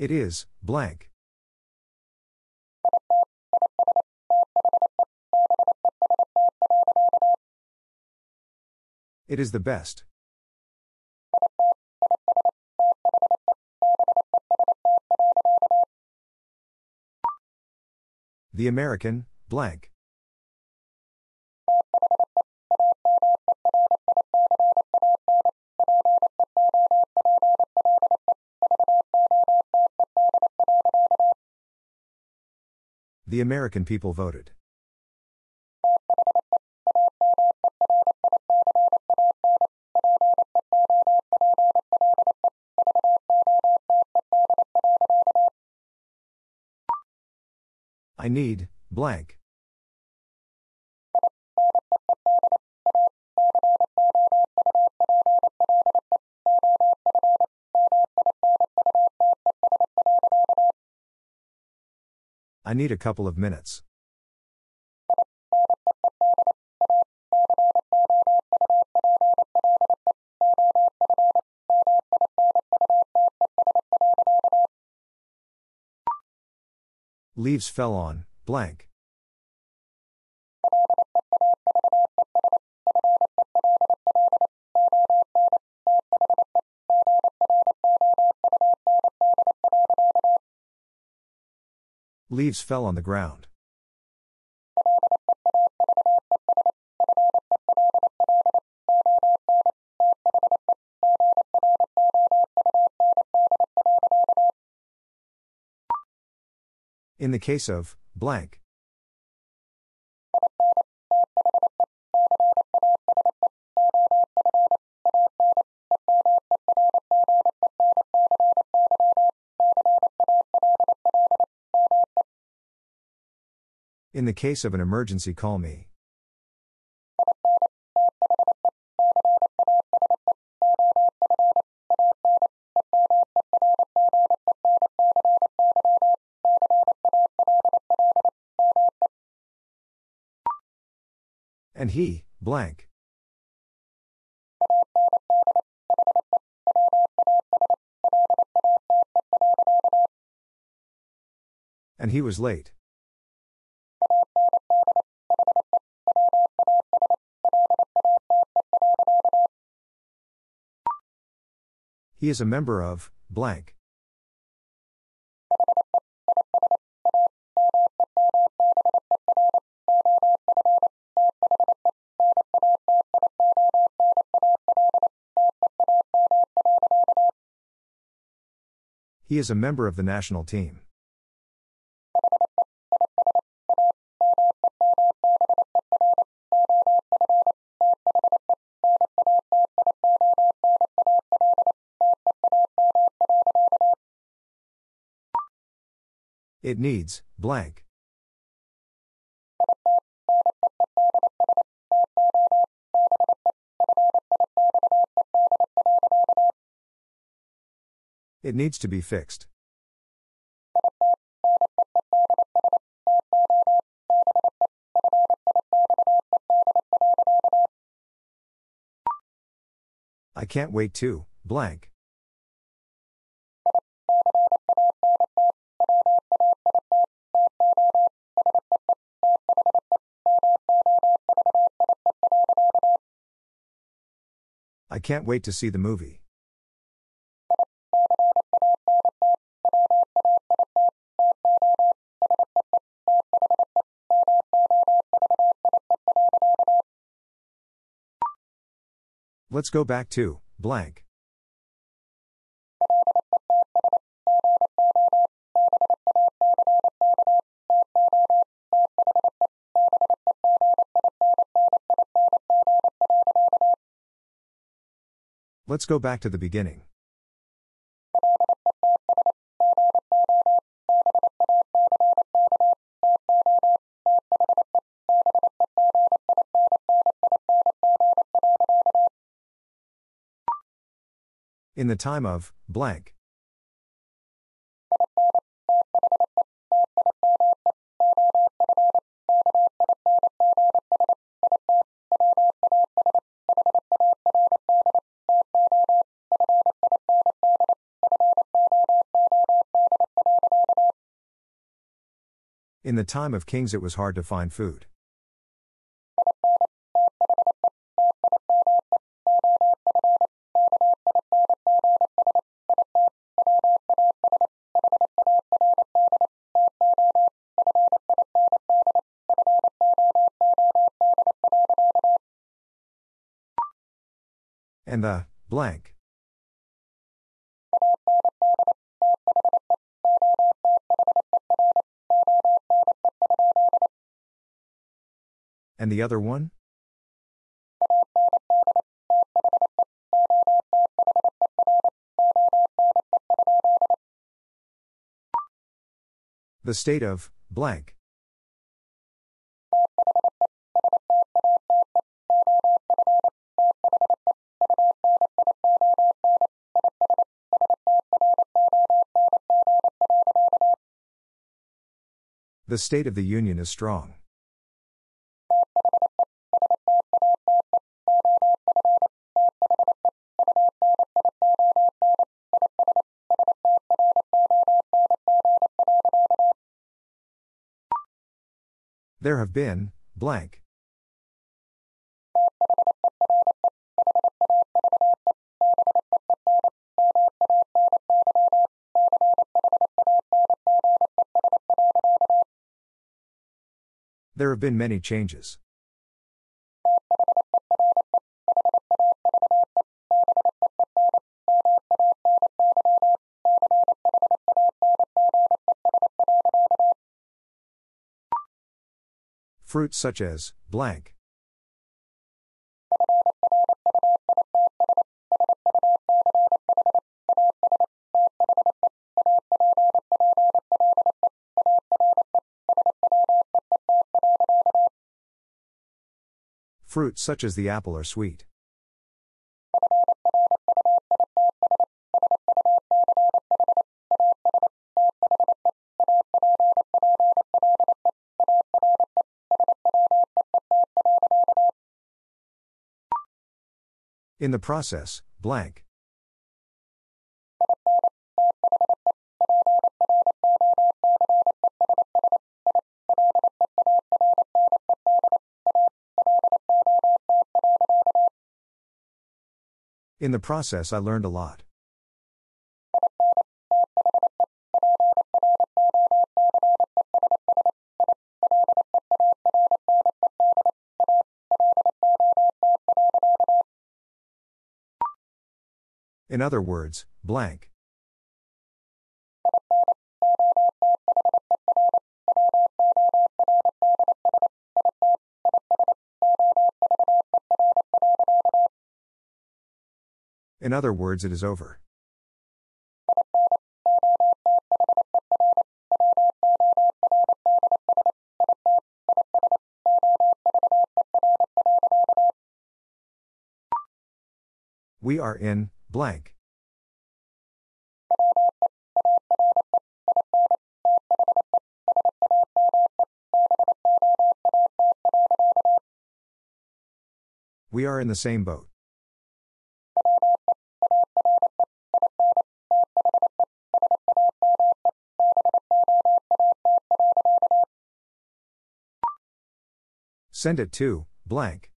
It is, blank. It is the best. The American, blank. The American people voted. I need, blank. I need a couple of minutes. Leaves fell on, blank. Leaves fell on the ground. In the case of, blank. In the case of an emergency, call me. And he, blank. And he was late. He is a member of, blank. He is a member of the national team. It needs, blank. It needs to be fixed. I can't wait to, blank. I can't wait to see the movie. Let's go back to, blank. Let's go back to the beginning. In the time of, blank. In the time of kings, it was hard to find food. And the blank. And the other one? The state of blank. The state of the Union is strong. There have been, blank. There have been many changes. Fruits such as blank. Fruits such as the apple are sweet. In the process, blank. In the process, I learned a lot. In other words, blank. In other words, it is over. We are in, blank. We are in the same boat. Send it to, blank.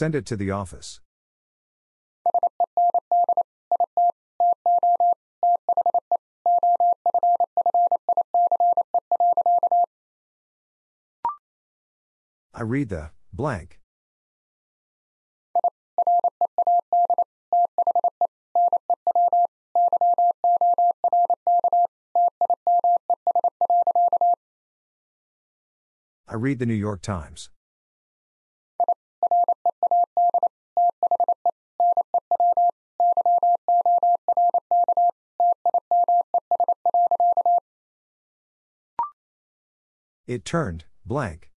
Send it to the office. I read the blank. I read the New York Times. It turned, blank.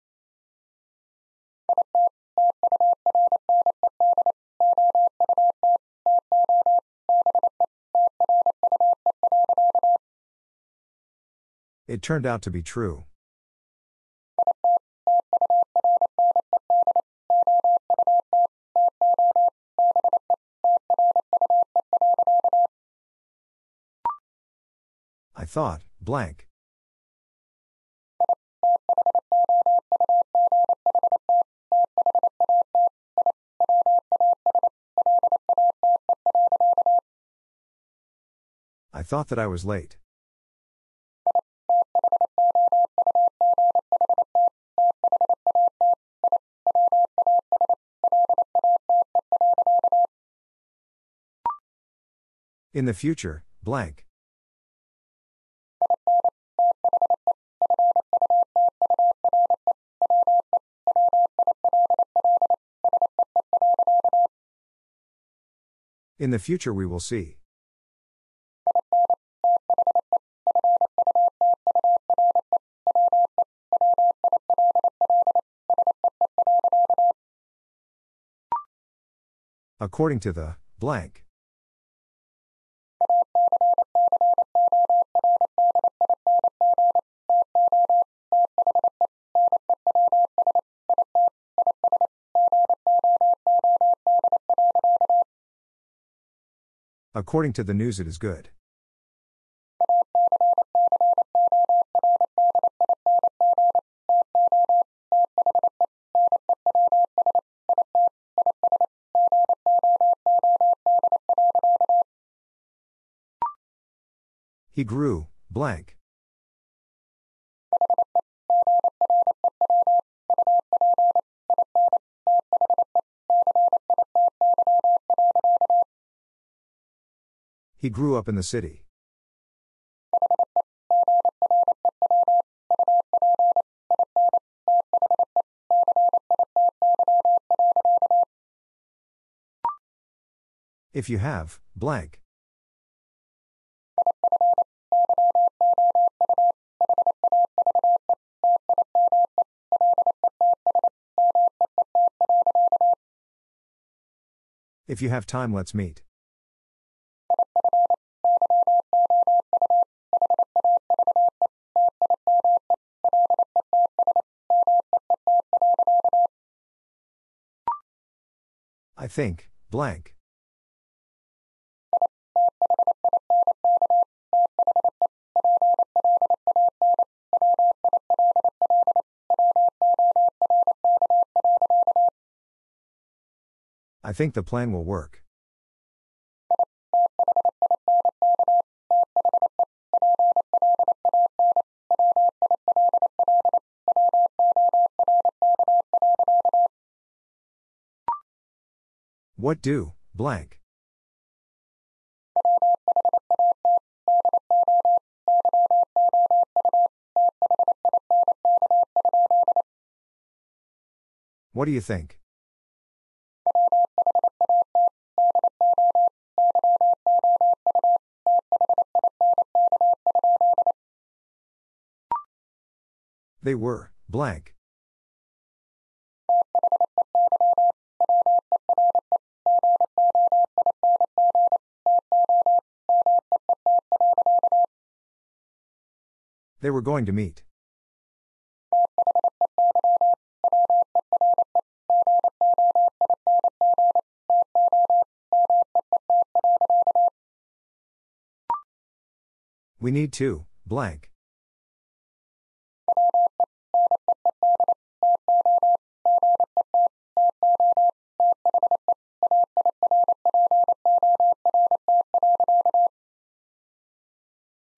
It turned out to be true. I thought, blank. Thought that I was late. In the future, blank. In the future, we will see. According to the blank. According to the news, it is good. He grew, blank. He grew up in the city. If you have, blank. If you have time, let's meet. I think, blank. I think the plan will work. What do, blank? What do you think? They were, blank. They were going to meet. We need to, blank.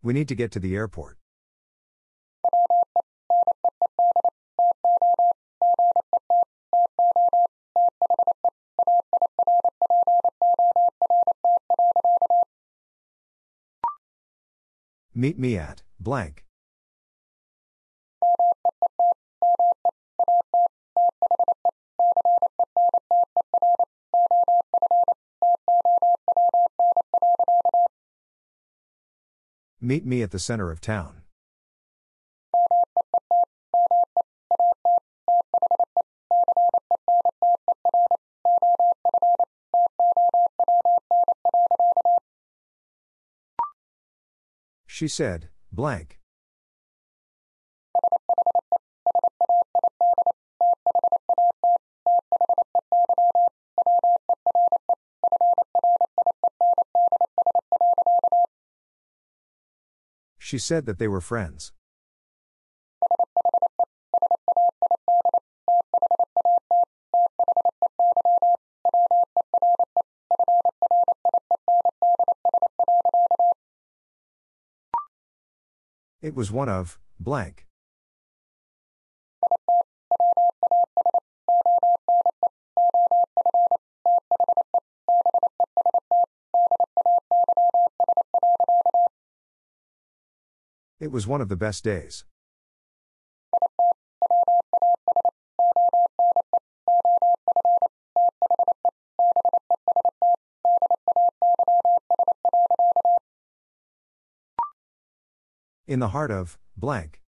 We need to get to the airport. Meet me at blank. Meet me at the center of town. She said, blank. She said that they were friends. It was one of, blank. It was one of the best days. In the heart of, blank.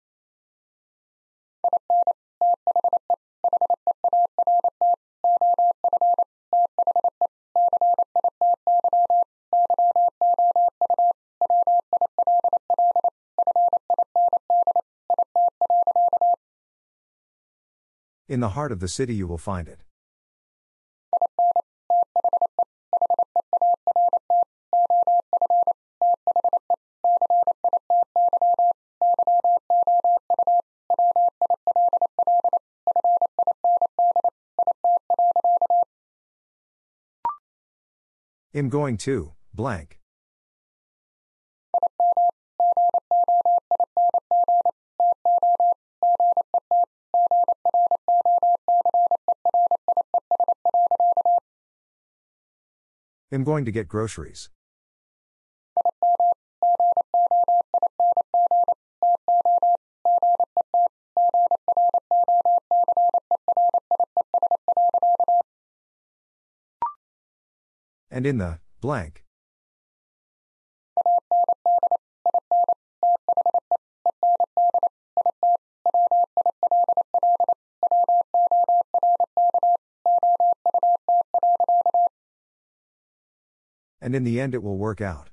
In the heart of the city you will find it. Am going to, blank. Am going to get groceries. And in the, blank. And in the end, it will work out.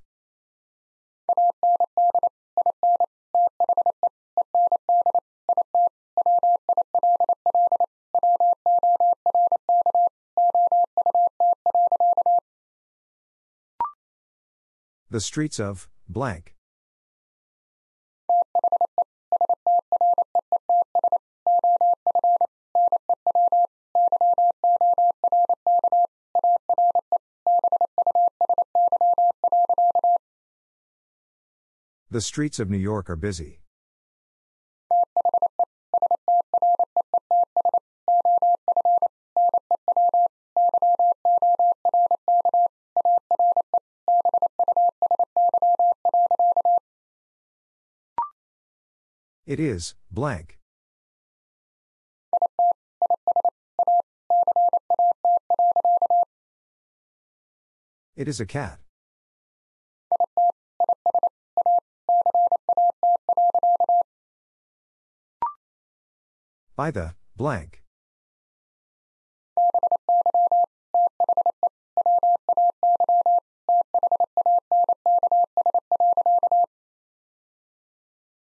The streets of, blank. The streets of New York are busy. It is, blank. It is a cat. By the, blank.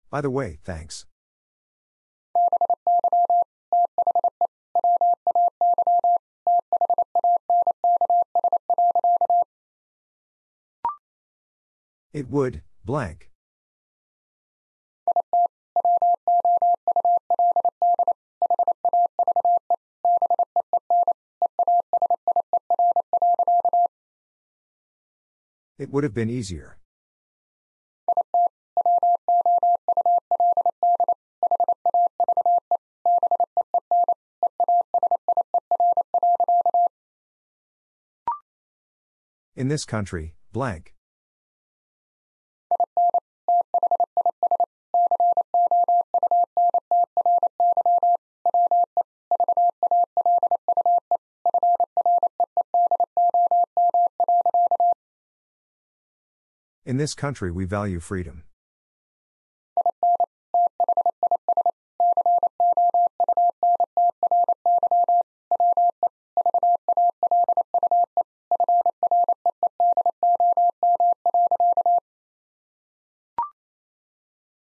By the way, thanks. It would, blank. It would have been easier. In this country, blank. In this country, we value freedom.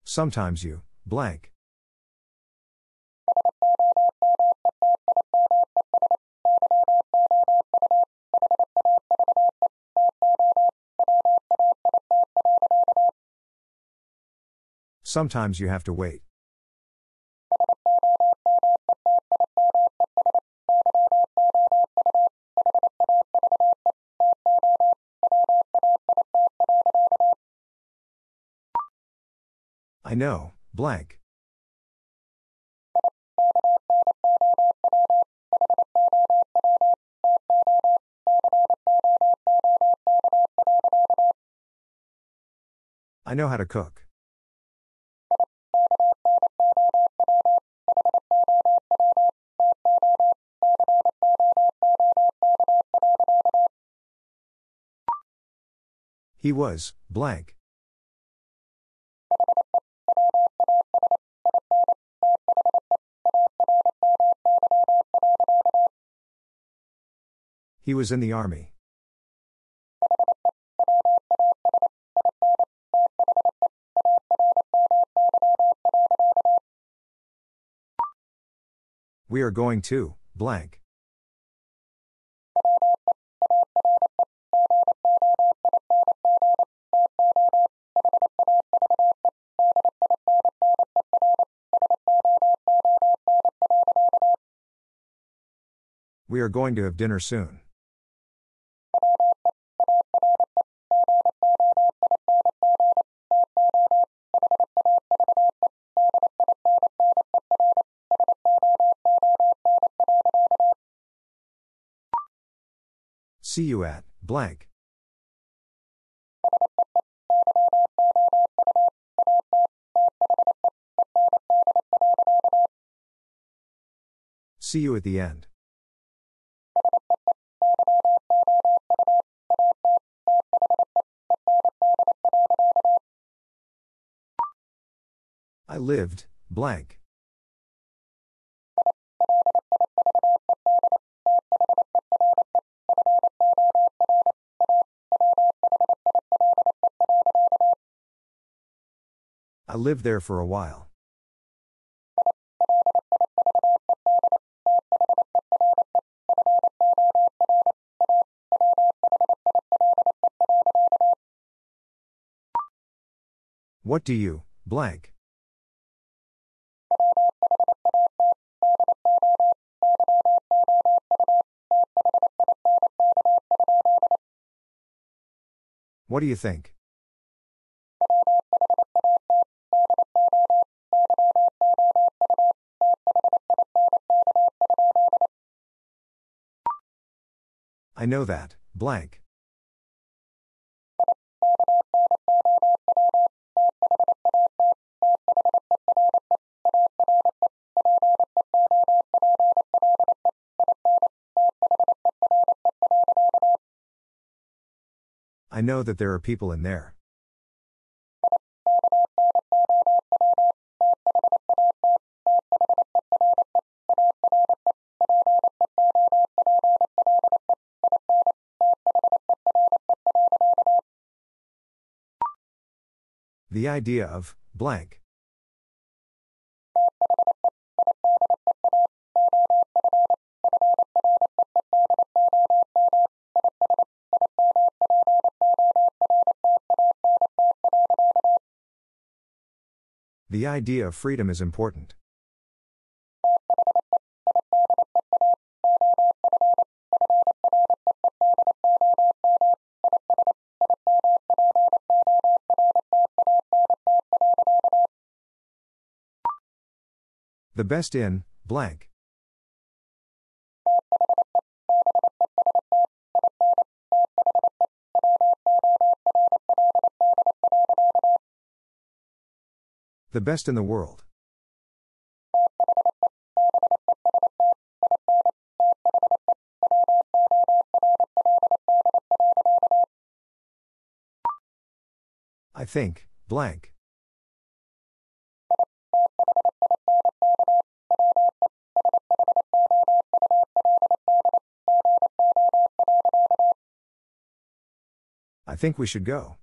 Sometimes you, blank. Sometimes you have to wait. I know, blank. I know how to cook. He was, blank. He was in the army. We are going to, blank. We are going to have dinner soon. See you at, blank. See you at the end. Lived, blank. I lived there for a while. What do you, blank? What do you think? I know that, blank. I know that there are people in there. The idea of, blank. The idea of freedom is important. The best in, blank. The best in the world. I think, blank. I think we should go.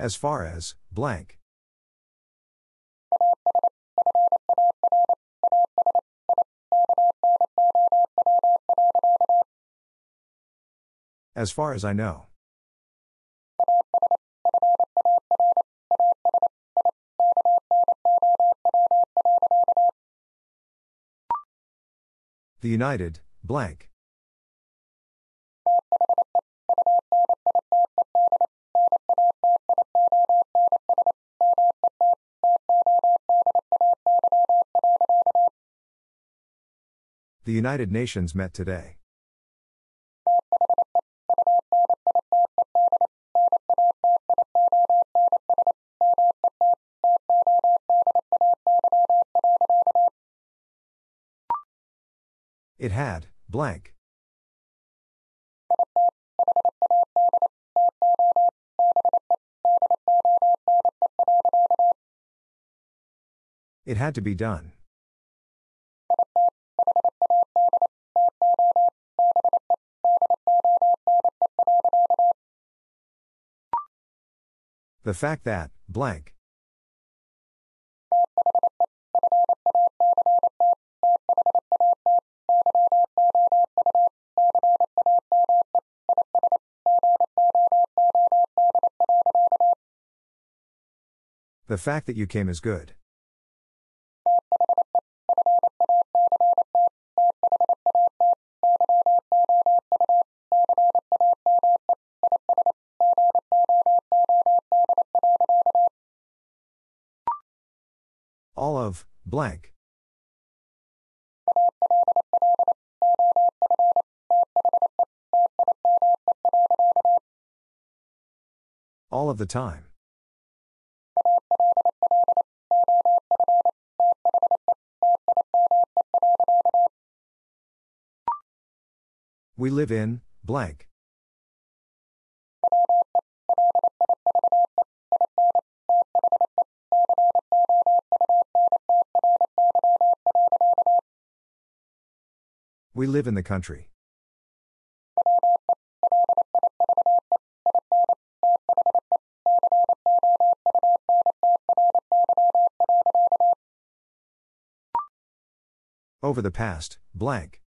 As far as, blank. As far as I know. The United, blank. The United Nations met today. It had, blank. It had to be done. The fact that, blank. The fact that you came is good. Blank. All of the time. We live in, blank. We live in the country. Over the past, blank.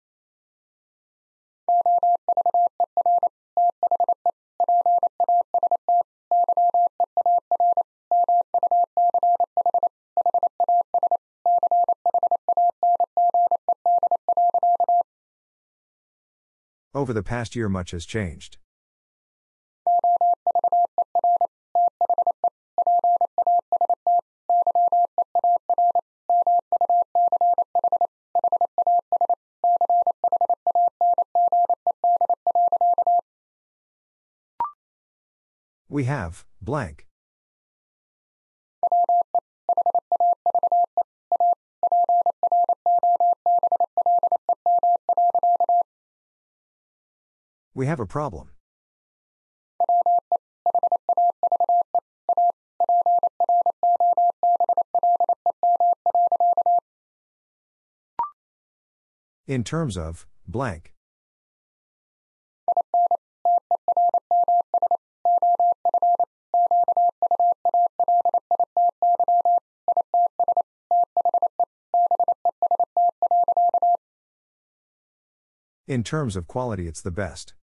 Over the past year, much has changed. We have, blank. We have a problem. In terms of, blank. In terms of quality, it's the best.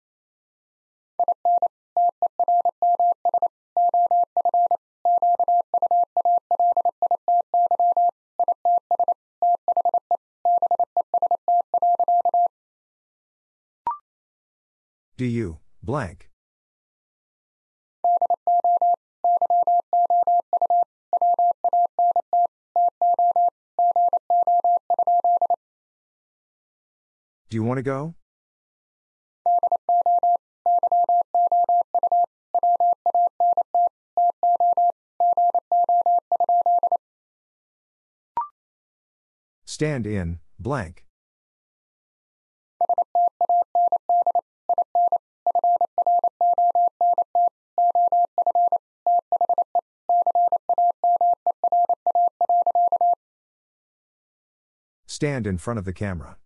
Do you, blank? Do you want to go? Stand in, blank. Stand in front of the camera.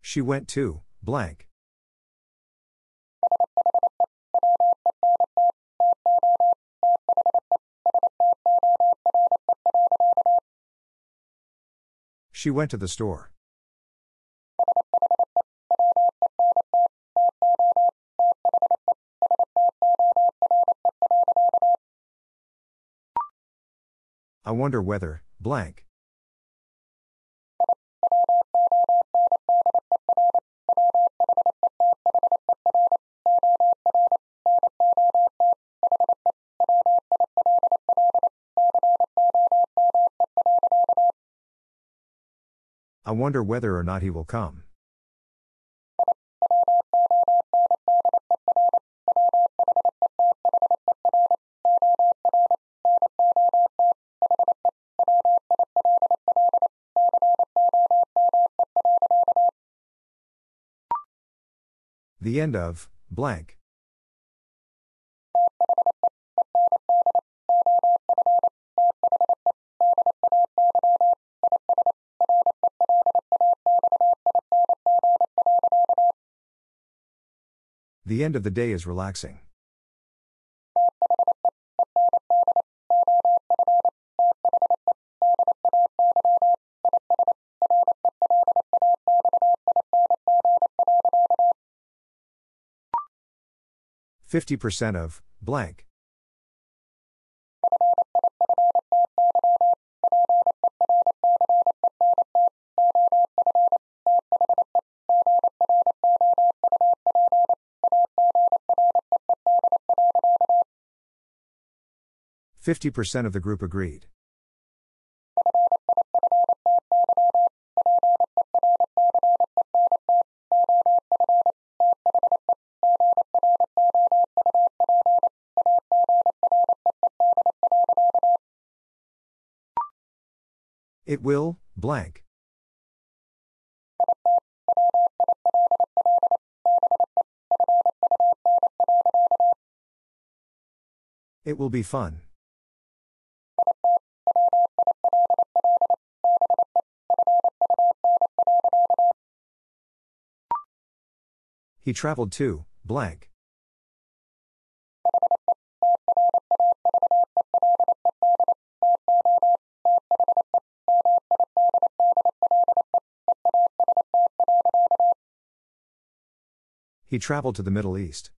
She went to, blank. She went to the store. Wonder whether, blank. I wonder whether or not he will come. The end of, blank. The end of the day is relaxing. Fifty percent of, blank. Fifty percent of the group agreed. It will, blank. It will be fun. He traveled to, blank. He traveled to the Middle East.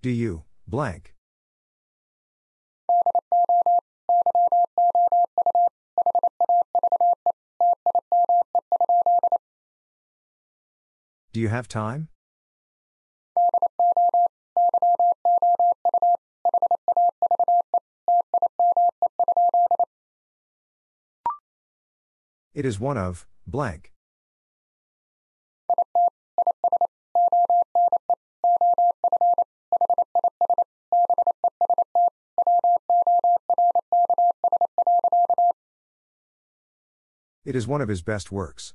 Do you, blank? Do you have time? It is one of, blank. It is one of his best works.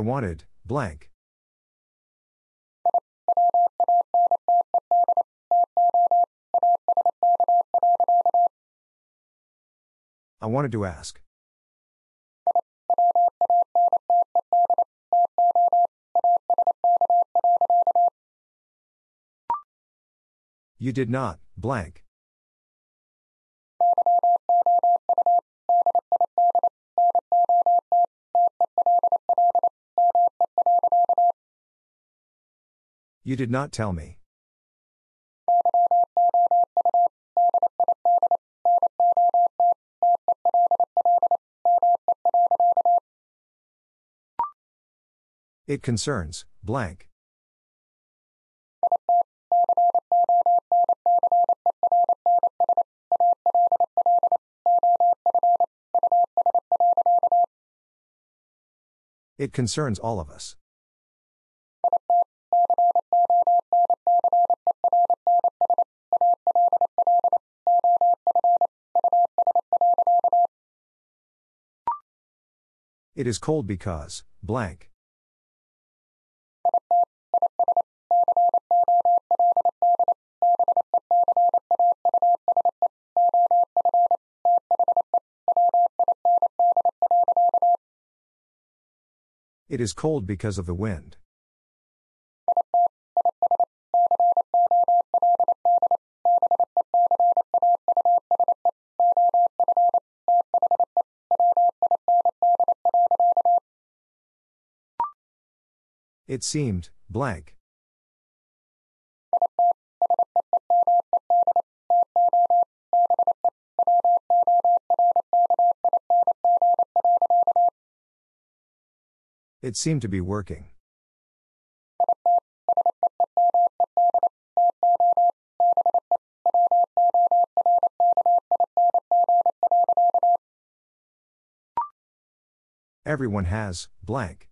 I wanted, blank. I wanted to ask. You did not, blank. You did not tell me. It concerns, blank. It concerns all of us. It is cold because, blank. It is cold because of the wind. It seemed, blank. It seemed to be working. Everyone has, blank.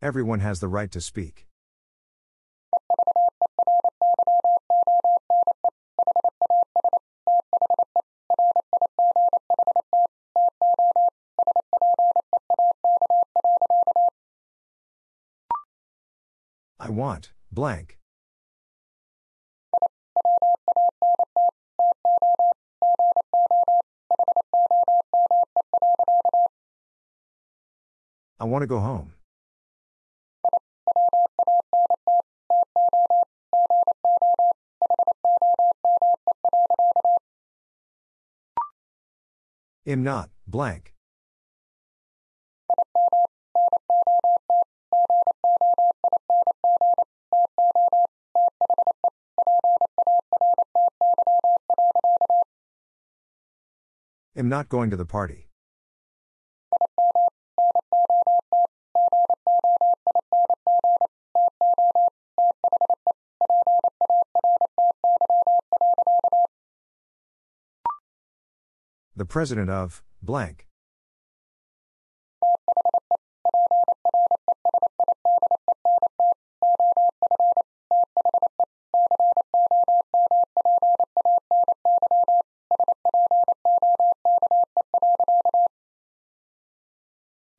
Everyone has the right to speak. I want, blank. I want to go home. Am not, blank. Am not going to the party. President of, blank.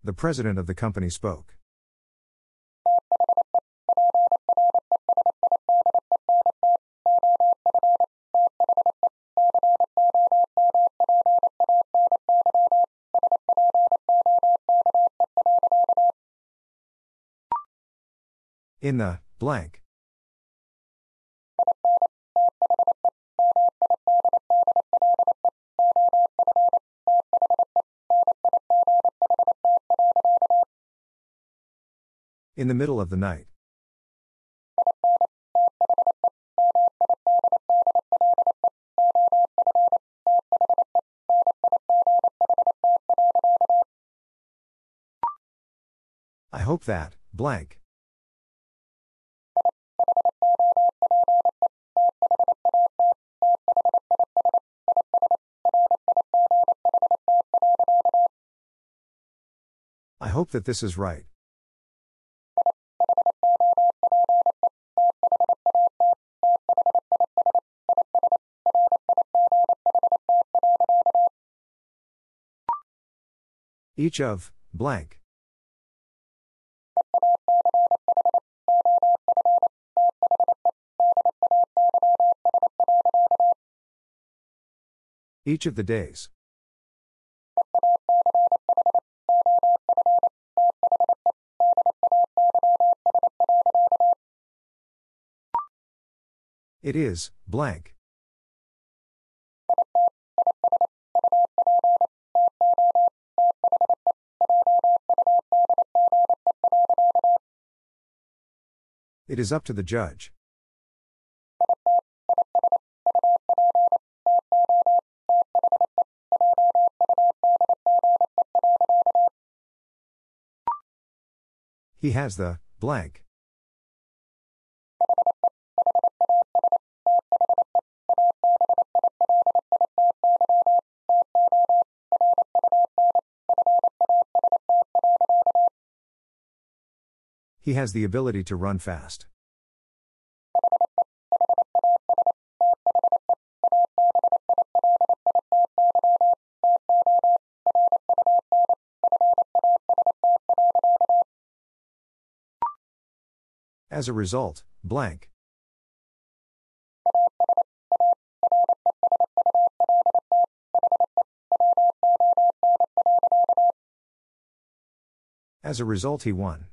The president of the company spoke. In the, blank. In the middle of the night. I hope that, blank. Hope that this is right. Each of, blank. Each of the days. It is, blank. It is up to the judge. He has the blank. He has the ability to run fast. As a result, blank. As a result, he won.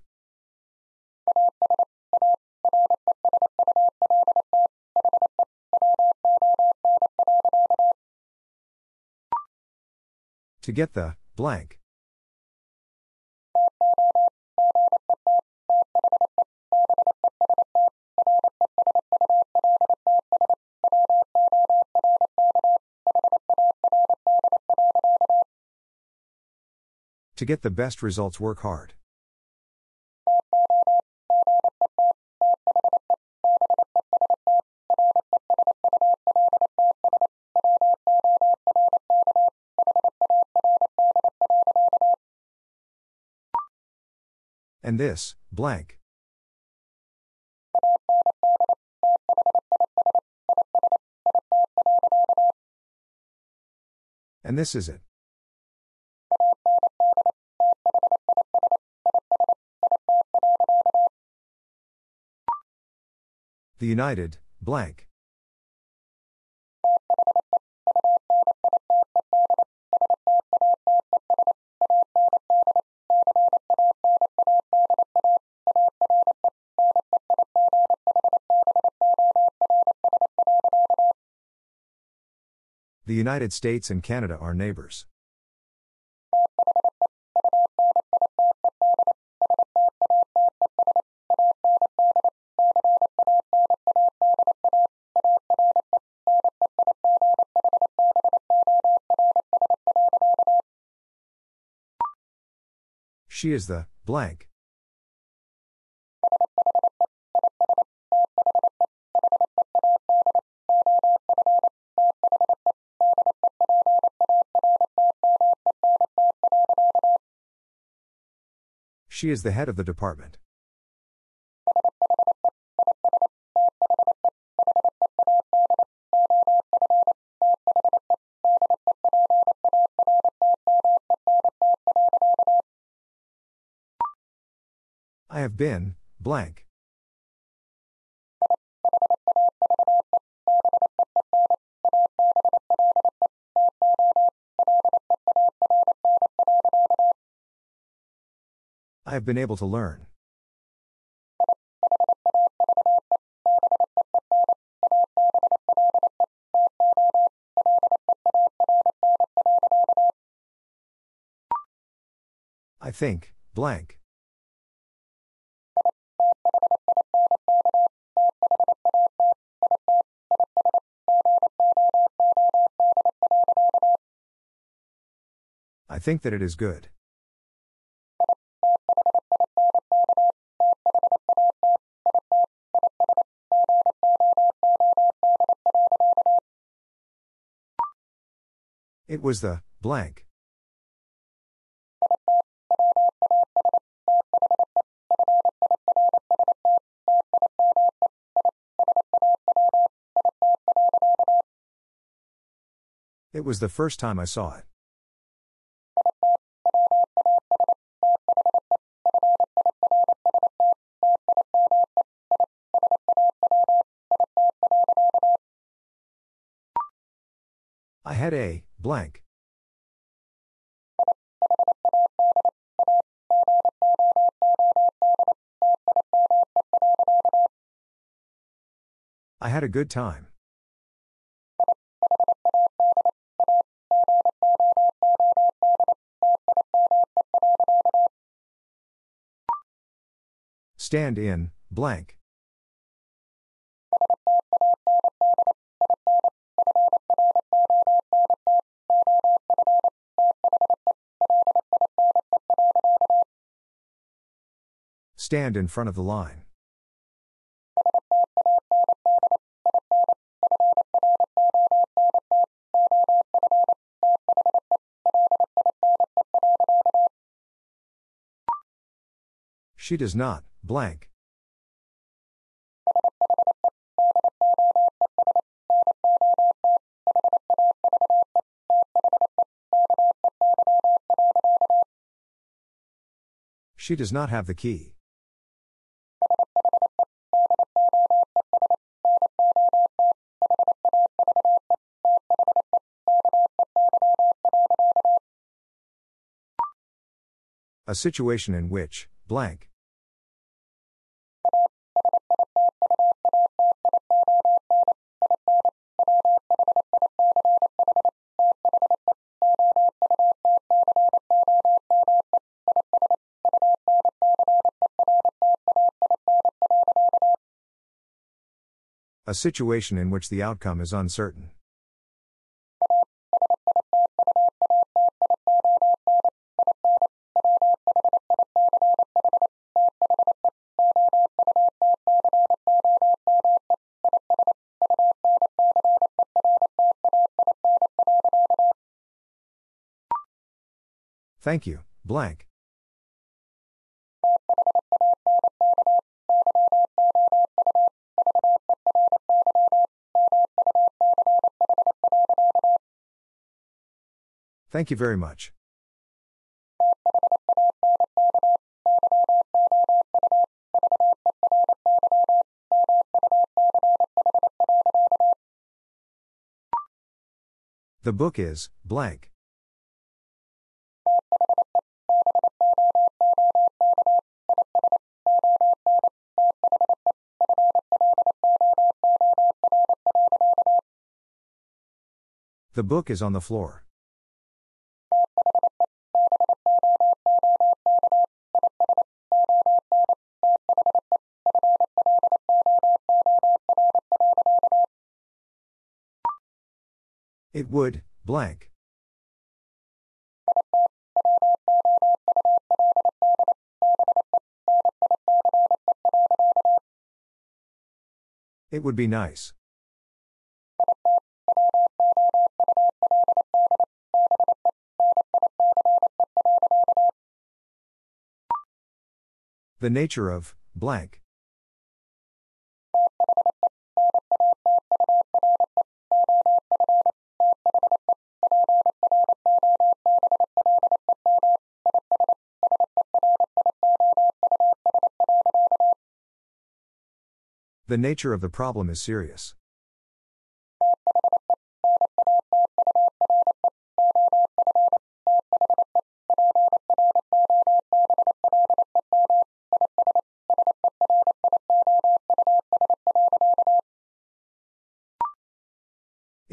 To get the blank. To get the best results, work hard. And this, blank. And this is it. The United, blank. The United States and Canada are neighbors. She is the blank. She is the head of the department. I have been, blank. Have been able to learn. I think, blank. I think that it is good. It was the blank. It was the first time I saw it. Blank. I had a good time. Stand in, blank. Stand in front of the line. She does not, blank. She does not have the key. A situation in which, blank. A situation in which the outcome is uncertain. Thank you, blank. Thank you very much. The book is blank. The book is on the floor. It would, blank. It would be nice. The nature of, blank. The nature of the problem is serious.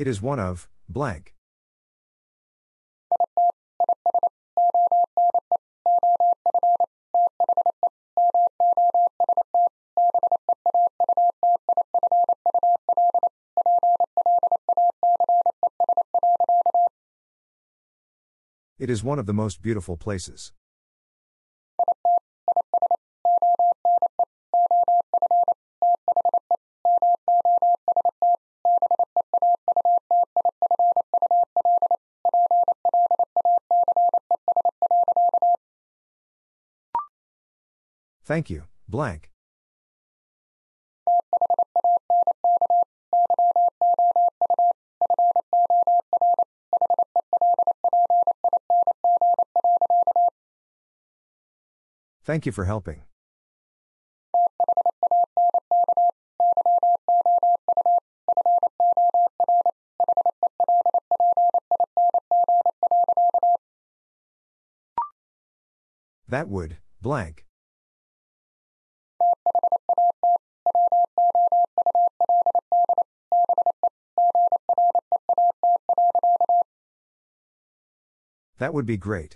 It is one of, blank. It is one of the most beautiful places. Thank you, blank. Thank you for helping. That would, blank. That would be great.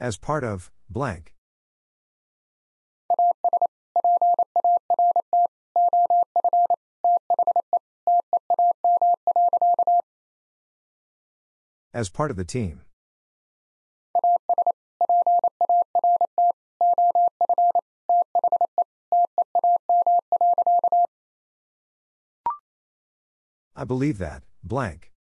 As part of, blank. As part of the team. I believe that, blank.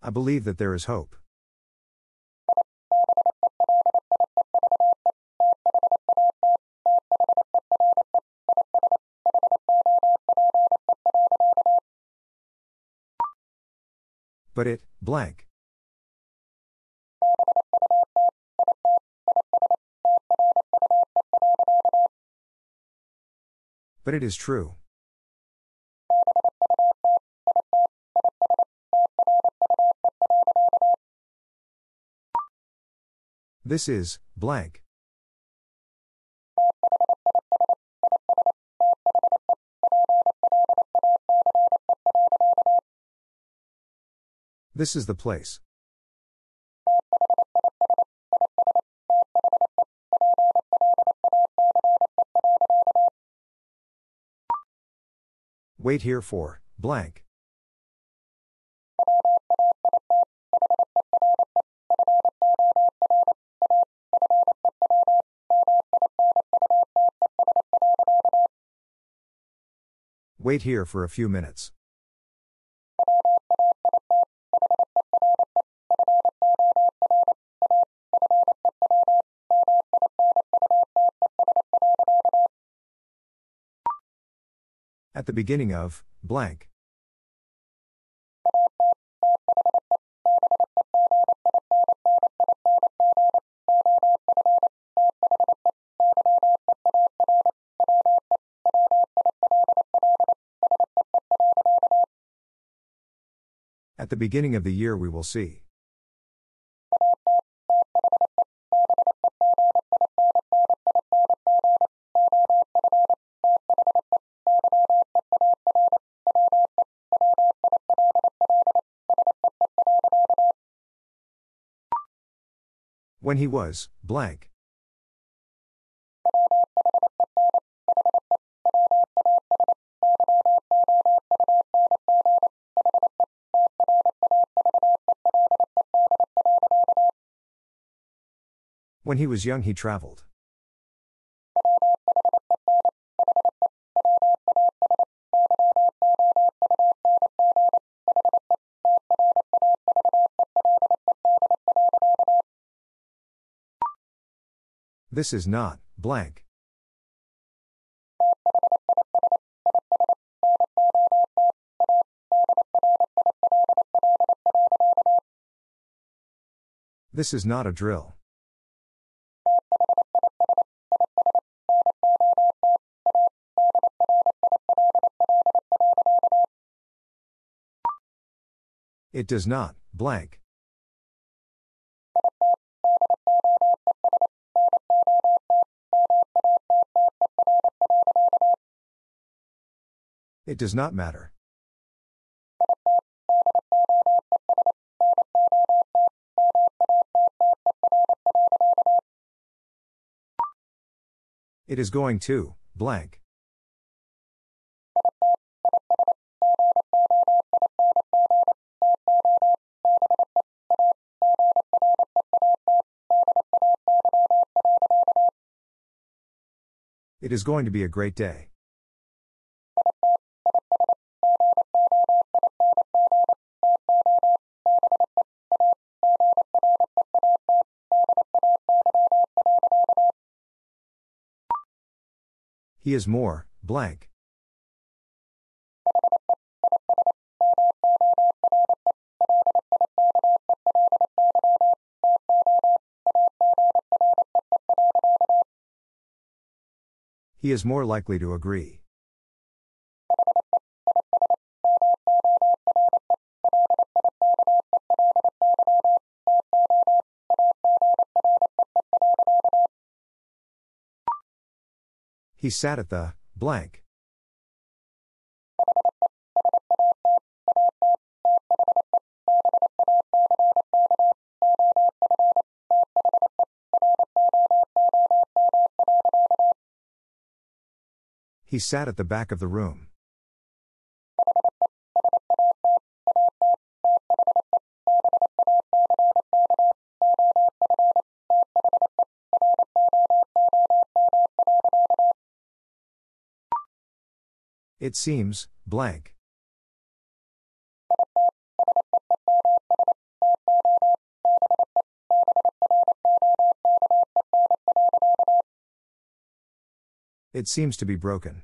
I believe that there is hope. But it, blank. But it is true. This is, blank. This is the place. Wait here for, blank. Wait here for a few minutes. At the beginning of, blank. At the beginning of the year, we will see. When he was, blank. When he was young, he traveled. This is not, blank. This is not a drill. It does not, blank. It does not matter. It is going to, blank. It is going to be a great day. He is more, blank. He is more likely to agree. He sat at the blank. He sat at the back of the room. It seems, blank. It seems to be broken.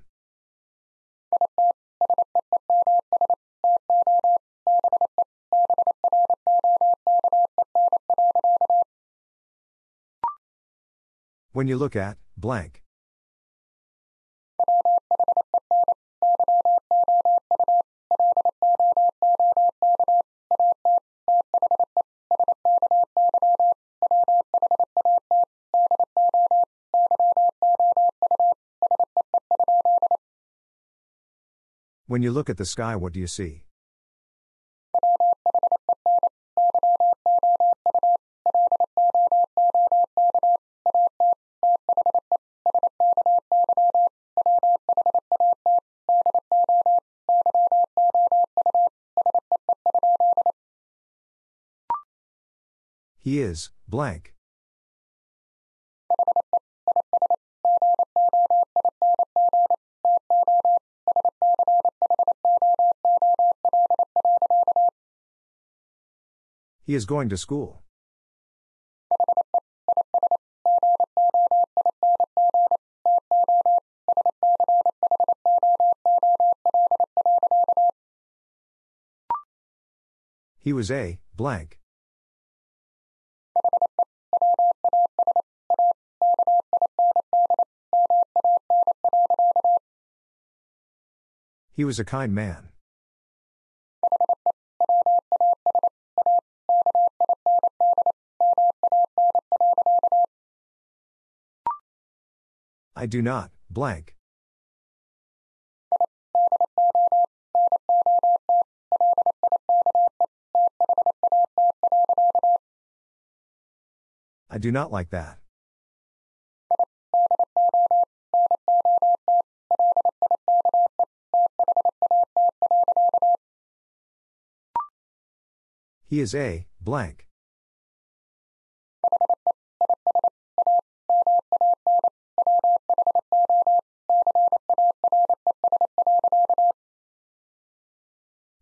When you look at, blank. When you look at the sky, what do you see? He is, blank. He is going to school. He was a, blank. He was a kind man. I do not, blank. I do not like that. He is a, blank.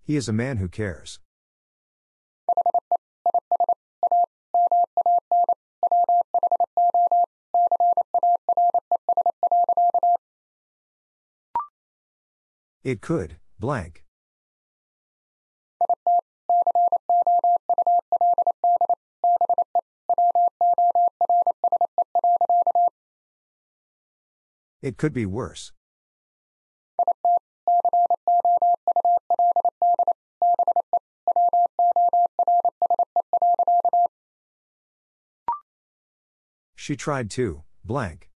He is a man who cares. It could, blank. It could be worse. She tried to, blank.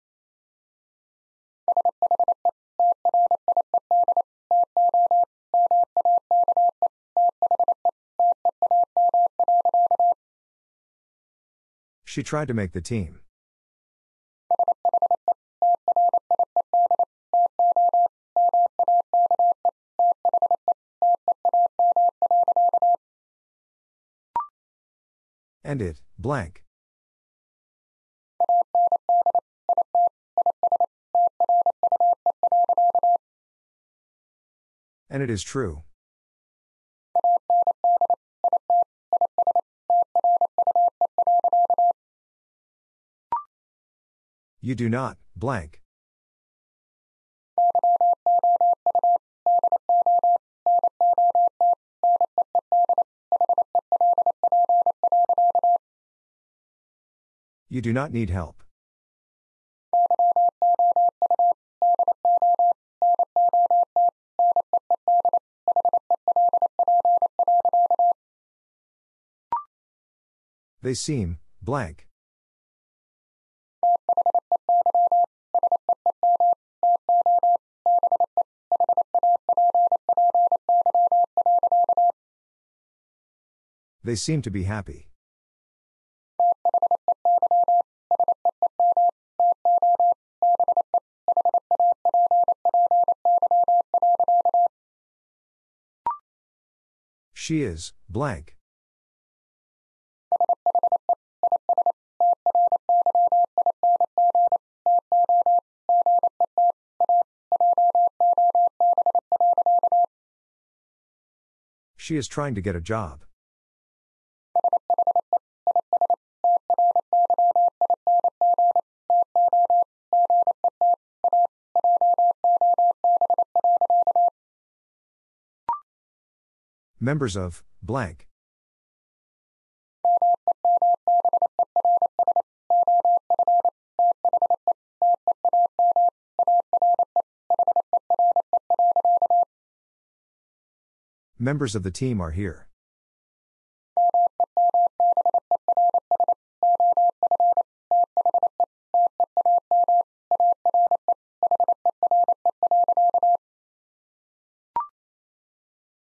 She tried to make the team. And it, blank. And it is true. You do not, blank. You do not need help. They seem, blank. They seem to be happy. She is, blank. She is trying to get a job. Members of, blank. Members of the team are here.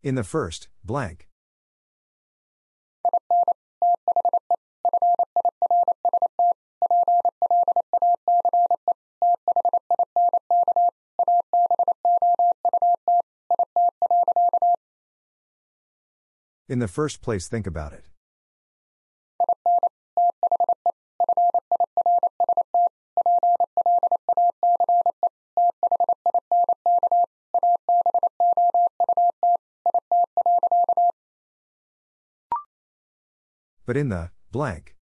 In the first, blank. In the first place, think about it. But in the blank.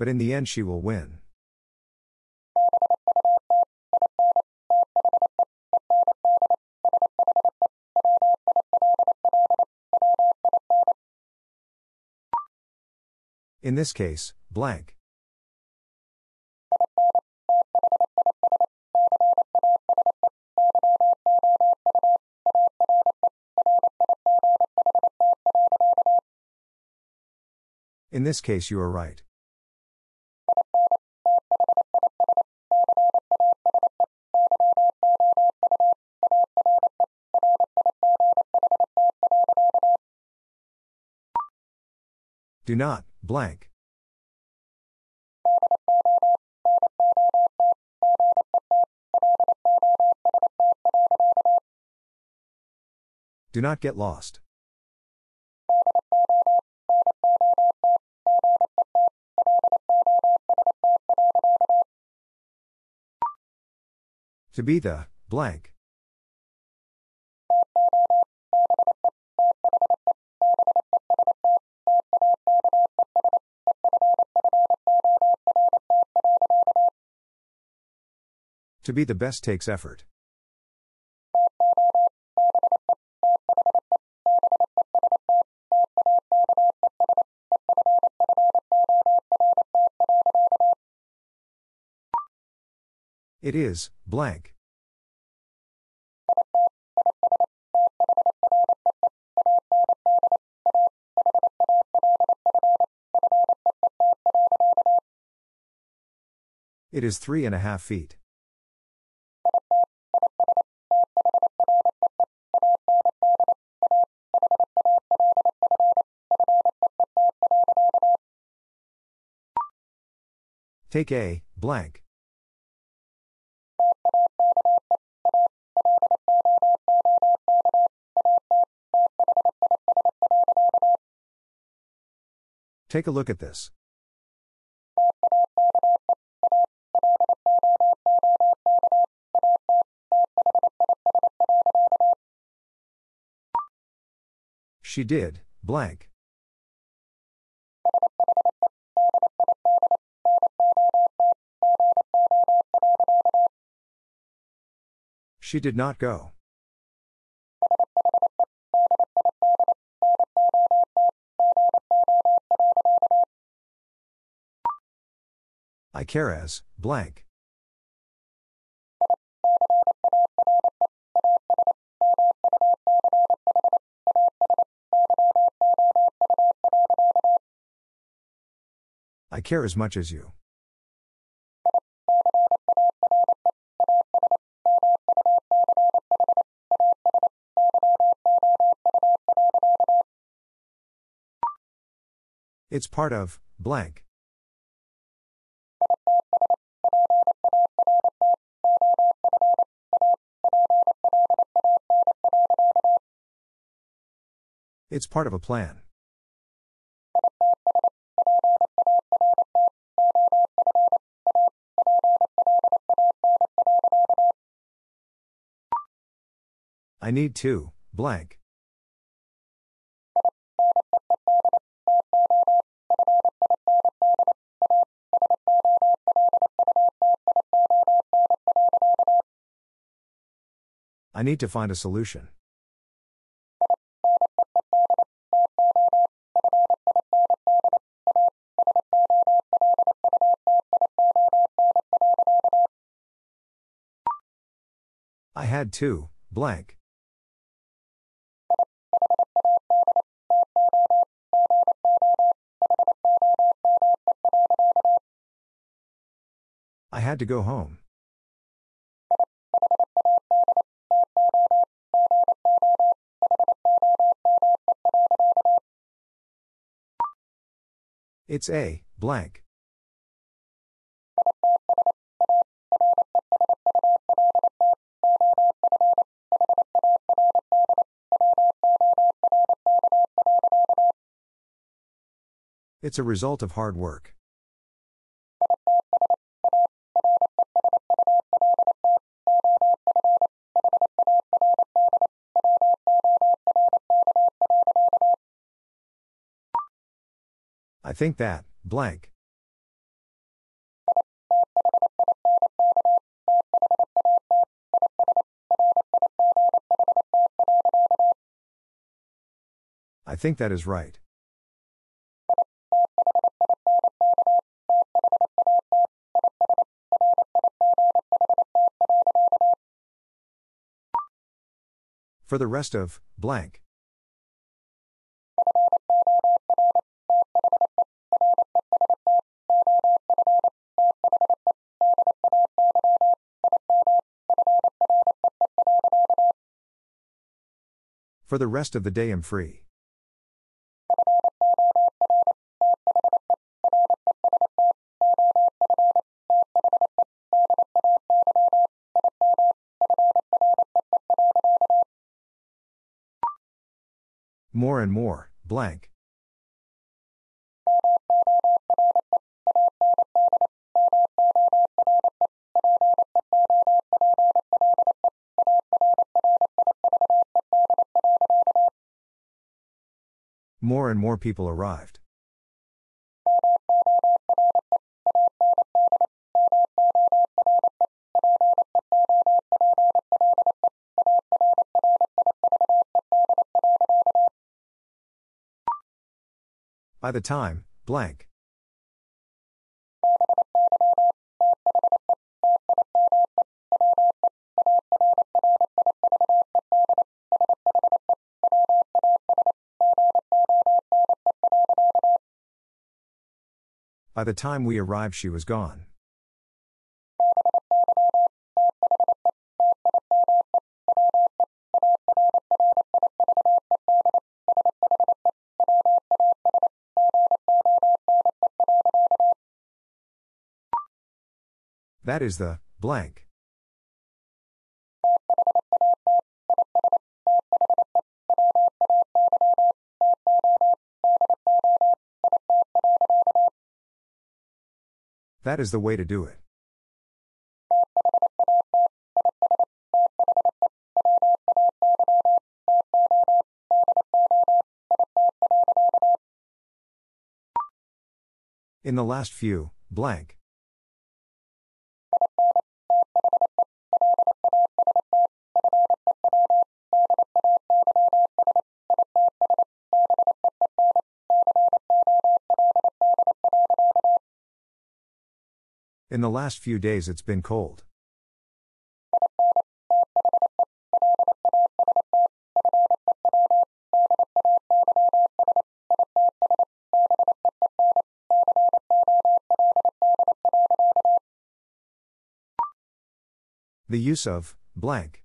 But in the end, she will win. In this case, blank. In this case, you are right. Do not, blank. Do not get lost. To be the blank. To be the best takes effort. It is, blank. It is three and a half feet. Take a, blank. Take a look at this. She did, blank. She did not go. I care as, blank. I care as much as you. It's part of, blank. It's part of a plan. I need to, blank. I need to find a solution. I had to, blank. I had to go home. It's a blank. It's a result of hard work. Think that, blank. I think that is right. For the rest of, blank. For the rest of the day, I'm free. More and more, blank. More and more people arrived. By the time, blank. By the time we arrived, she was gone. That is the blank. That is the way to do it. In the last few, blank. In the last few days, it's been cold. The use of blank.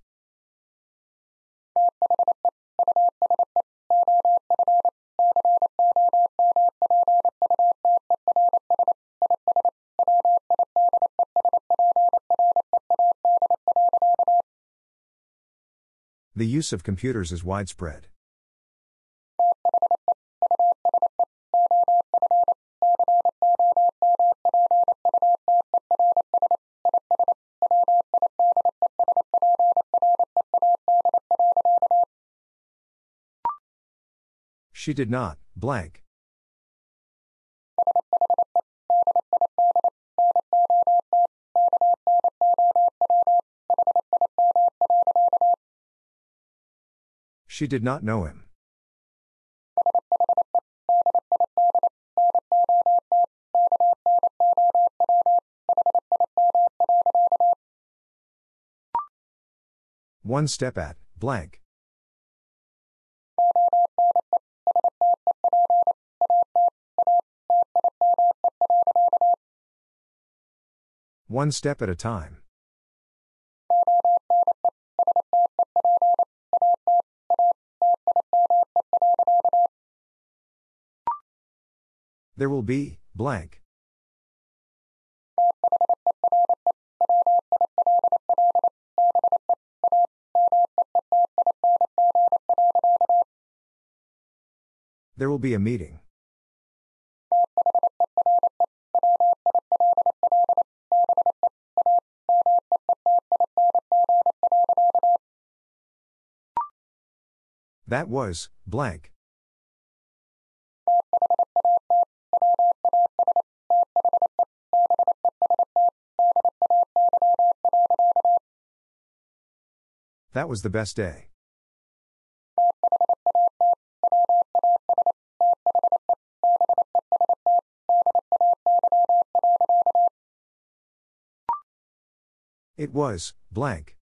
The use of computers is widespread. She did not, blank. She did not know him. One step at, blank. One step at a time. There will be, blank. There will be a meeting. That was, blank. That was the best day. It was, blank.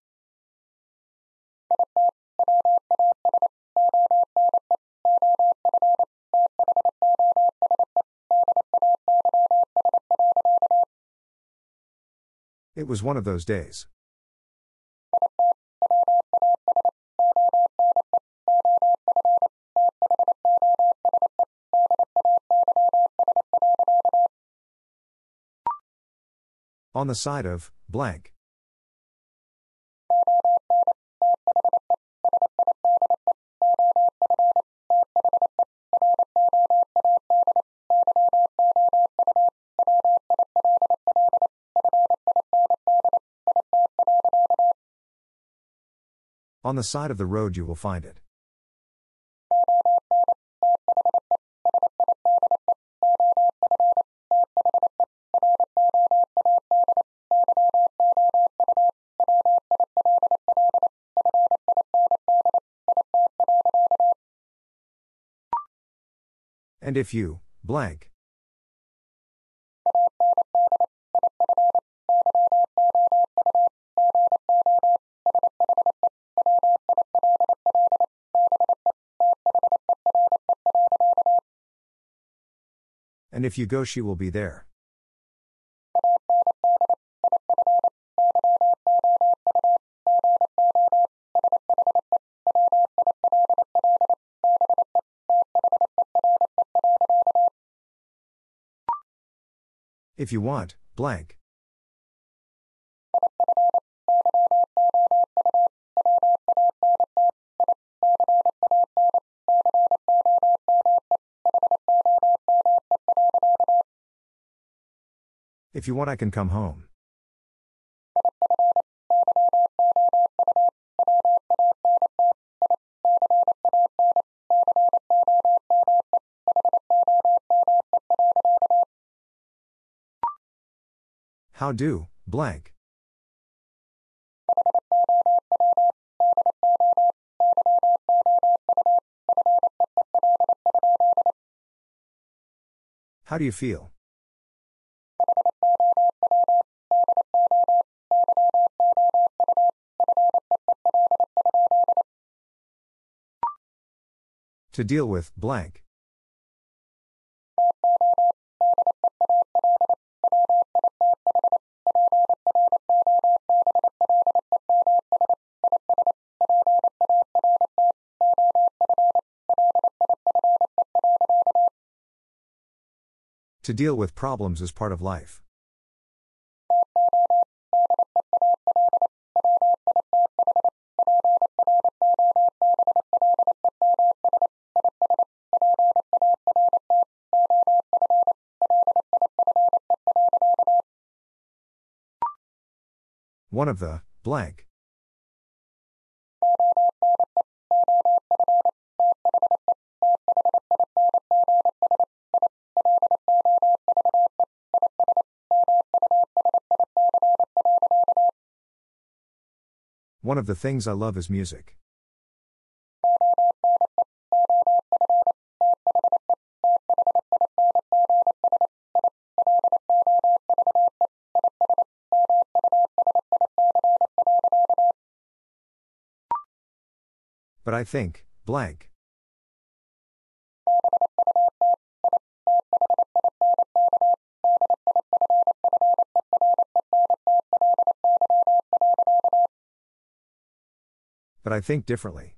It was one of those days. On the side of, blank. On the side of the road, you will find it. And if you, blank. And if you go, she will be there. If you want, blank. If you want, I can come home. How do, blank. How do you feel? To deal with, blank. To deal with problems is part of life. One of the, blank. One of the things I love is music. But I think, blank. I think differently.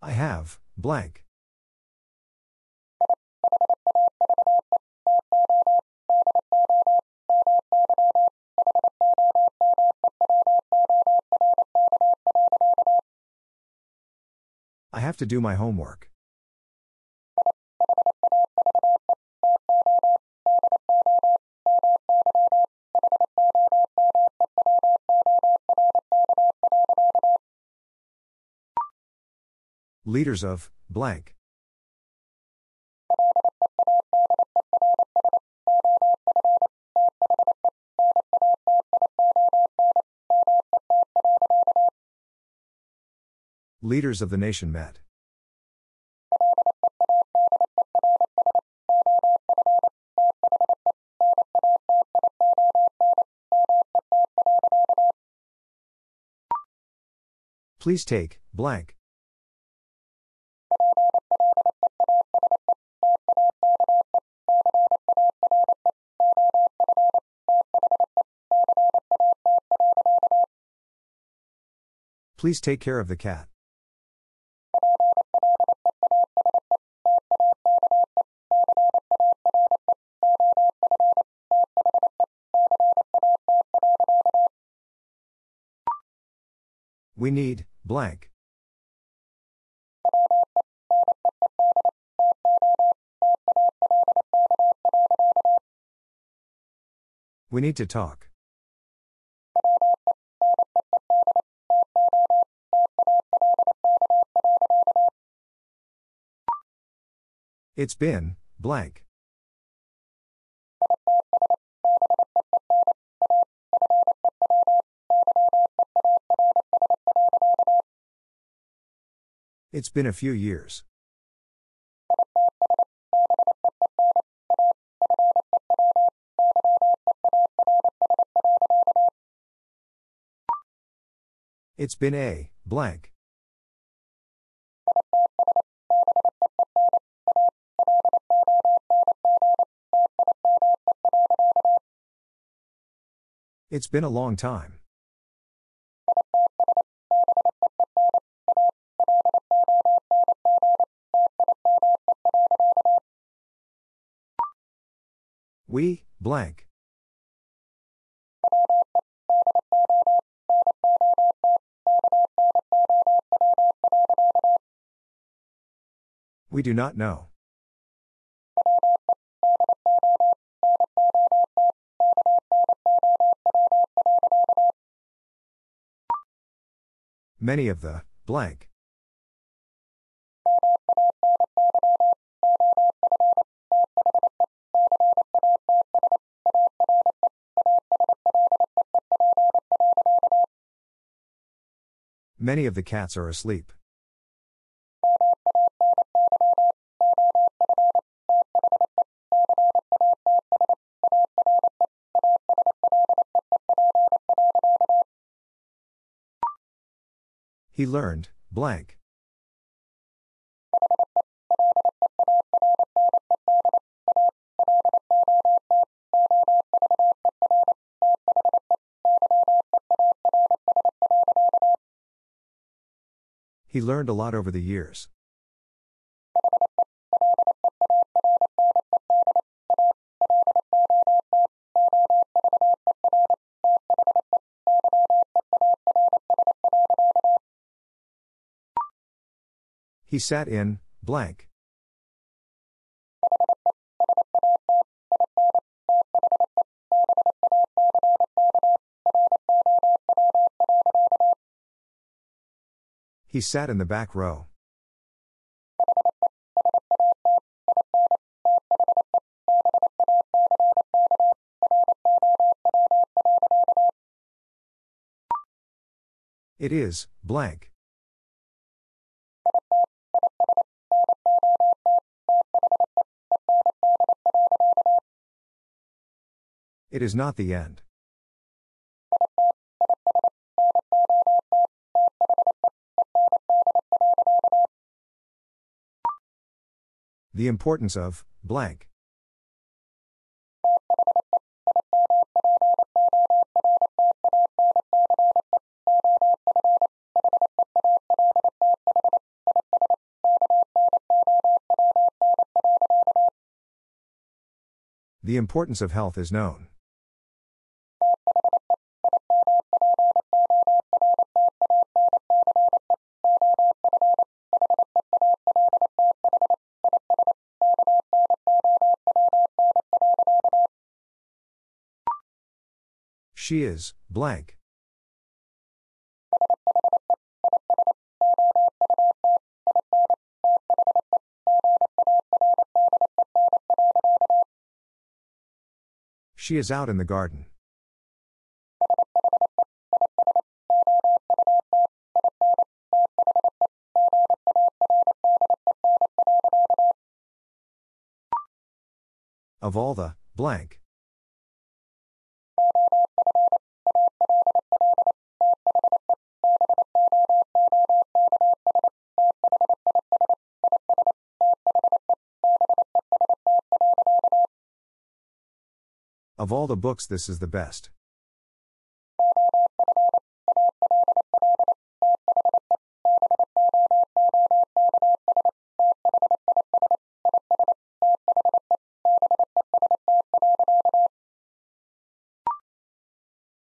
I have, blank. I have to do my homework. Leaders of, blank. Leaders of the nation met. Please take, blank. Please take care of the cat. We need, blank. We need to talk. It's been, blank. It's been a few years. It's been a, blank. It's been a long time. We, blank. We do not know. Many of the, blank. Many of the cats are asleep. He learned, blank. He learned a lot over the years. He sat in, blank. He sat in the back row. It is, blank. It is not the end. The importance of, blank. The importance of health is known. She is, blank. She is out in the garden. Of all the, blank. Of all the books, this is the best.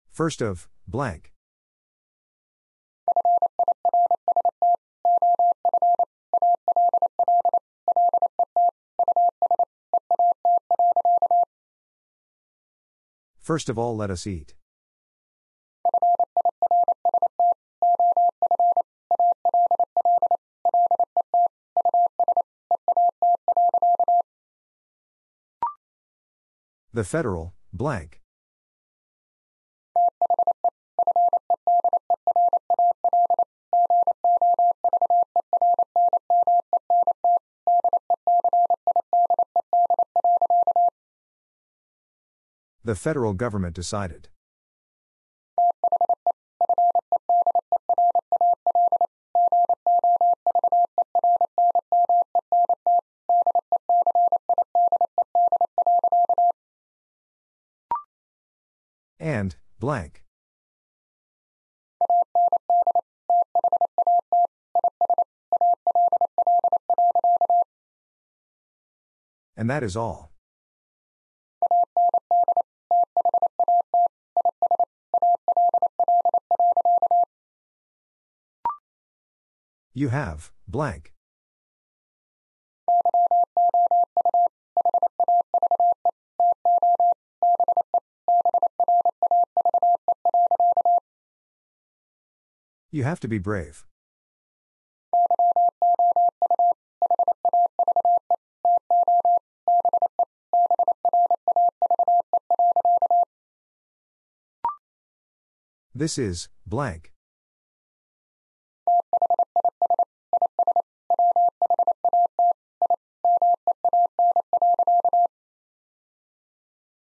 First of, blank. First of all, let us eat. The federal, blank. The federal government decided. And, blank. And that is all. You have, blank. You have to be brave. This is, blank.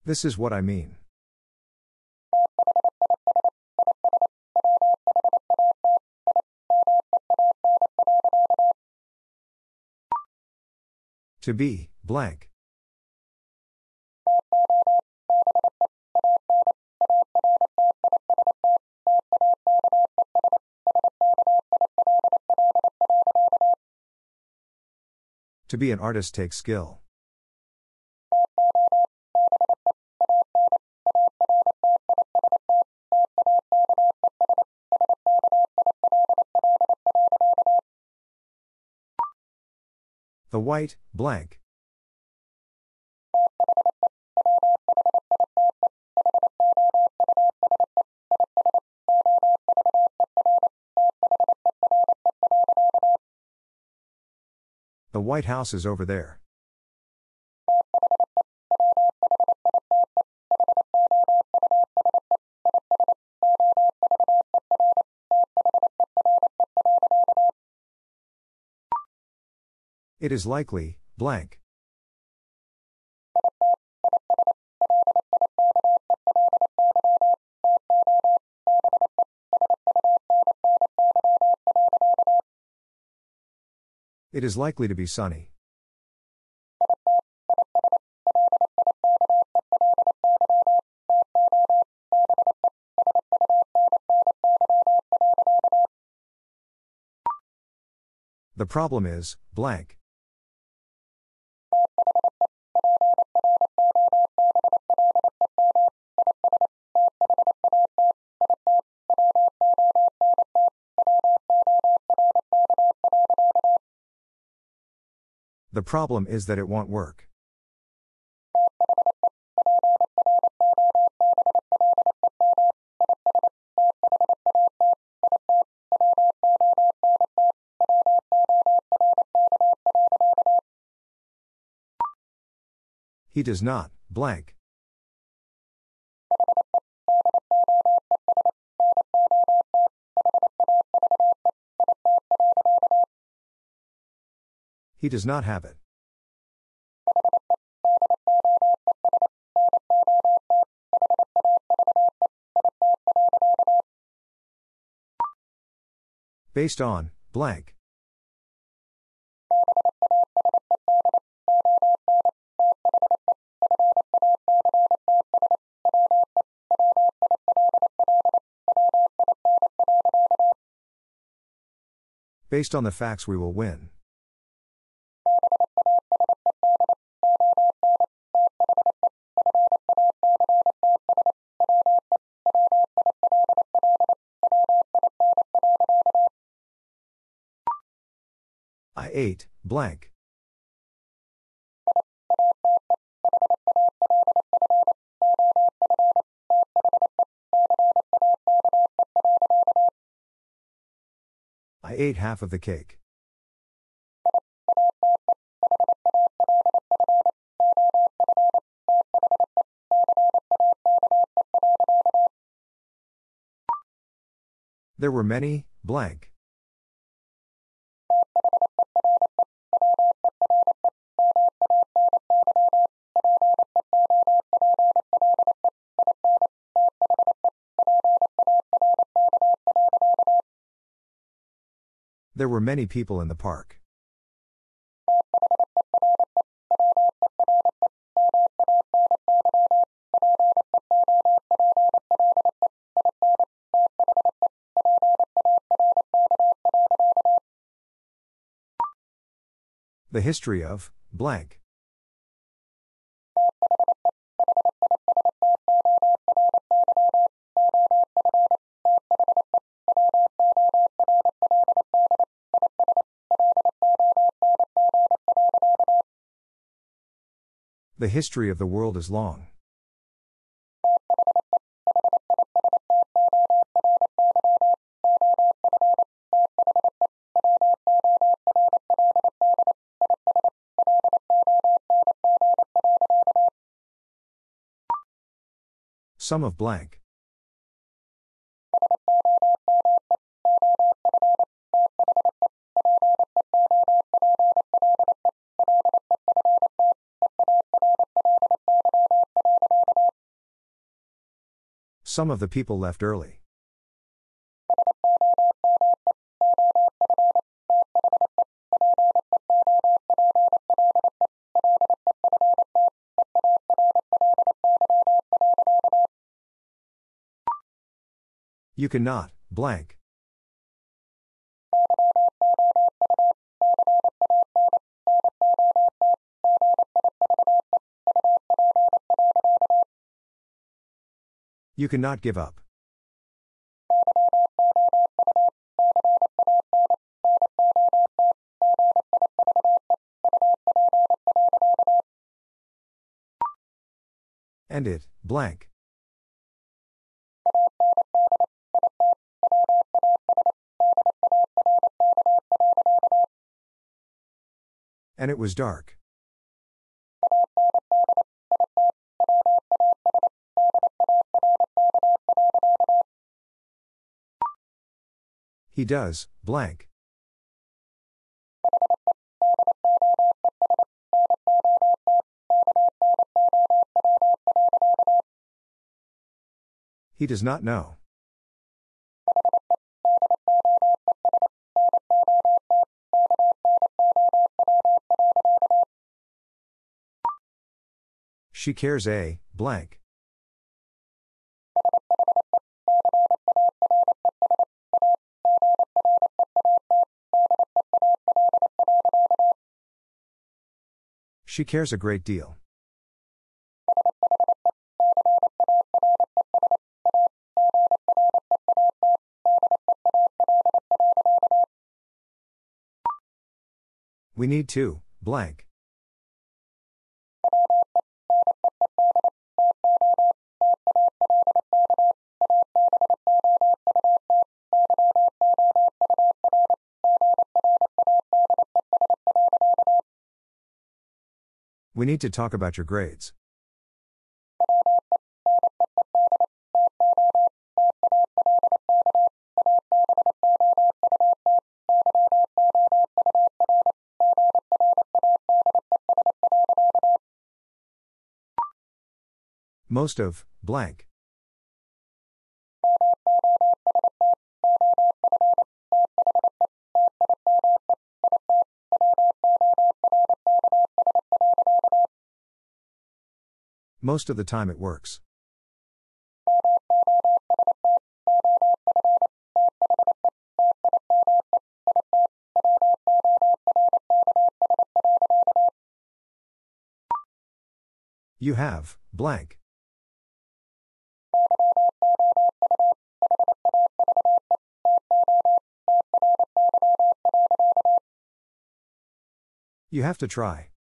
This is what I mean. To be, blank. To be an artist takes skill. White, blank. The White House is over there. It is likely, blank. It is likely to be sunny. The problem is, blank. Problem is that it won't work. He does not, blank. He does not have it. Based on, blank. Based on the facts, we will win. I ate, blank. I ate half of the cake. There were many, blank. There were many people in the park. The history of, blank. The history of the world is long. Some of blank. Some of the people left early. You cannot, blank. You cannot give up. And it, blank. And it was dark. He does, blank. He does not know. She cares a blank. She cares a great deal. We need to, blank. We need to talk about your grades. Most of, blank. Most of the time it works. You have, blank. You have to try.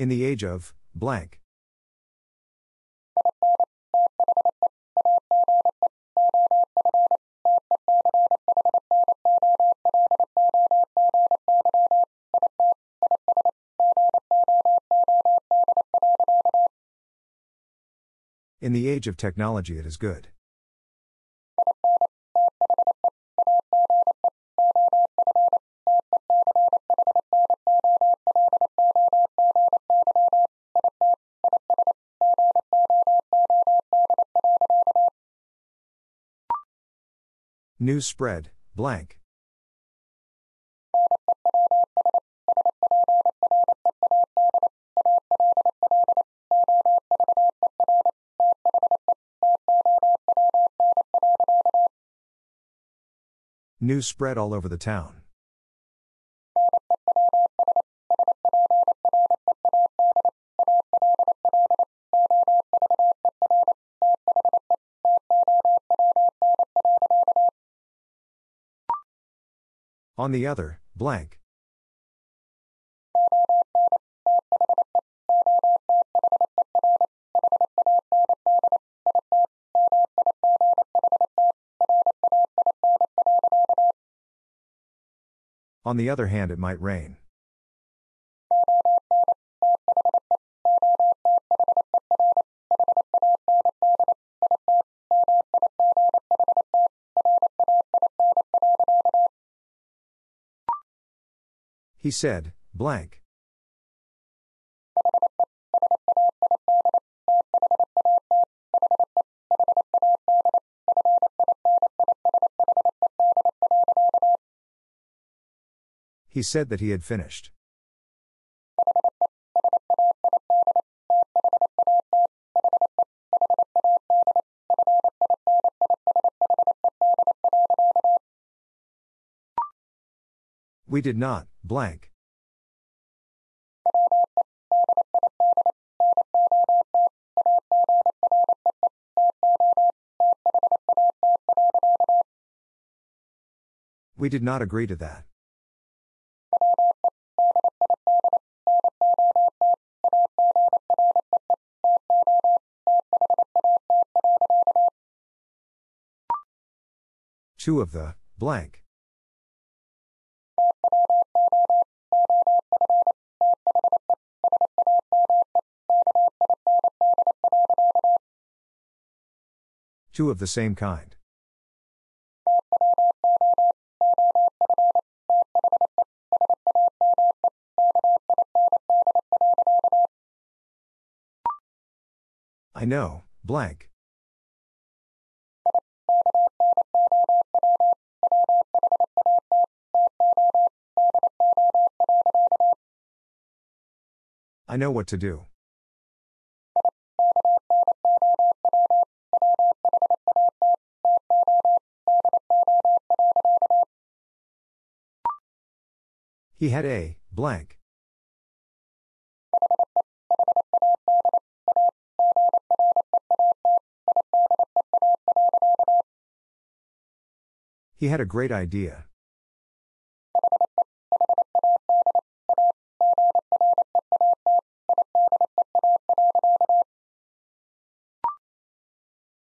In the age of, blank. In the age of technology, it is good. News spread, blank. News spread all over the town. On the other, blank. On the other hand, it might rain. He said, blank. He said that he had finished. We did not, blank. We did not agree to that. Two of the, blank. Two of the same kind. I know, blank. I know what to do. He had a blank. He had a great idea.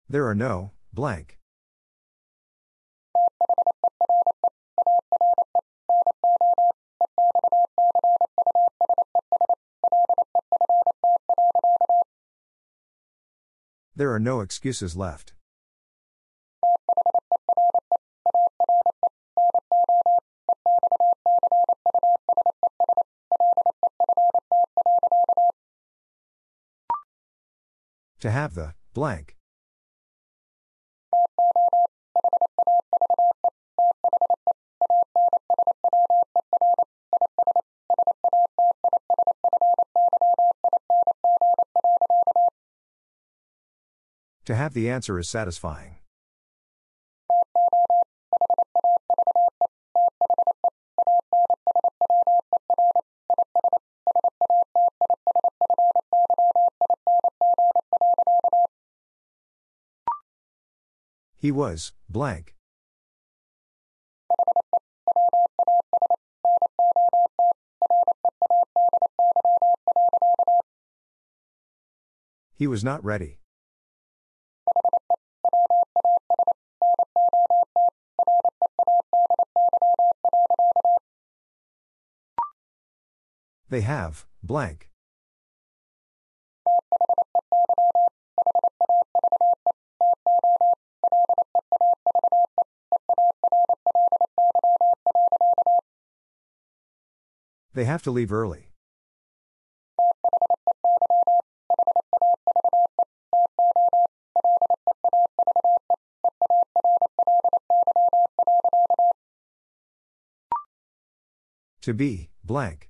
There are no blank. There are no excuses left. To have the blank. To have the answer is satisfying. He was blank. He was not ready. They have blank. They have to leave early. To be blank.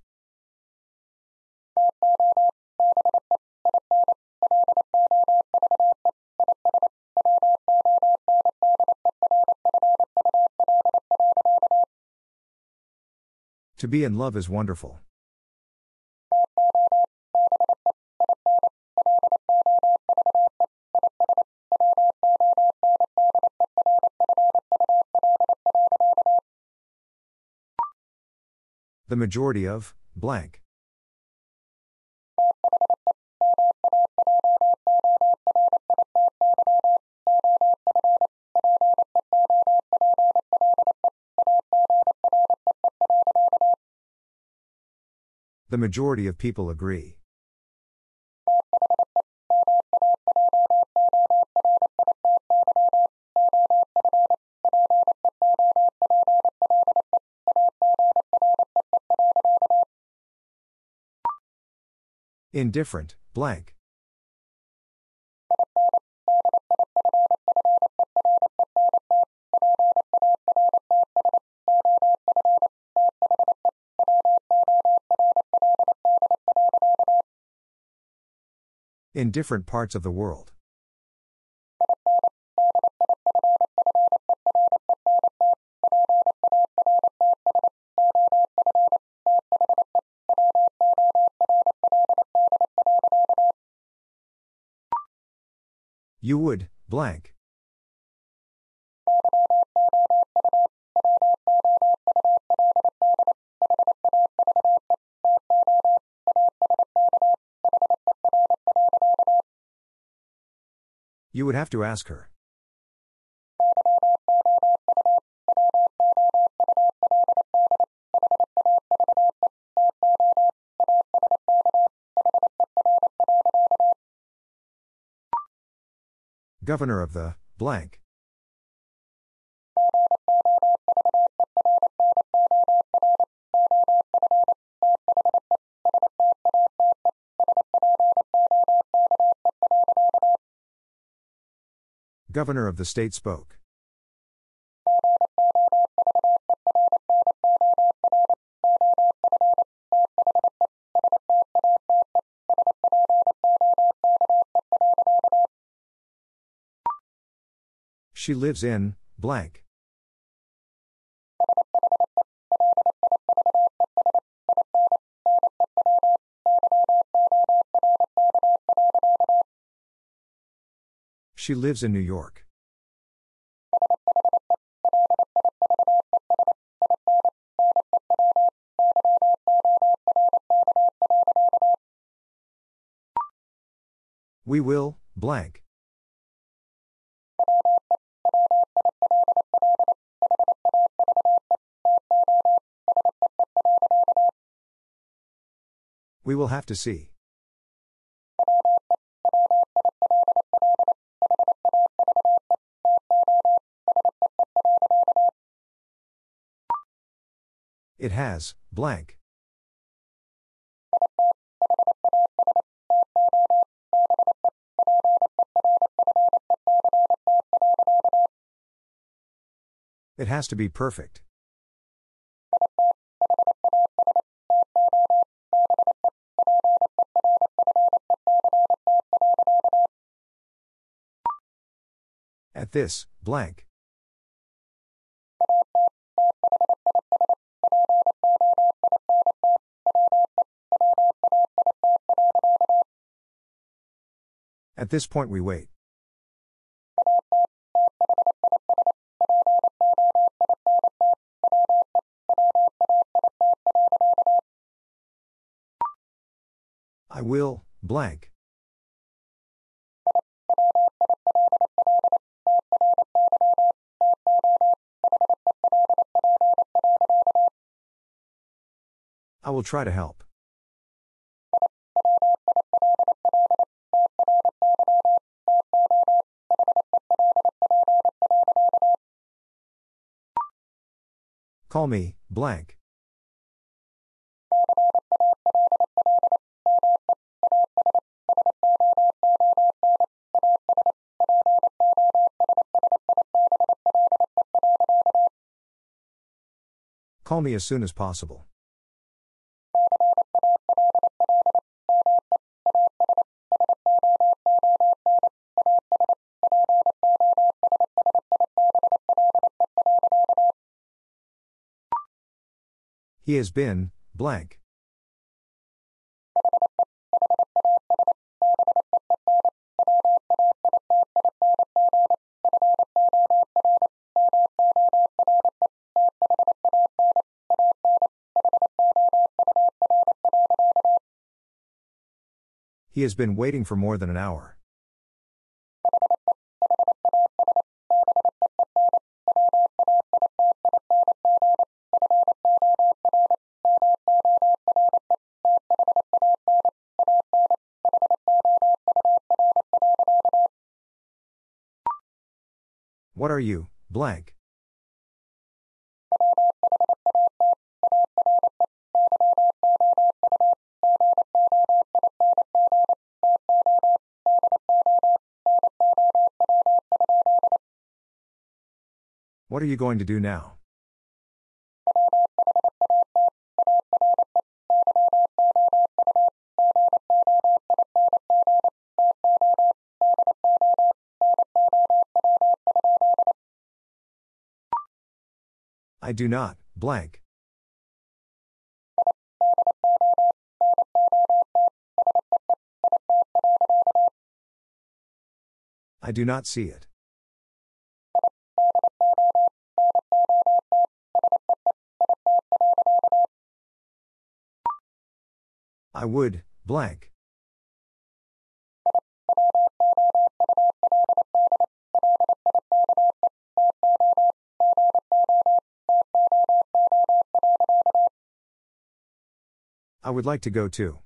To be in love is wonderful. The majority of blank. The majority of people agree. In different, blank. In different parts of the world. You would, blank. Have to ask her. Governor of the blank. Governor of the state spoke. She lives in, blank. She lives in New York. We will, blank. We will have to see. It has, blank. It has to be perfect. At this, blank. At this point, we wait. I will, blank. I will try to help. Call me, blank. Call me as soon as possible. He has been, blank. He has been waiting for more than an hour. You, blank? What are you going to do now? Do not, blank. I do not see it. I would, blank. Would like to go too.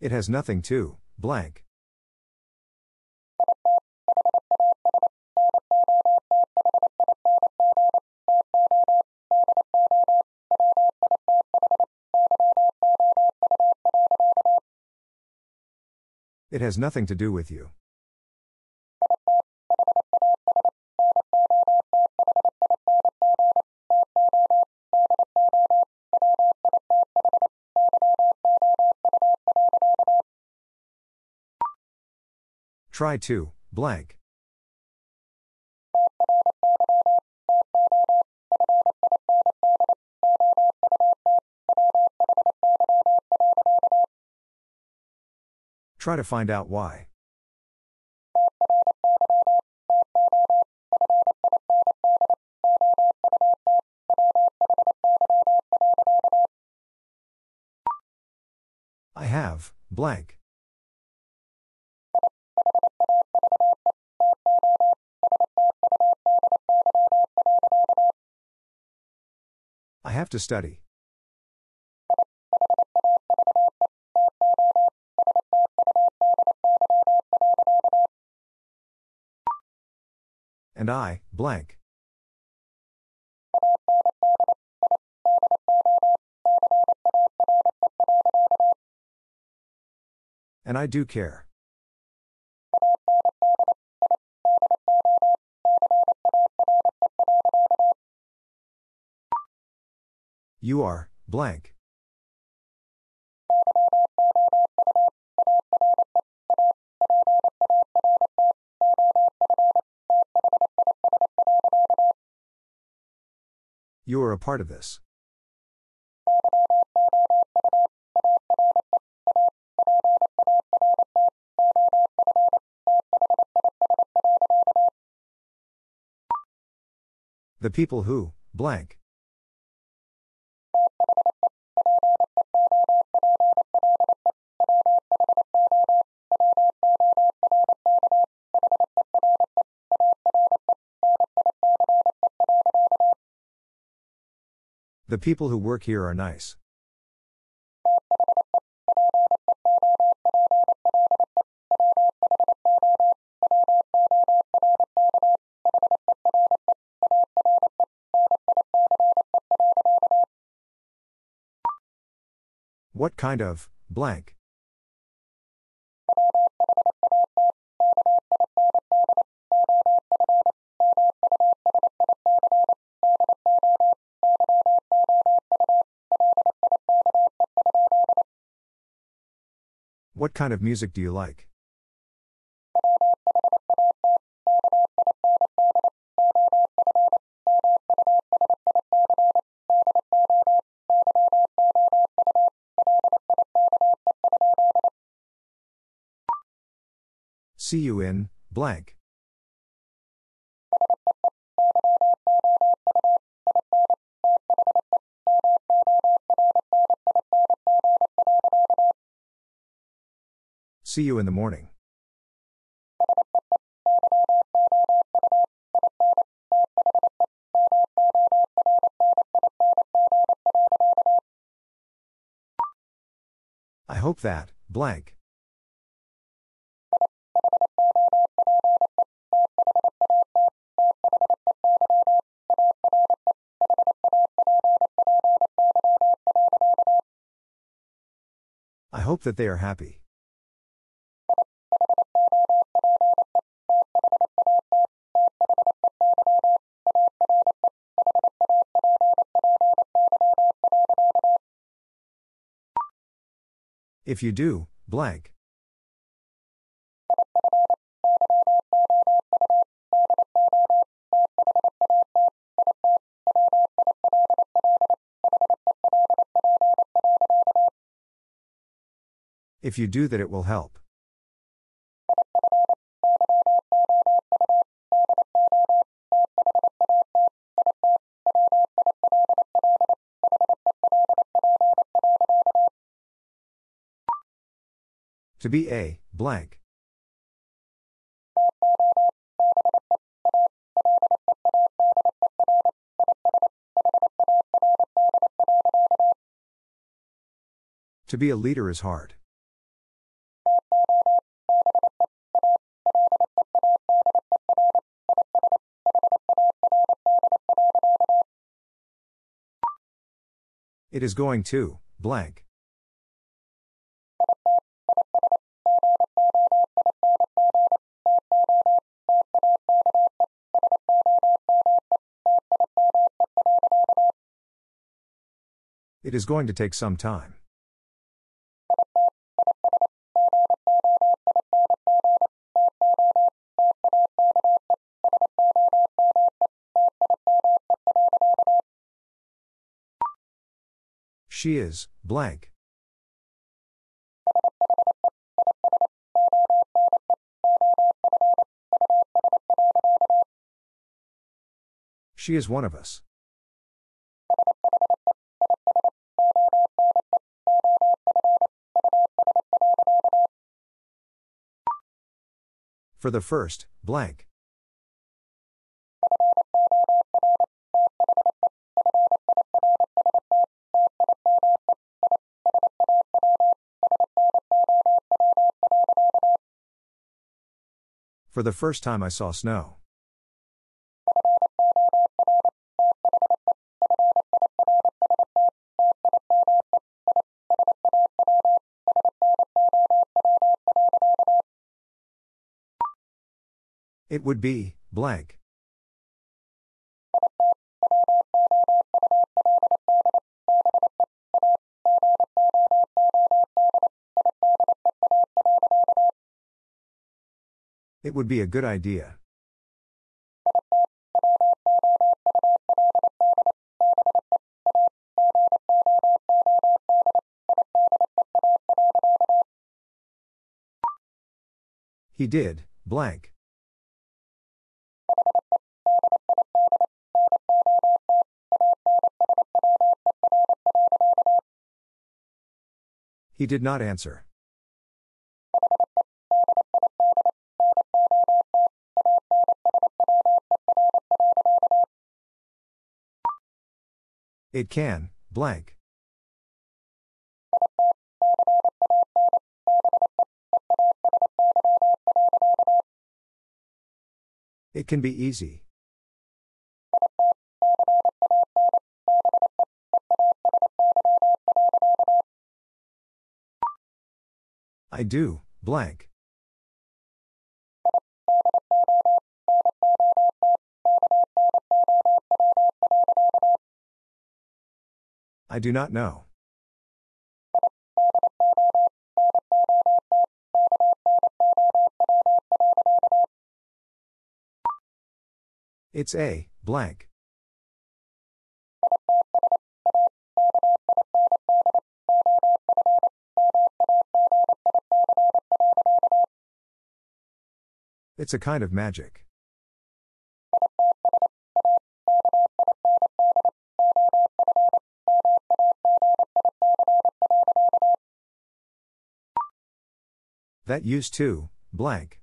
It has nothing to, blank. It has nothing to do with you. Try to, blank. Try to find out why. I have, blank. I have to study. And I, blank. And I do care. You are, blank. You are a part of this. The people who, blank. The people who work here are nice. What kind of, blank? What kind of music do you like? See you in the morning. I hope that, blank. I hope that they are happy. If you do, blank. If you do that, it will help. To be a, blank. To be a leader is hard. It is going to, blank. It is going to take some time. She is, blank. She is one of us. For the first, blank. For the first time I saw snow. It would be, blank. It would be a good idea. He did, blank. He did not answer. It can, blank. It can be easy. I do, blank. I do not know. It's a blank. It's a kind of magic. That used to, blank.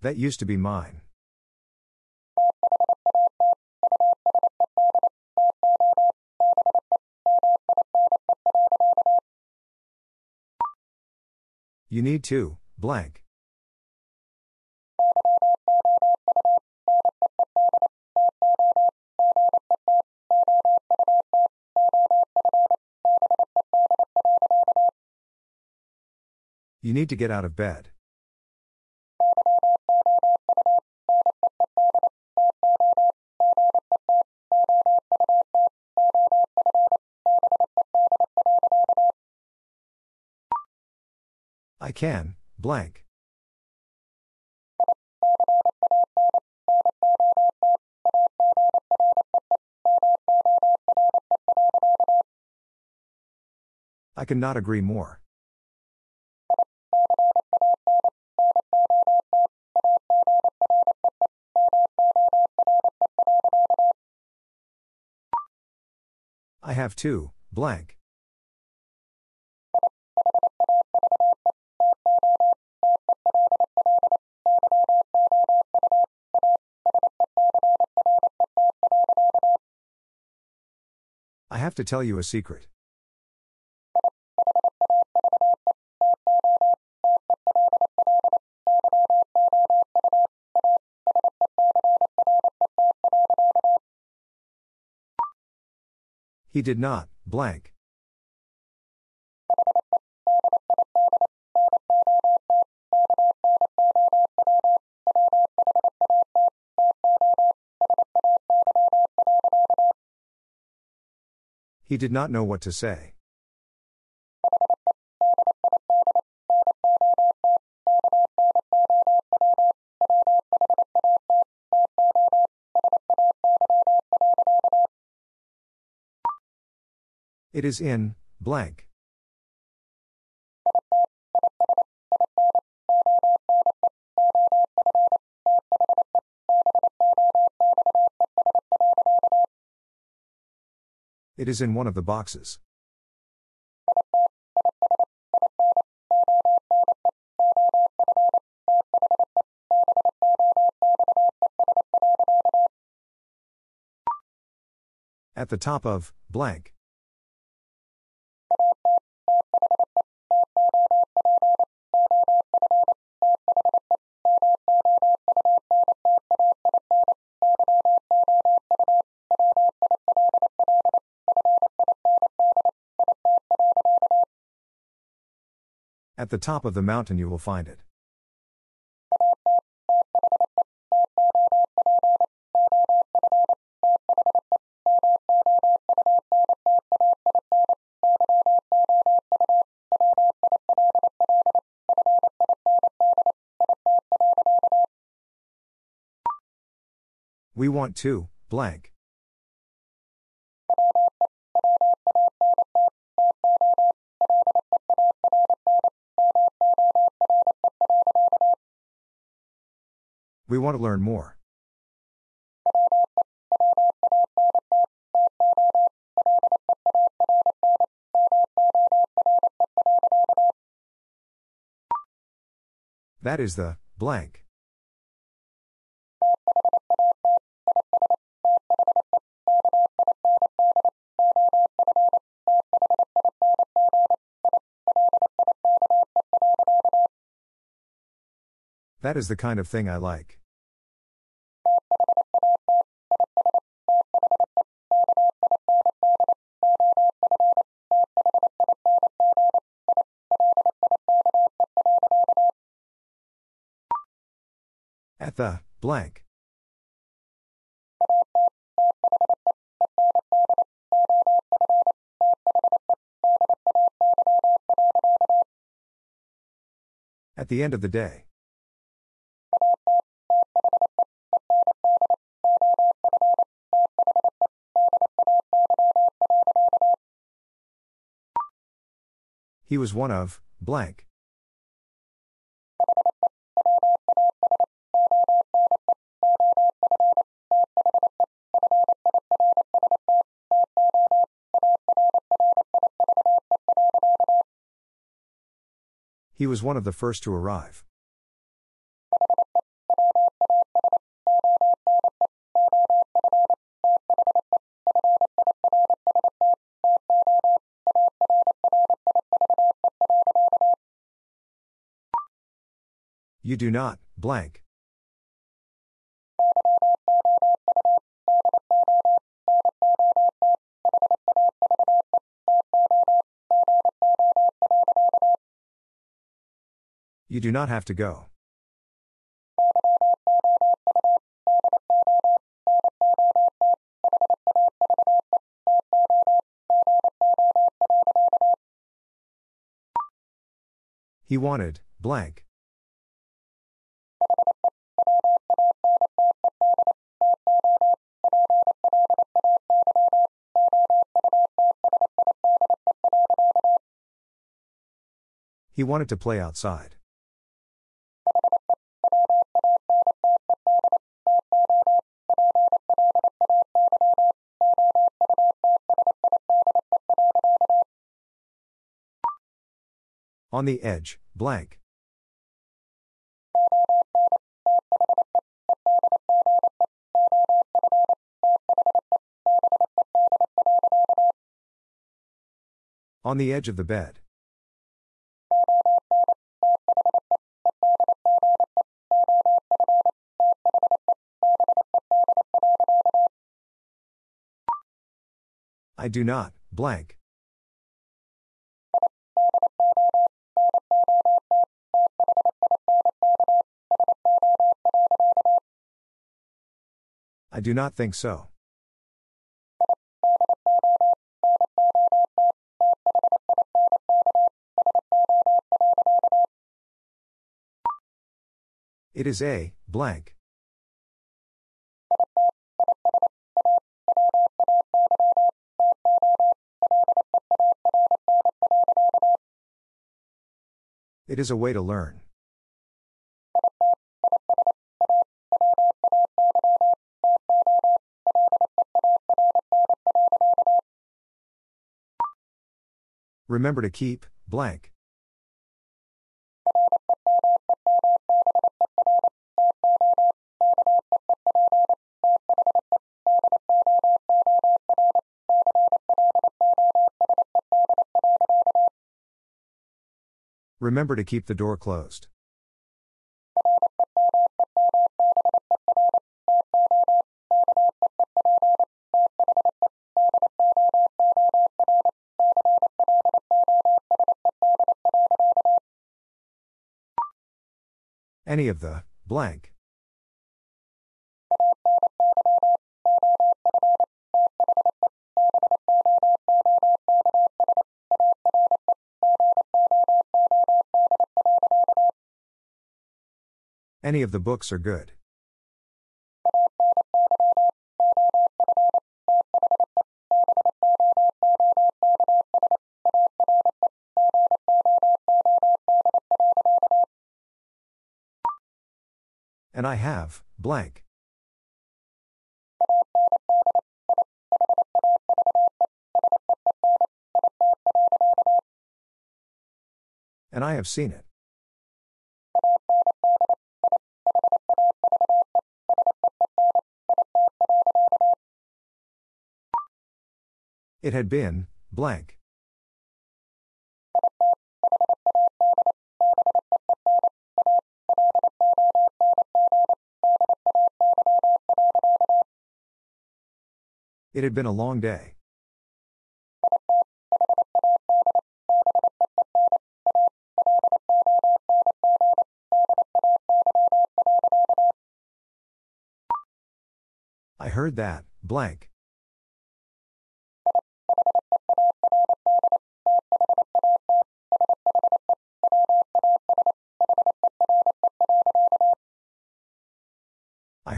That used to be mine. You need to, blank. You need to get out of bed. Can, blank. I cannot agree more. I have to, blank. To tell you a secret. He did not, blank. He did not know what to say. It is in, blank. It is in one of the boxes. At the top of, blank. At the top of the mountain you will find it. We want to, blank. We want to learn more. That is the blank. That is the kind of thing I like. At the blank. At the end of the day. He was one of, blank. He was one of the first to arrive. You do not, blank. You do not have to go. He wanted, blank. He wanted to play outside. On the edge, blank. On the edge of the bed. I do not, blank. I do not think so. It is a blank. It is a way to learn. Remember to keep, blank. Remember to keep the door closed. Any of the, blank. Any of the books are good. And I have, blank. And I have seen it. It had been, blank. It had been a long day. I heard that, blank.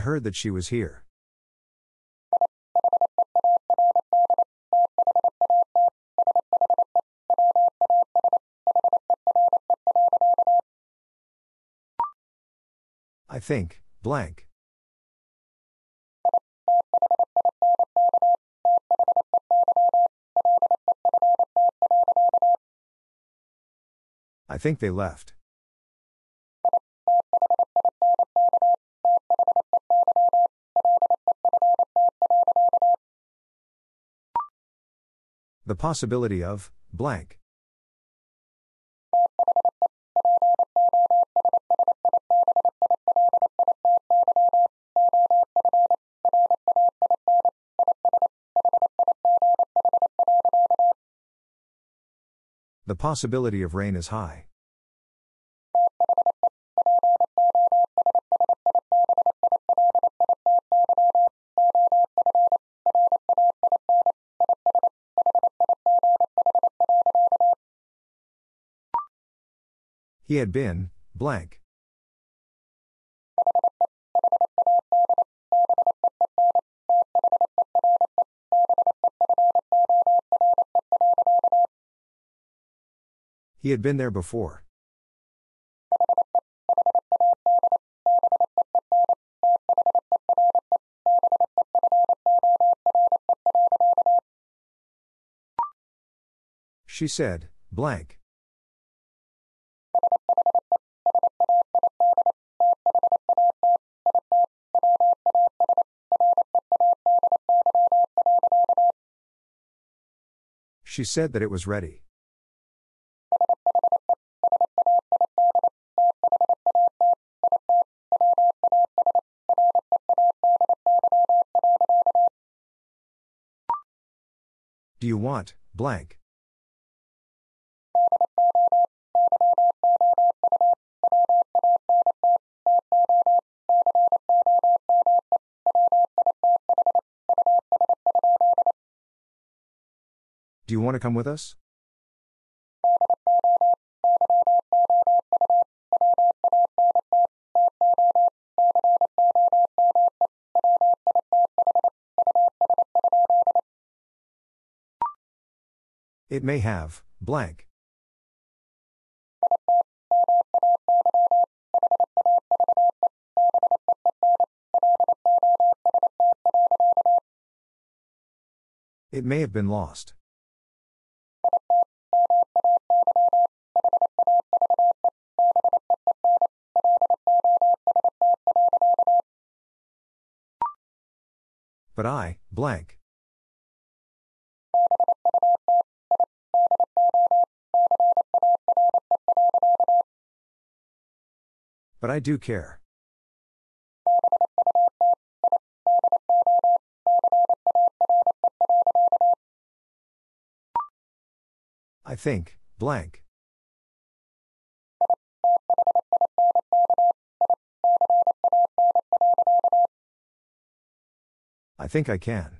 Heard that she was here. I think, blank. I think they left. Possibility of, blank. The possibility of rain is high. He had been, blank. He had been there before. She said, blank. She said that it was ready. Do you want, blank? Do you want to come with us? It may have, blank. It may have been lost. Blank. But I do care. I think, blank. I think I can.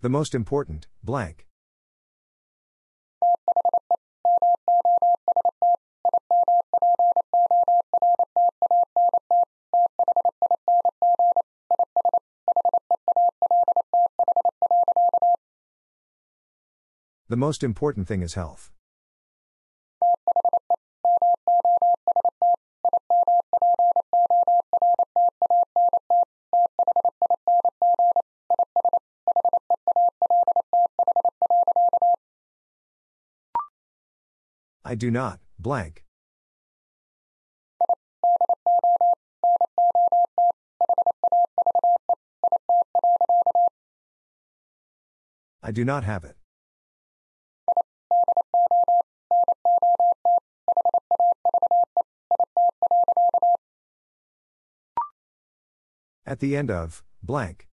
The most important, blank. The most important thing is health. I do not, blank. I do not have it. At the end of, blank.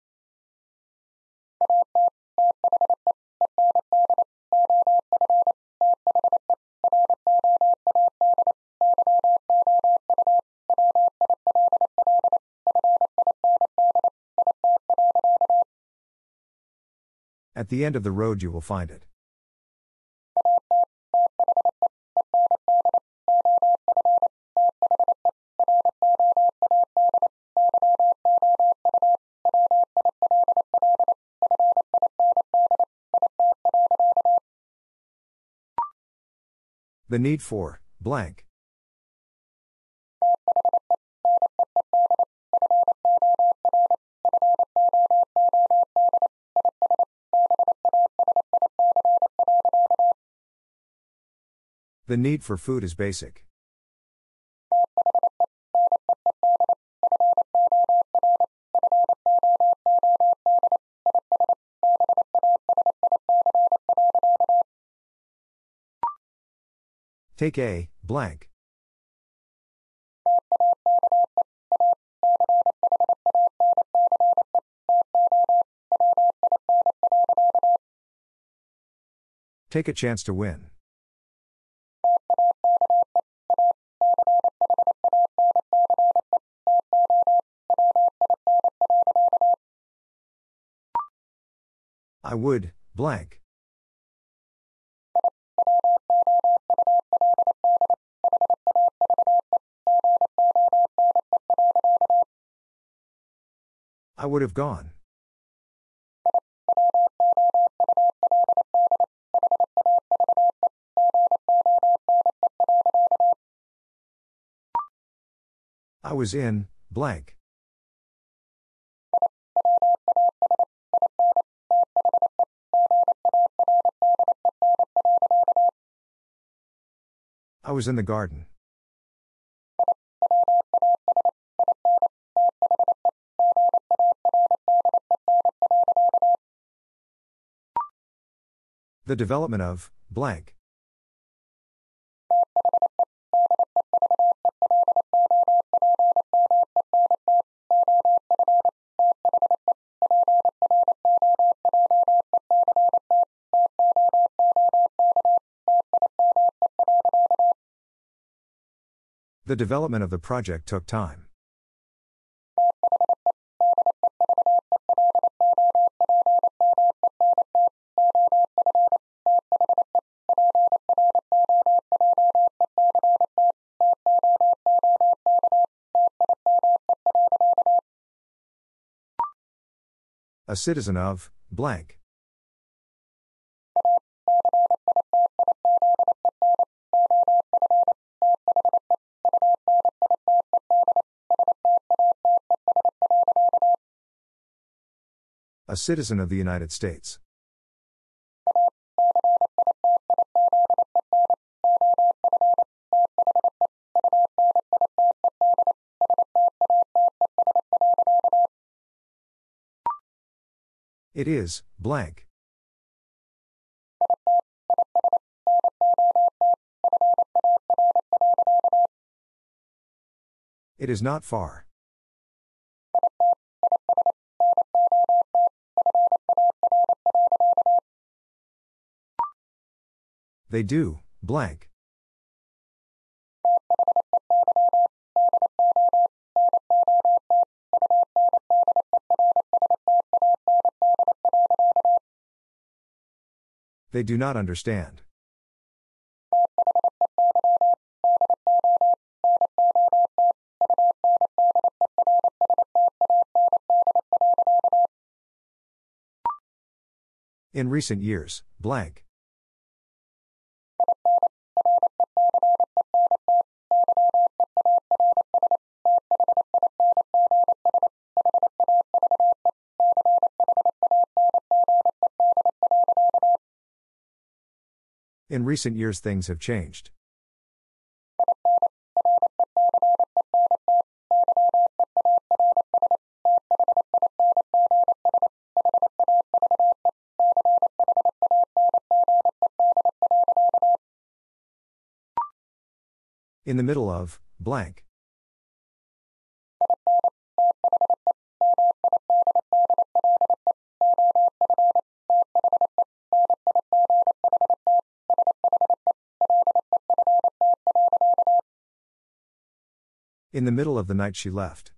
The end of the road, you will find it. The need for, blank. The need for food is basic. Take a, blank. Take a chance to win. I would, blank. I would have gone. I was in, blank. I was in the garden. The development of, blank. The development of the project took time. A citizen of, blank. A citizen of the United States. It is, blank. It is not far. They do, blank. They do not understand. In recent years, blank. In recent years, things have changed. In the middle of, blank. In the middle of the night, she left.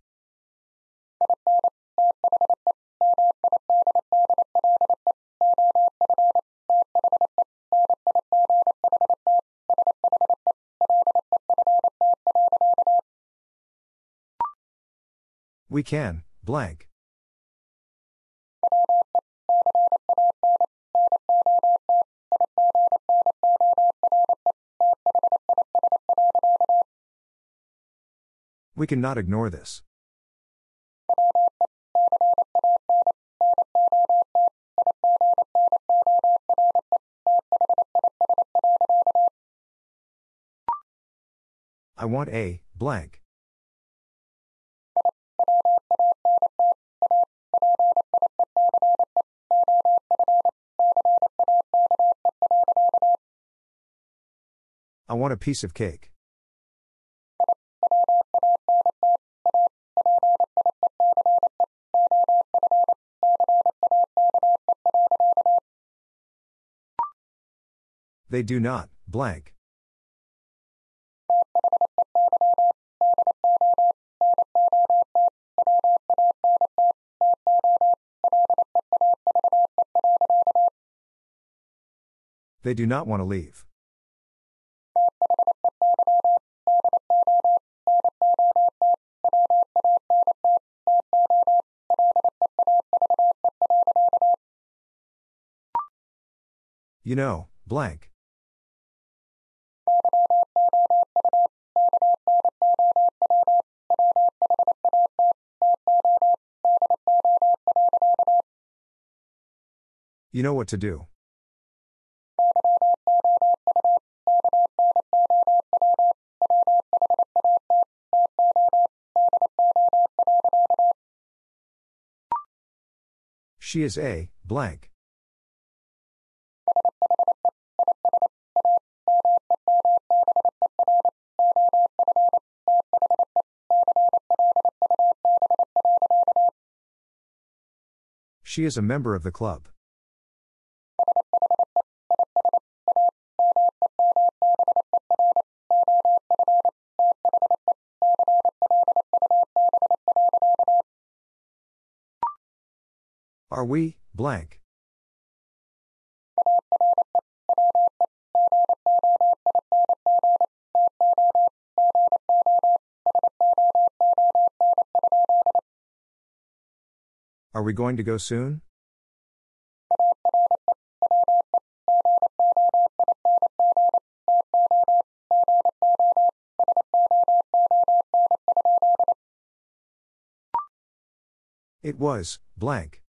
We can, blank. We cannot ignore this. I want a blank. I want a piece of cake. They do not, blank. They do not want to leave. You know, blank. You know what to do. She is a blank. She is a member of the club. Are we, blank? Are we going to go soon? It was, blank.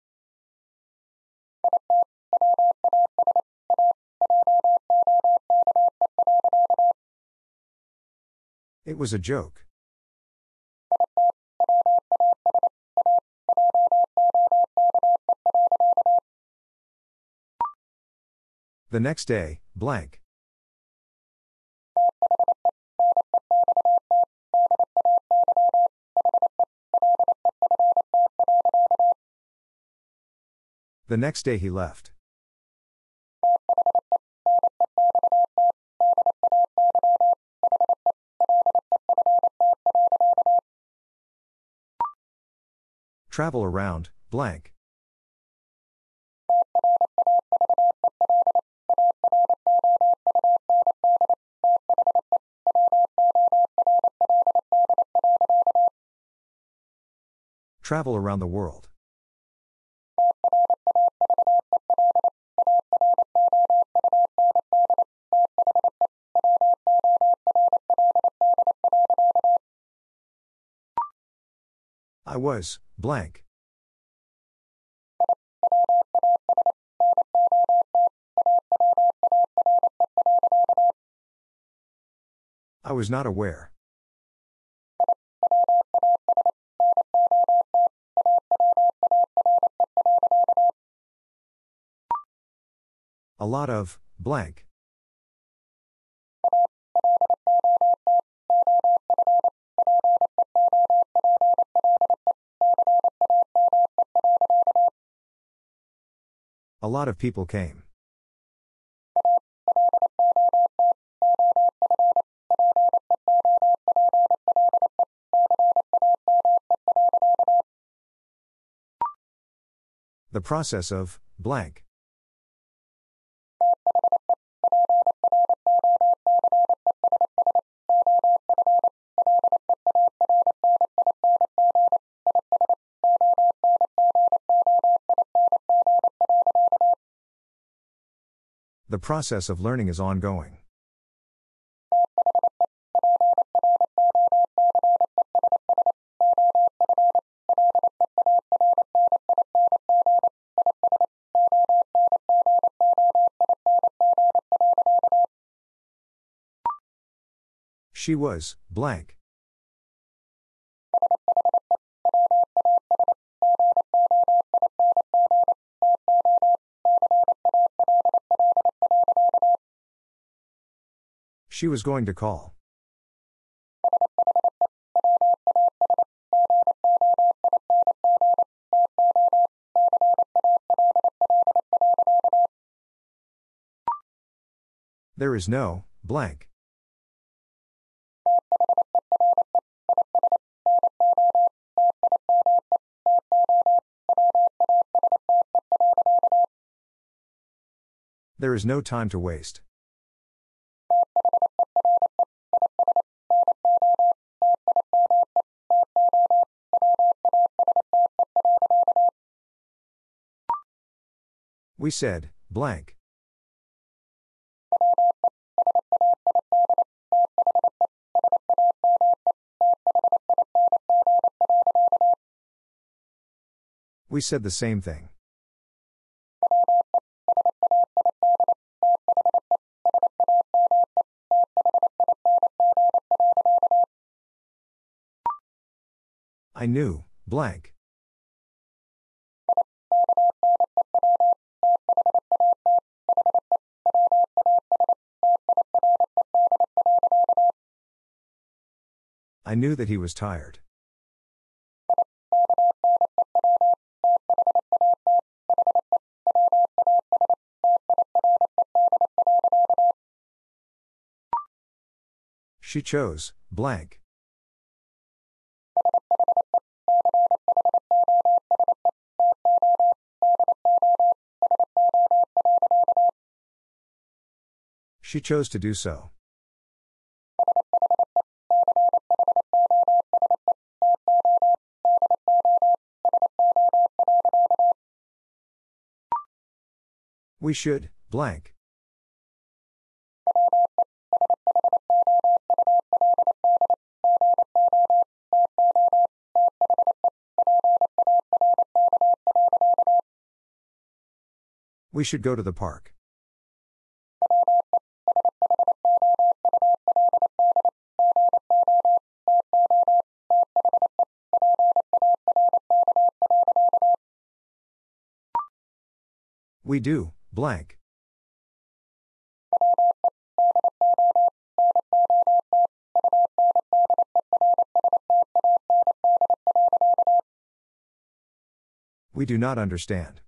It was a joke. The next day, blank. The next day he left. Travel around, blank. Travel around the world. Was, blank. I was not aware. A lot of, blank. A lot of people came. The process of, blank. Process of learning is ongoing. She was, blank. She was going to call. There is no, blank. There is no time to waste. We said, blank. We said the same thing. I knew, blank. I knew that he was tired. She chose, blank. She chose to do so. We should, blank. We should go to the park. We do blank. We do not understand.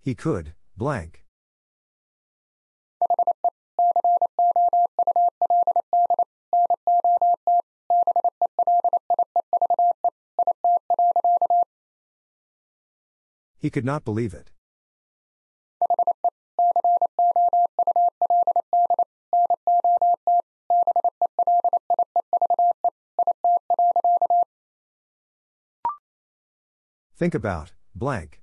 He could, blank. He could not believe it. Think about, blank.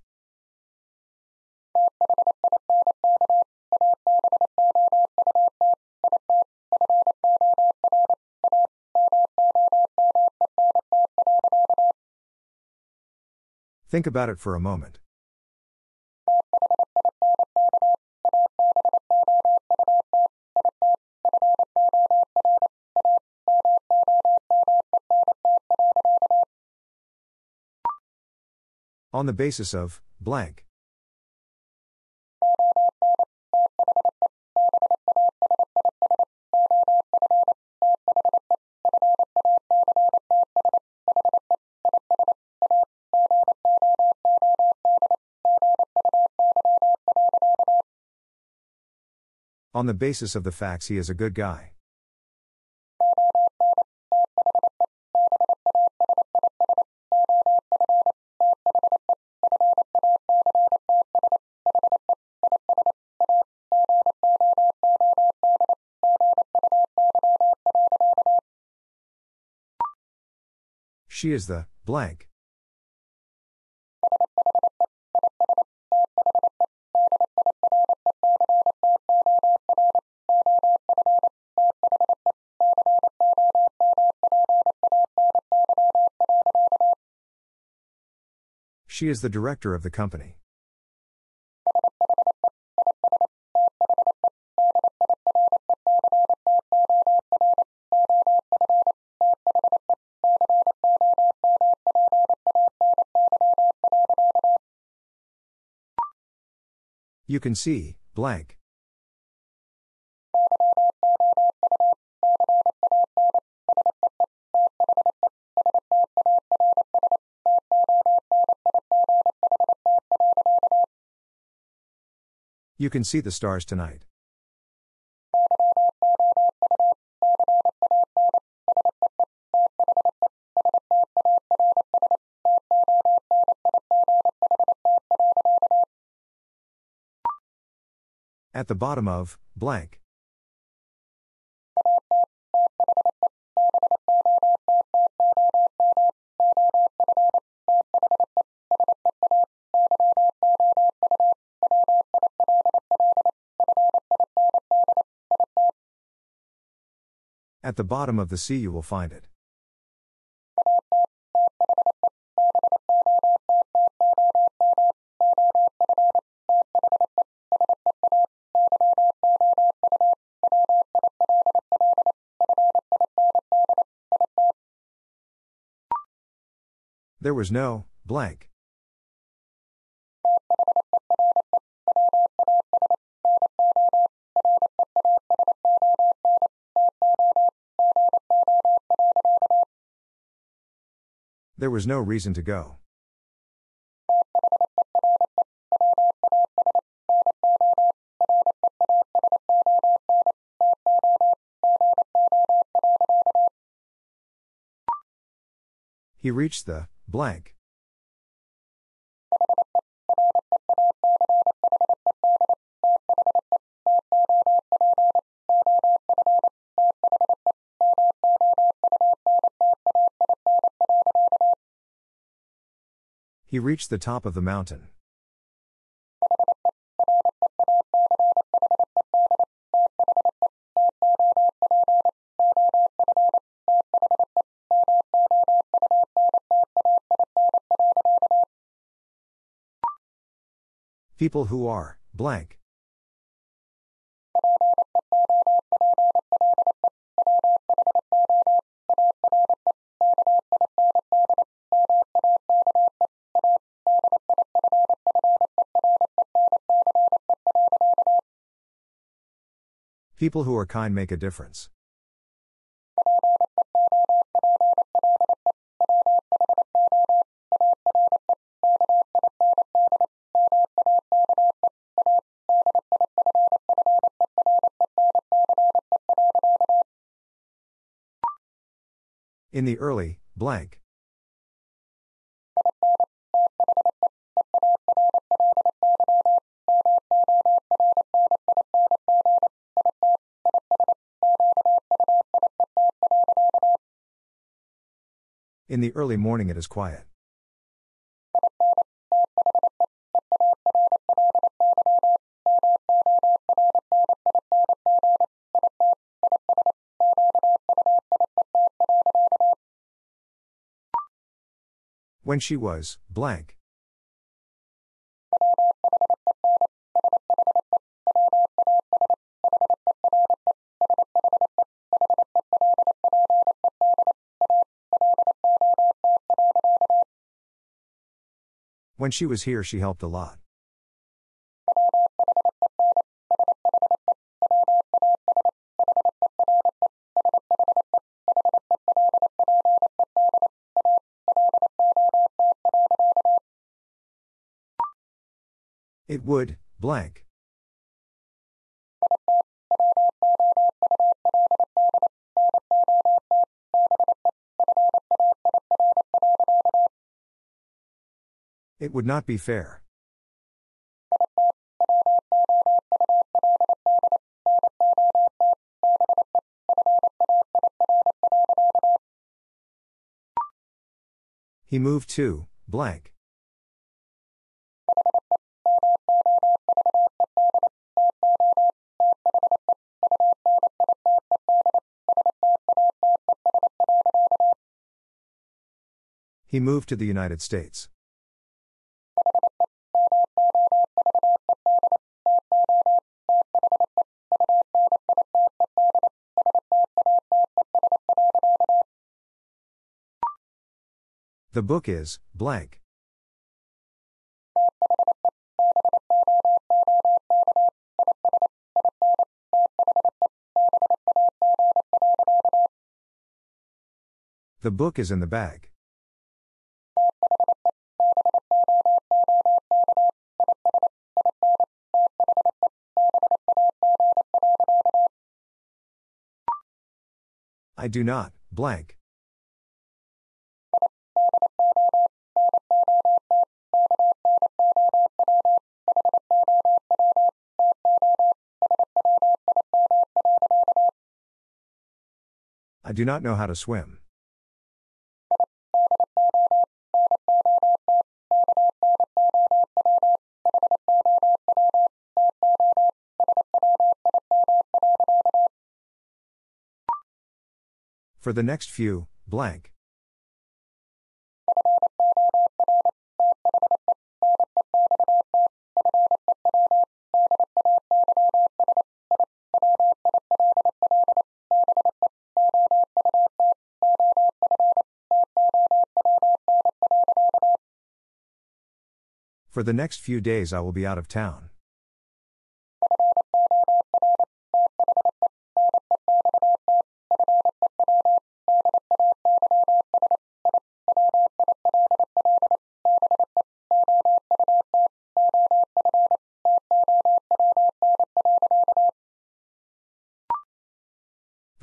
Think about it for a moment. On the basis of, blank. On the basis of the facts, he is a good guy. She is the blank. She is the director of the company. You can see, blank. You can see the stars tonight. At the bottom of, blank. At the bottom of the sea, you will find it. There was no blank. There was no reason to go. He reached the blank. He reached the top of the mountain. People who are, blank. People who are kind make a difference. In the early, blank. In the early morning it is quiet. When she was, blank. When she was here, she helped a lot. It would, blank. It would not be fair. He moved to, blank. He moved to the United States. The book is, blank. The book is in the bag. I do not, blank. I do not know how to swim. For the next few, blank. For the next few days, I will be out of town.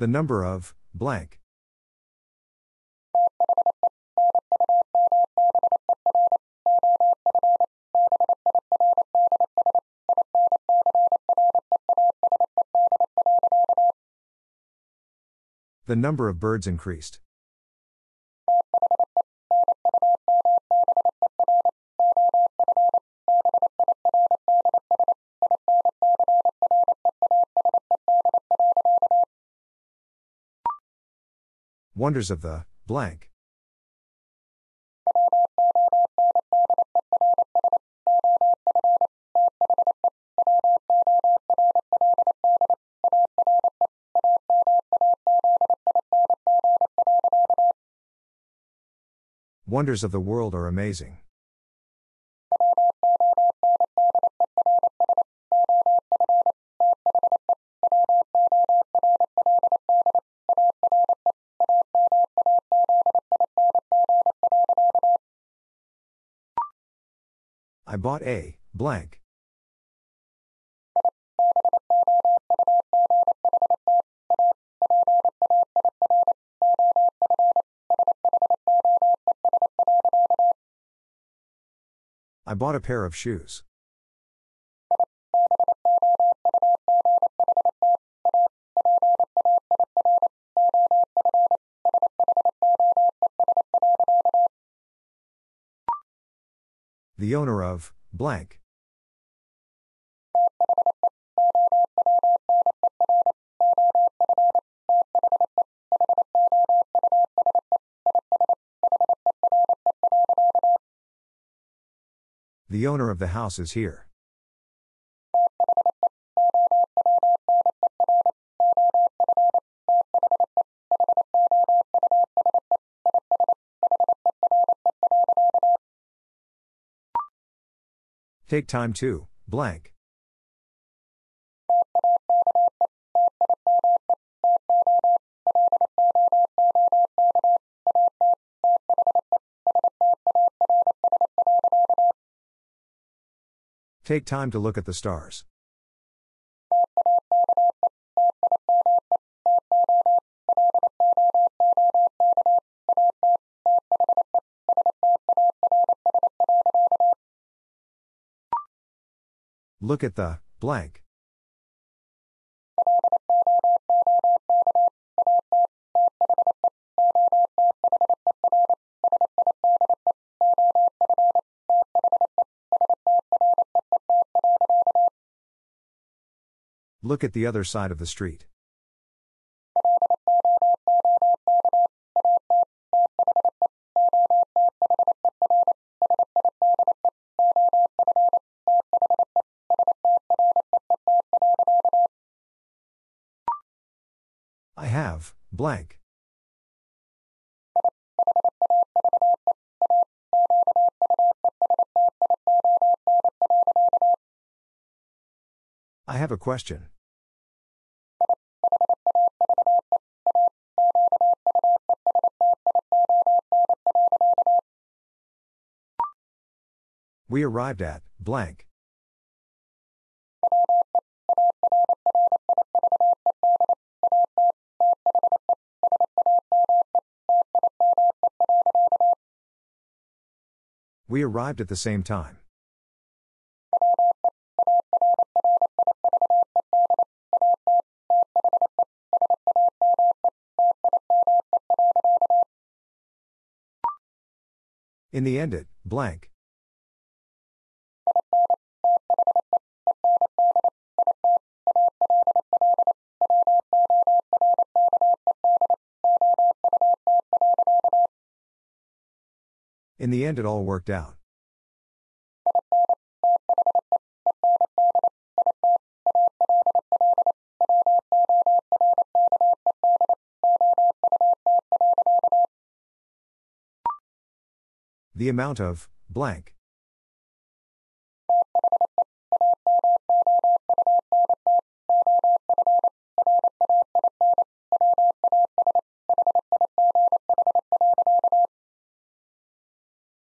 The number of, blank. The number of birds increased. Wonders of the, blank. Wonders of the world are amazing. Bought a blank. I bought a pair of shoes. The owner of blank. The owner of the house is here. Take time to, blank. Take time to look at the stars. Look at the blank. Look at the other side of the street. Blank. I have a question. We arrived at blank. We arrived at the same time. In the end, it blank. In the end, it all worked out. The amount of blank.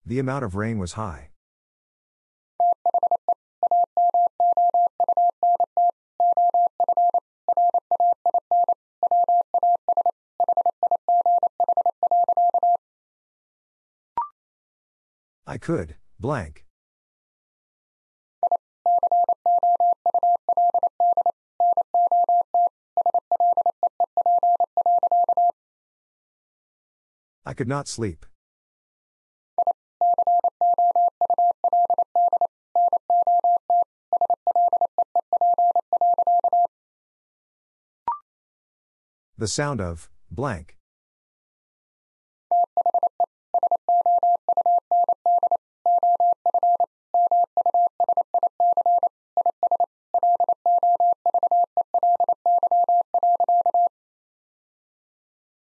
The amount of rain was high. I could, blank. I could not sleep. The sound of blank.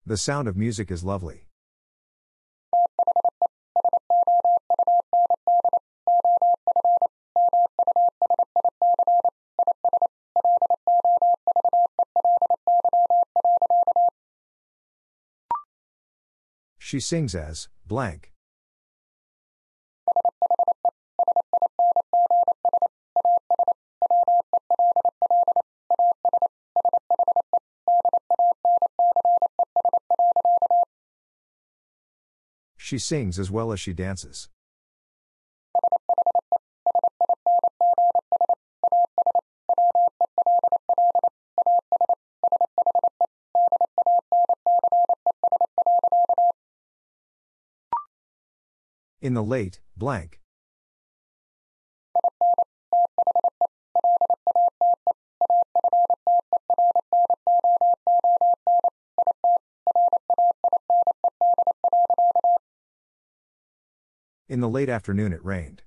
The sound of music is lovely. She sings as blank. She sings as well as she dances. In the late, blank. In the late afternoon it rained.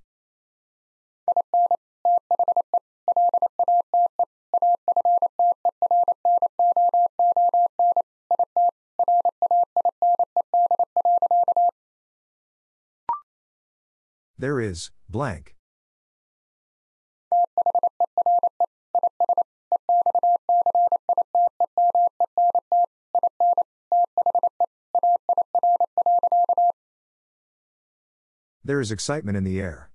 Blank. There is excitement in the air.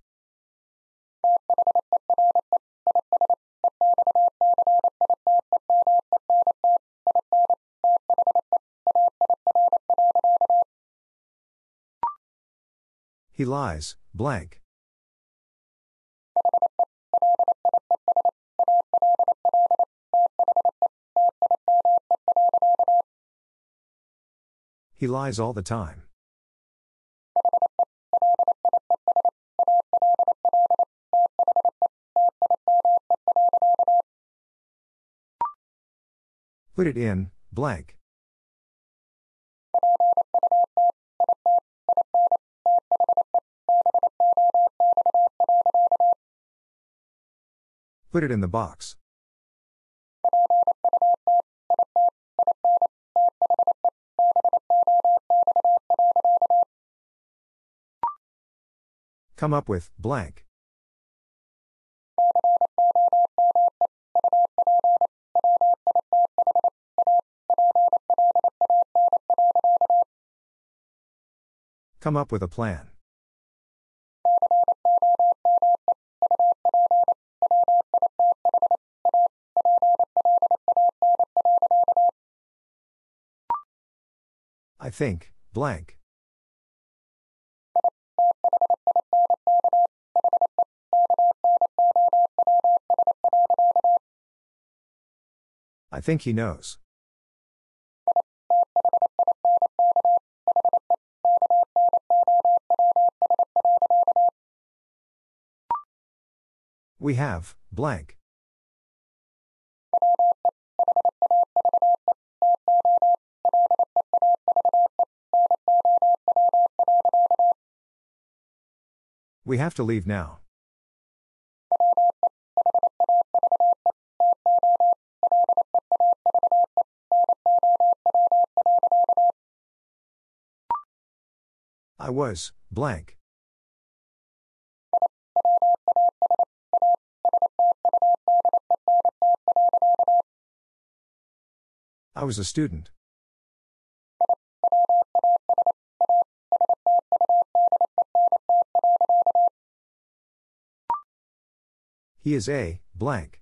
He lies, blank. He lies all the time. Put it in, blank. Put it in the box. Come up with, blank. Come up with a plan. I think, blank. I think he knows. We have, blank. We have to leave now. I was, blank. I was a student. He is a, blank.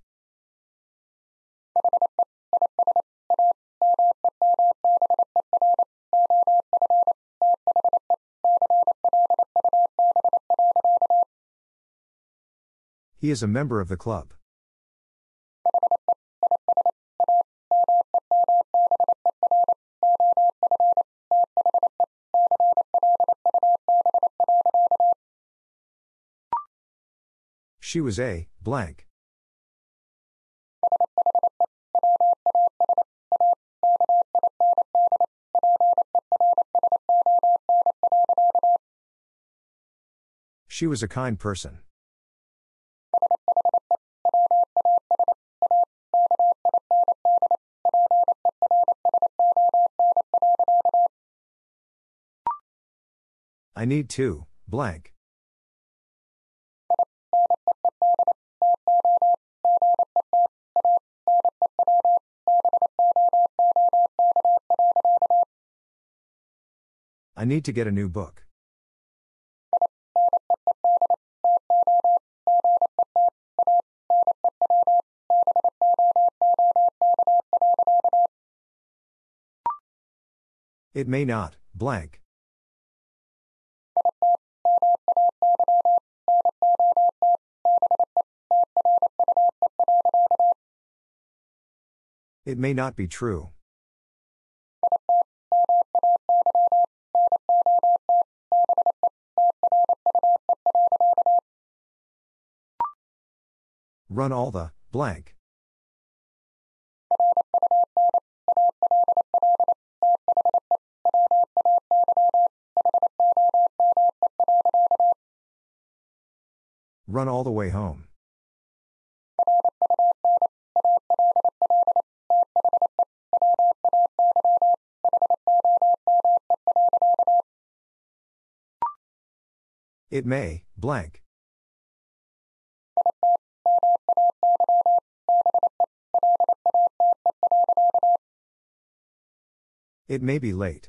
He is a member of the club. She was a, blank. She was a kind person. I need to, blank. I need to get a new book. It may not, blank. It may not be true. Run all the blank. Run all the way home. It may, blank. It may be late.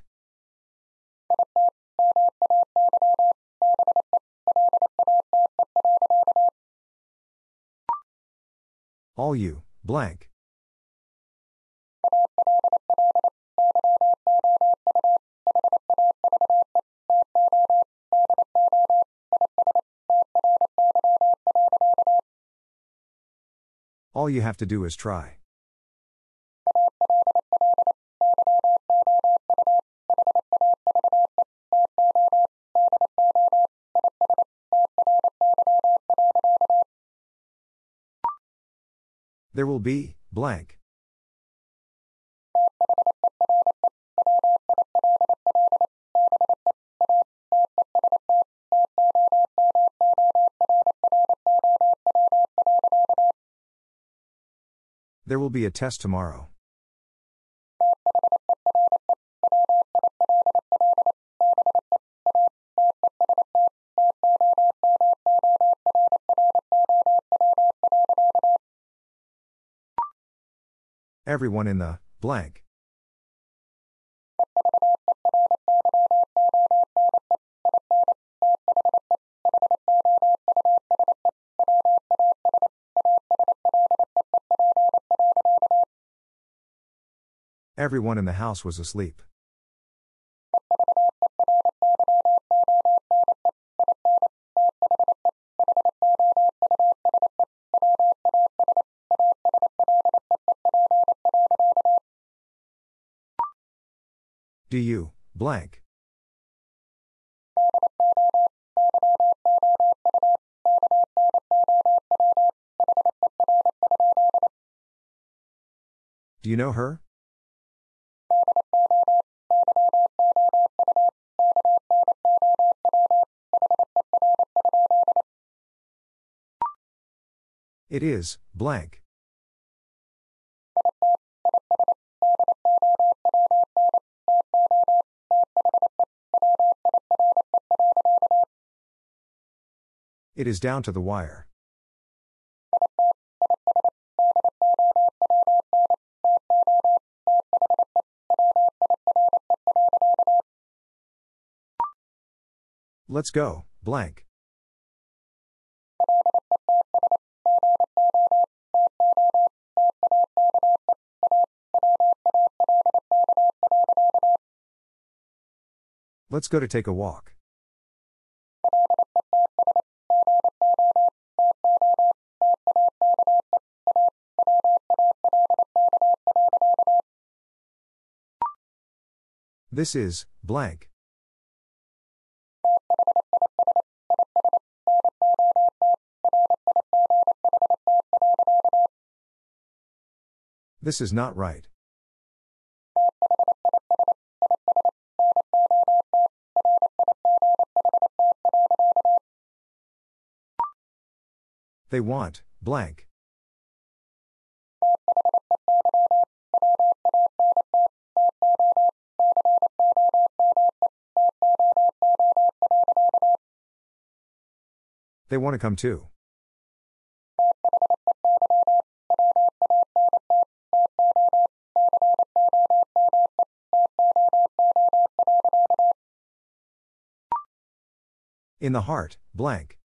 All you, blank. All you have to do is try. There will be, blank. There will be a test tomorrow. Everyone in the blank. Everyone in the house was asleep. Do you, blank? Do you know her? It is, blank. It is down to the wire. Let's go, blank. Let's go to take a walk. This is blank. This is not right. They want, blank. They want to come too. In the heart, blank.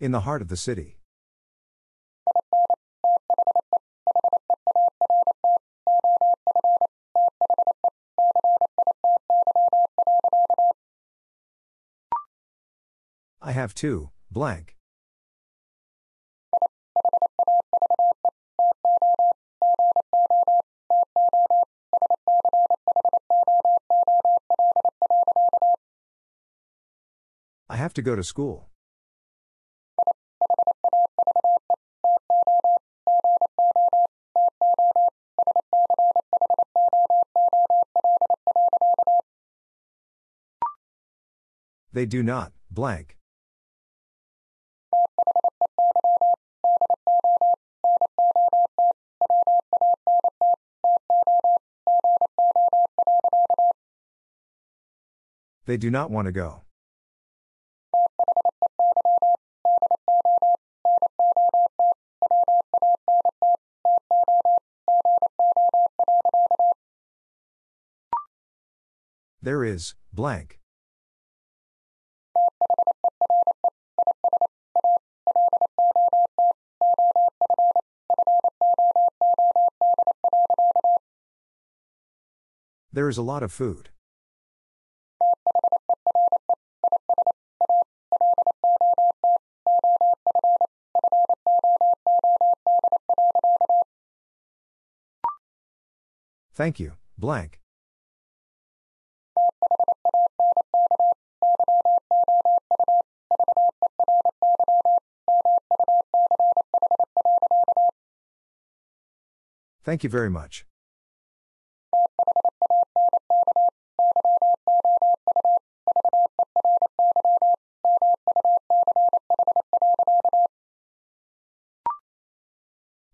In the heart of the city. I have to, blank. Have to go to school. They do not, blank. They do not want to go. Blank. There is a lot of food. Thank you, blank. Thank you very much.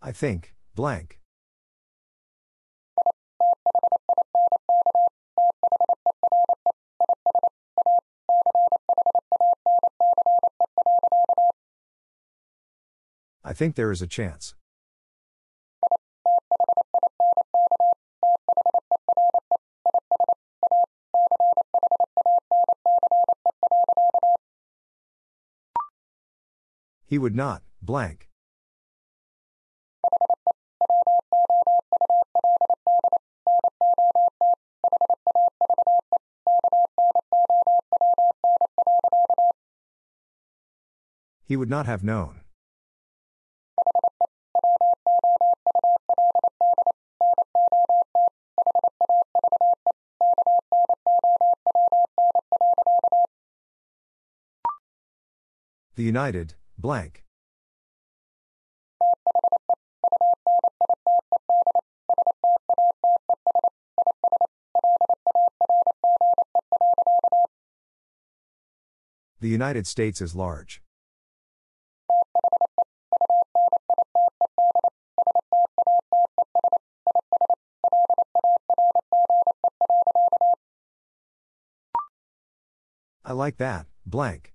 I think, blank. I think there is a chance. He would not, blank. He would not have known. The United, blank. The United States is large. I like that, blank.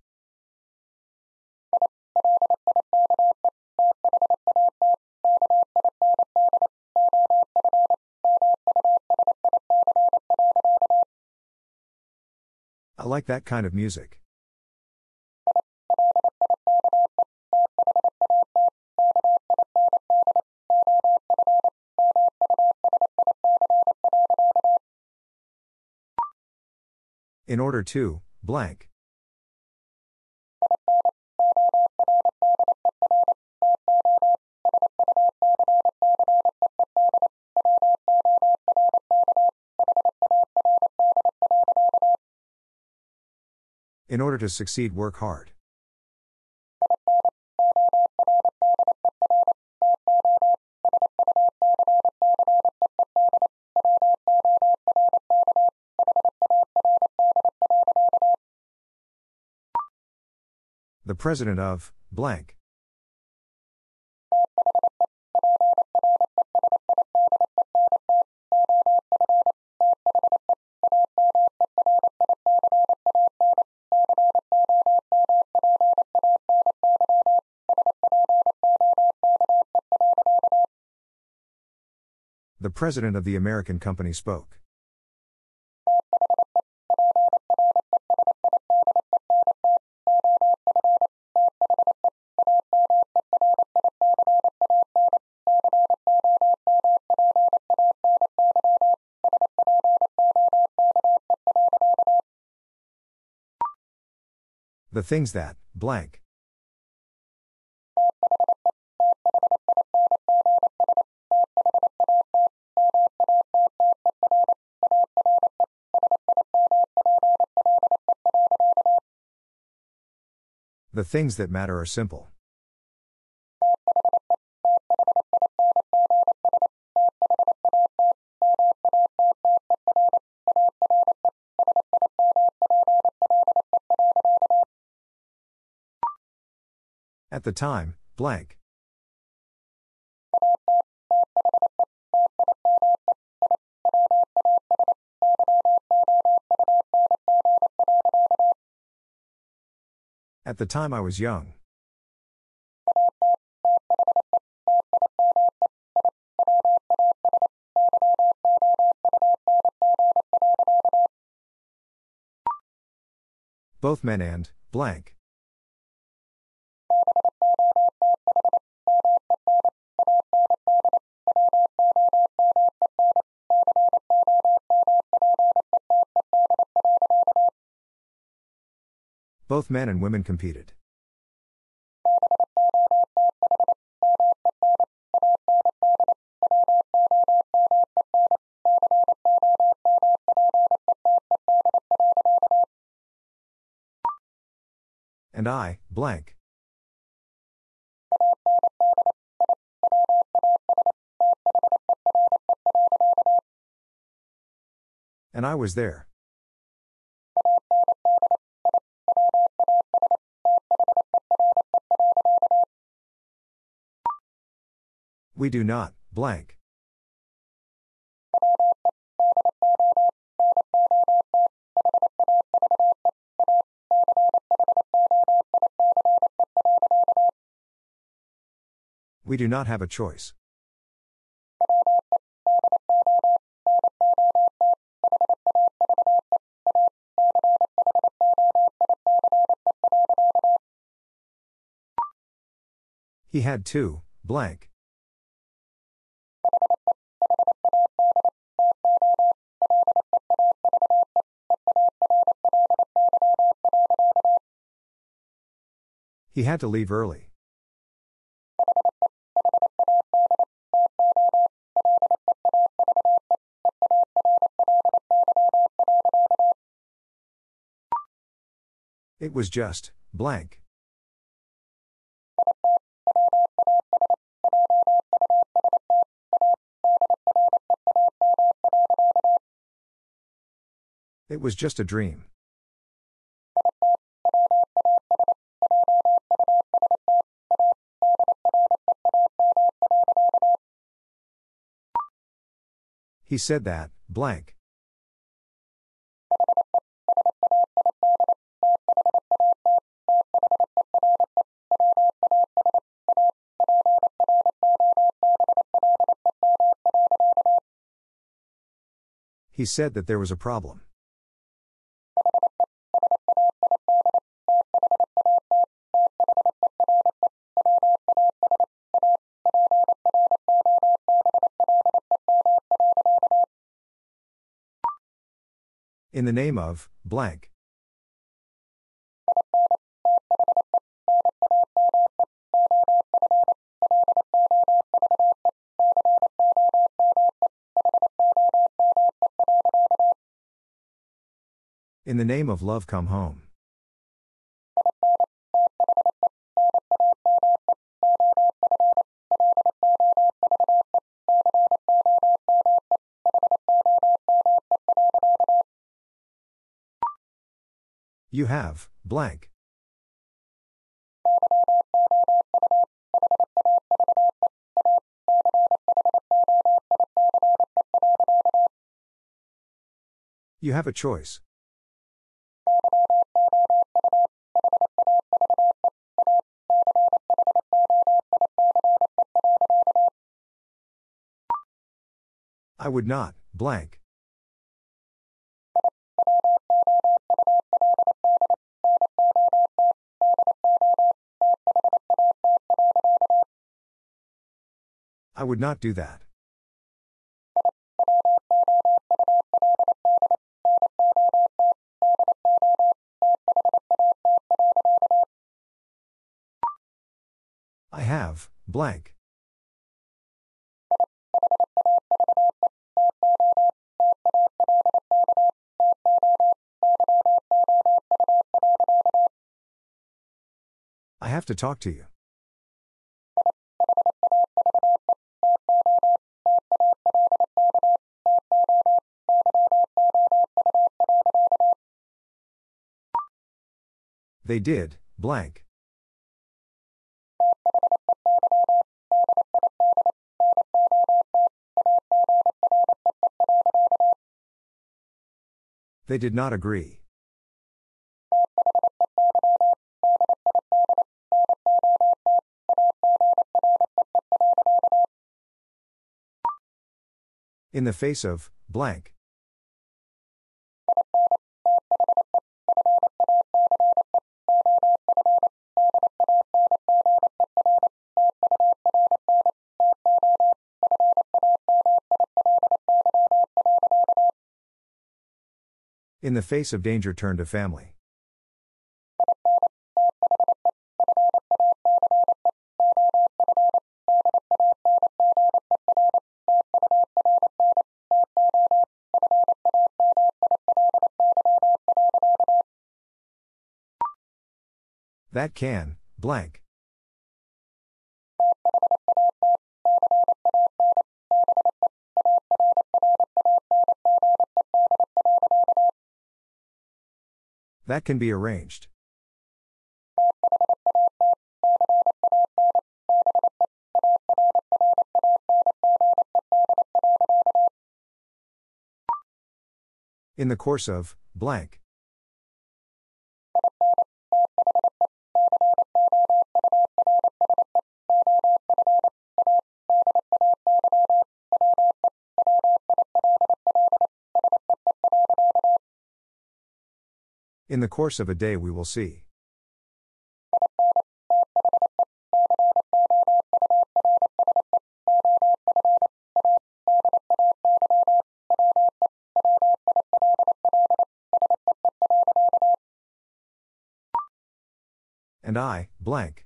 Like that kind of music. In order to, blank. In order to succeed, work hard. The president of, blank. president of the American company spoke. The things that, blank. The things that matter are simple. At the time, blank. At the time I was young. Both men and, blank. Both men and women competed. And I, blank. And I was there. We do not, blank. We do not have a choice. He had to, blank. He had to leave early. It was just, blank. It was just a dream. He said that, blank. He said that there was a problem. In the name of, blank. In the name of love, come home. You have, blank. You have a choice. I would not, blank. I would not do that. I have, blank. I have to talk to you. They did, blank. They did not agree. In the face of, blank. In the face of danger, turn to family. That can, blank. That can be arranged. In the course of, blank. In the course of a day, we will see. And I, blank.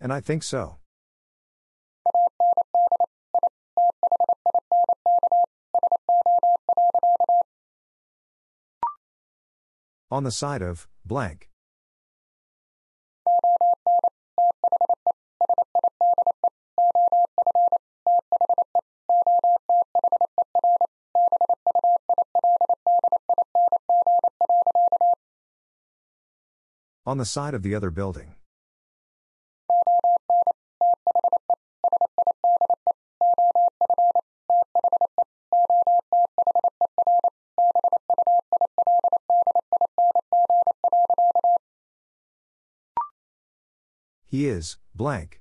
And I think so. On the side of, blank. On the side of the other building. Blank.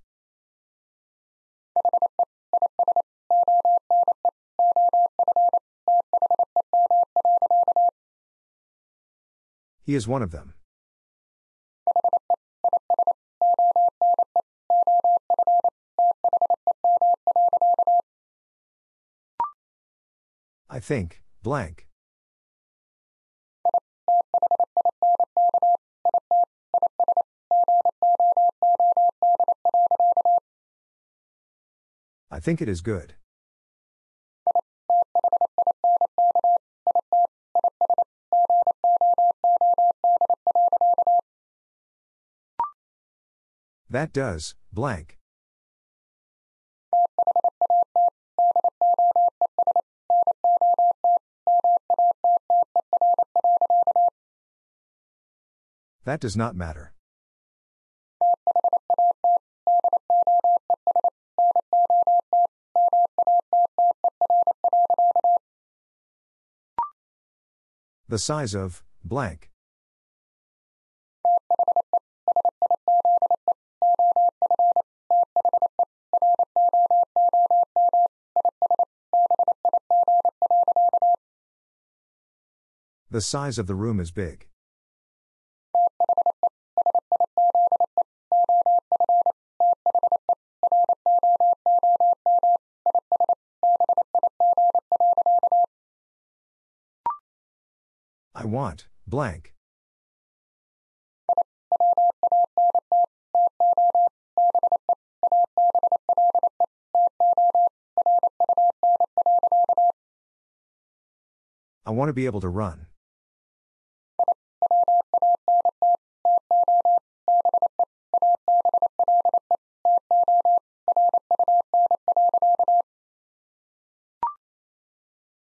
He is one of them. I think, blank. Think it is good. That does, blank. That does not matter. The size of, blank. The size of the room is big. Want, blank. I want to be able to run.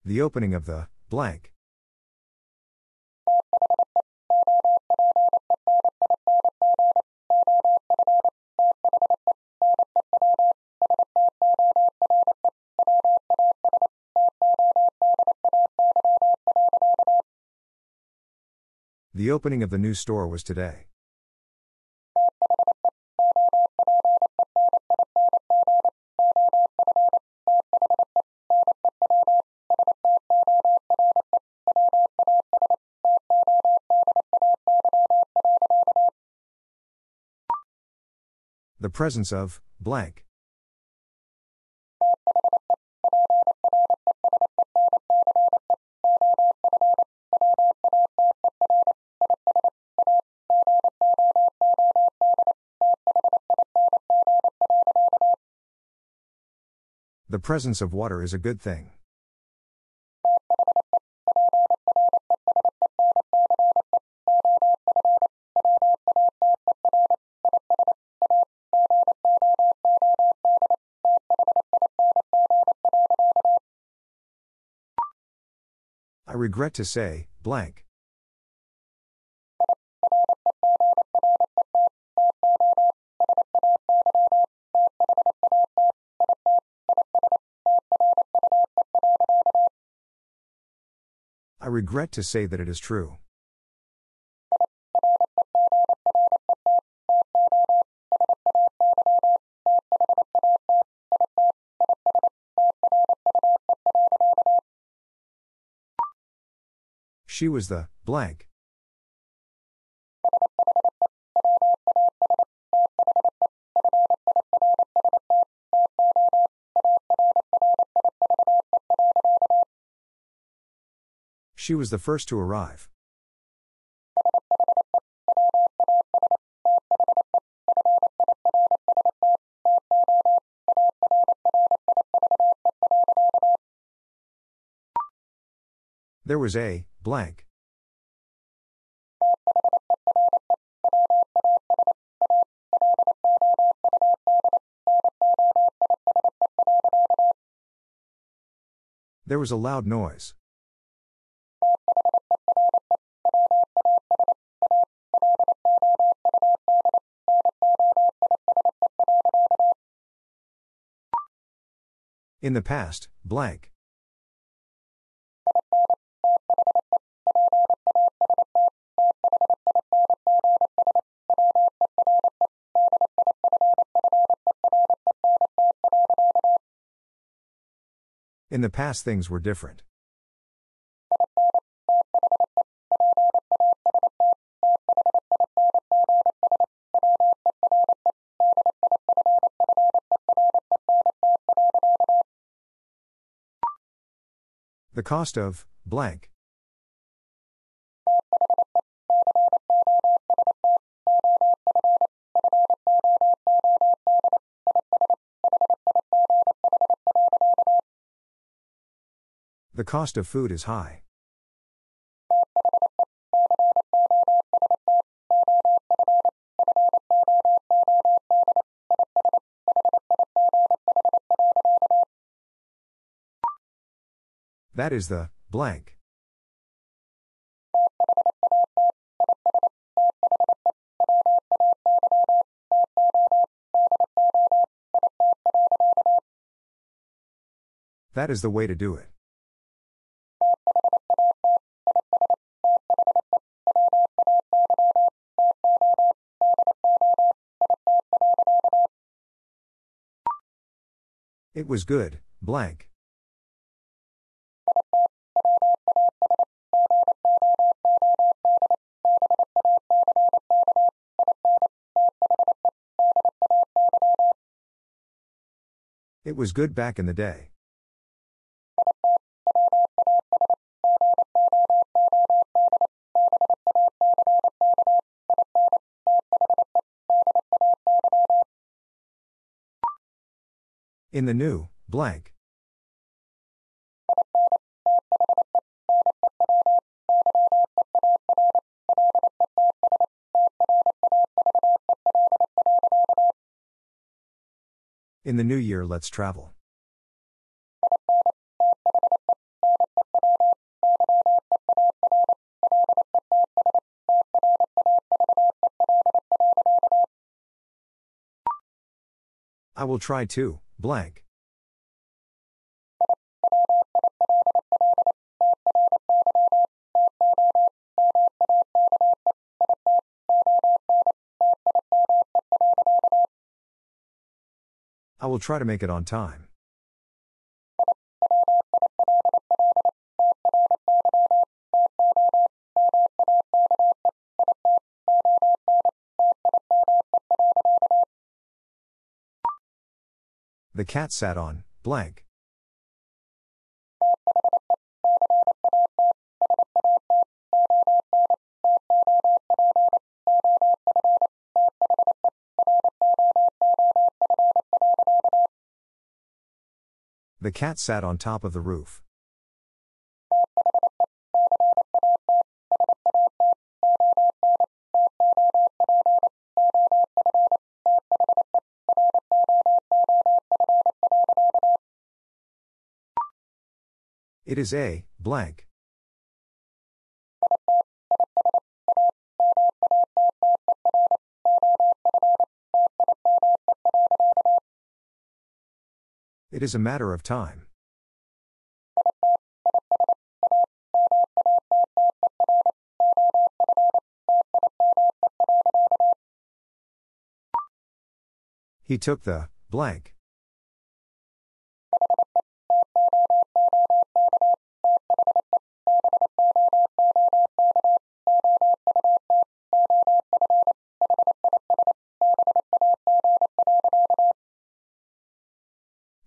The opening of the blank. The opening of the new store was today. The presence of, blank. The presence of water is a good thing. I regret to say, blank. Regret to say that it is true. She was the blank. She was the first to arrive. There was a blank. There was a loud noise. In the past, blank. In the past, things were different. Cost of blank. The cost of food is high. That is the blank. That is the way to do it. It was good, blank. It was good back in the day. In the new, blank. In the new year, let's travel. I will try to, blank. Will try to make it on time. The cat sat on, blank. The cat sat on top of the roof. It is a blank. It is a matter of time. He took the blank.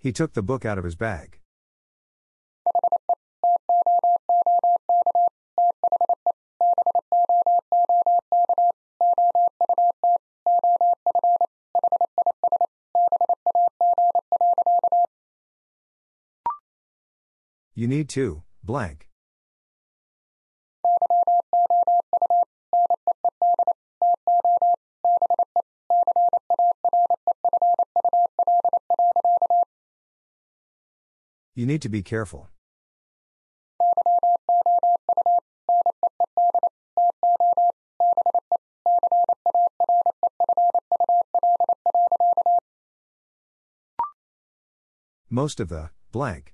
He took the book out of his bag. You need to, blank. You need to be careful. Most of the blank.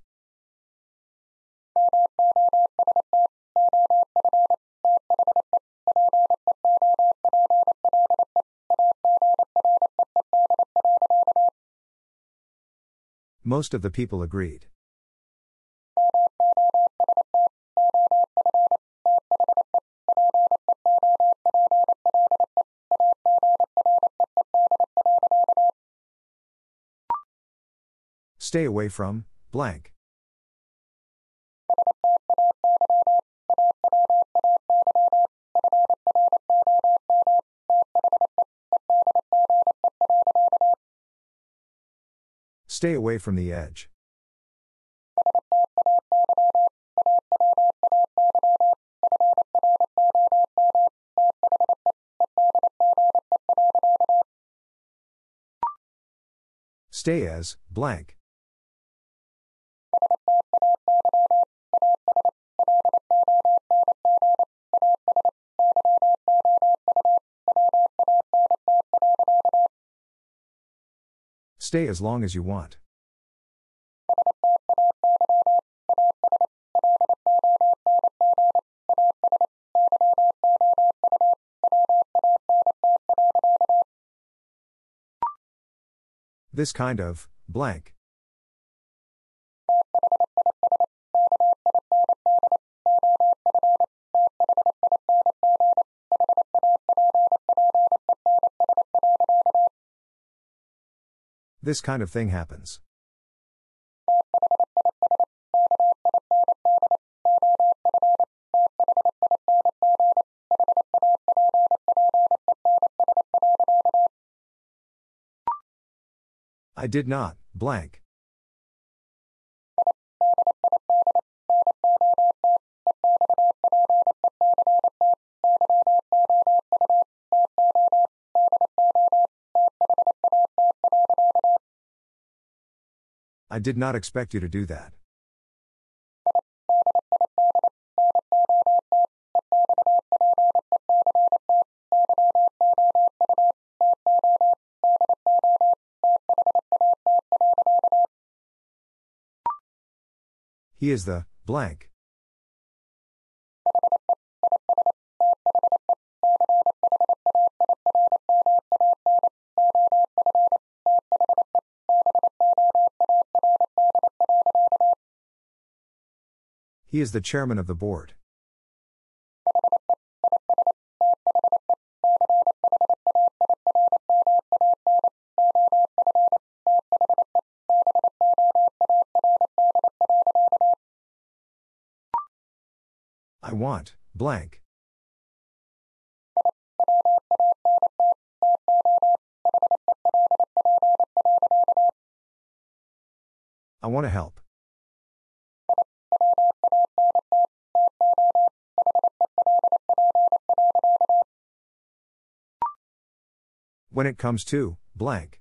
Most of the people agreed. Stay away from, blank. Stay away from the edge. Stay as, blank. Stay as long as you want. This kind of, blank. This kind of thing happens. I did not, blank. I did not expect you to do that. He is the blank. He is the chairman of the board. I want, blank. I want to help. When it comes to, blank.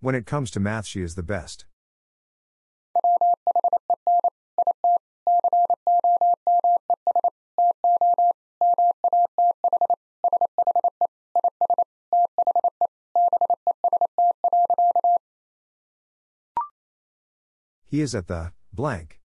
When it comes to math, she is the best. He is at the blank.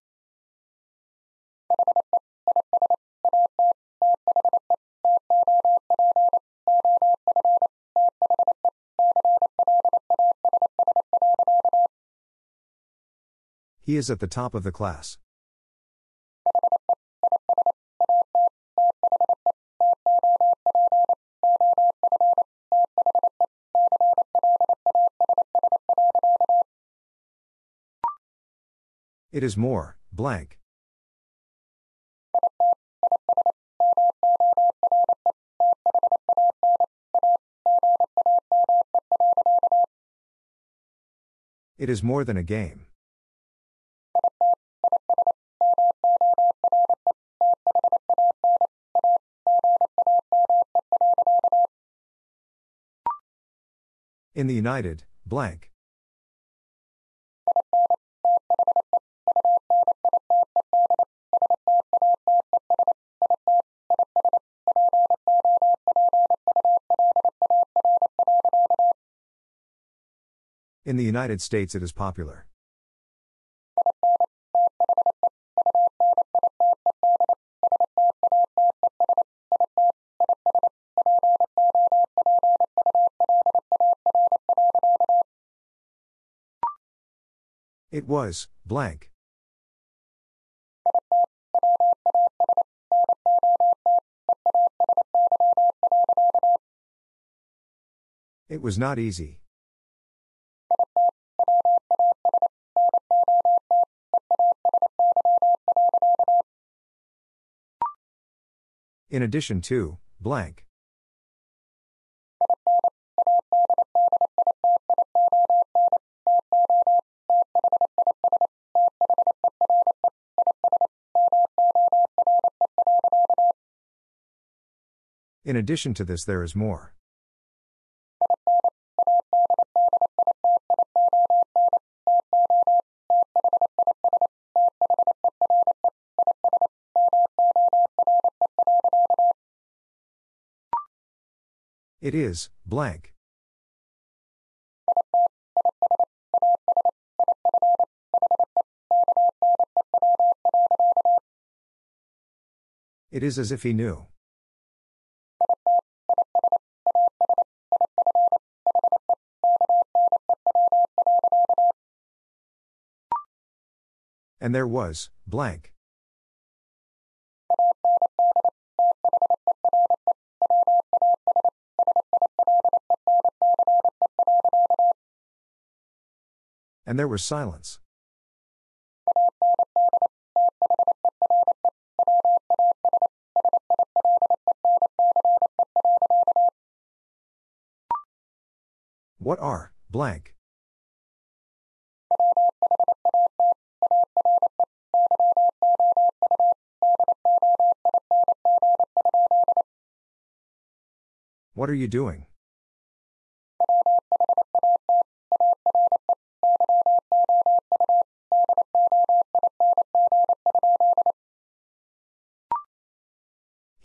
He is at the top of the class. It is more, blank. It is more than a game. In the United, blank. In the United States, it is popular. It was, blank. It was not easy. In addition to, blank. In addition to this, there is more. It is, blank. It is as if he knew. And there was, blank. And there was silence. What are, blank? What are you doing?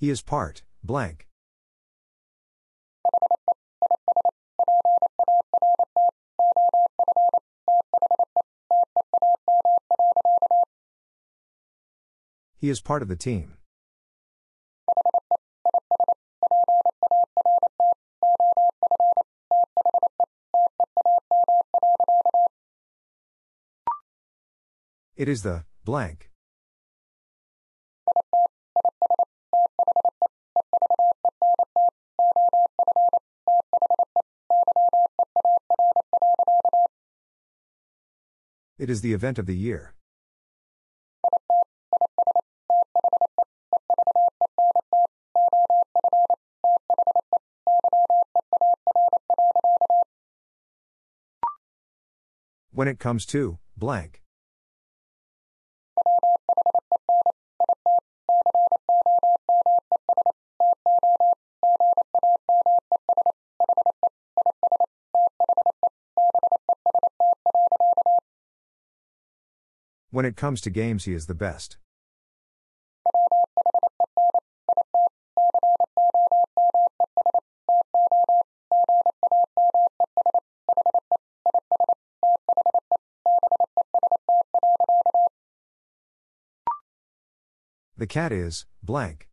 He is part, blank. He is part of the team. It is the blank. It is the event of the year. When it comes to, blank. When it comes to games, he is the best. The cat is, blank.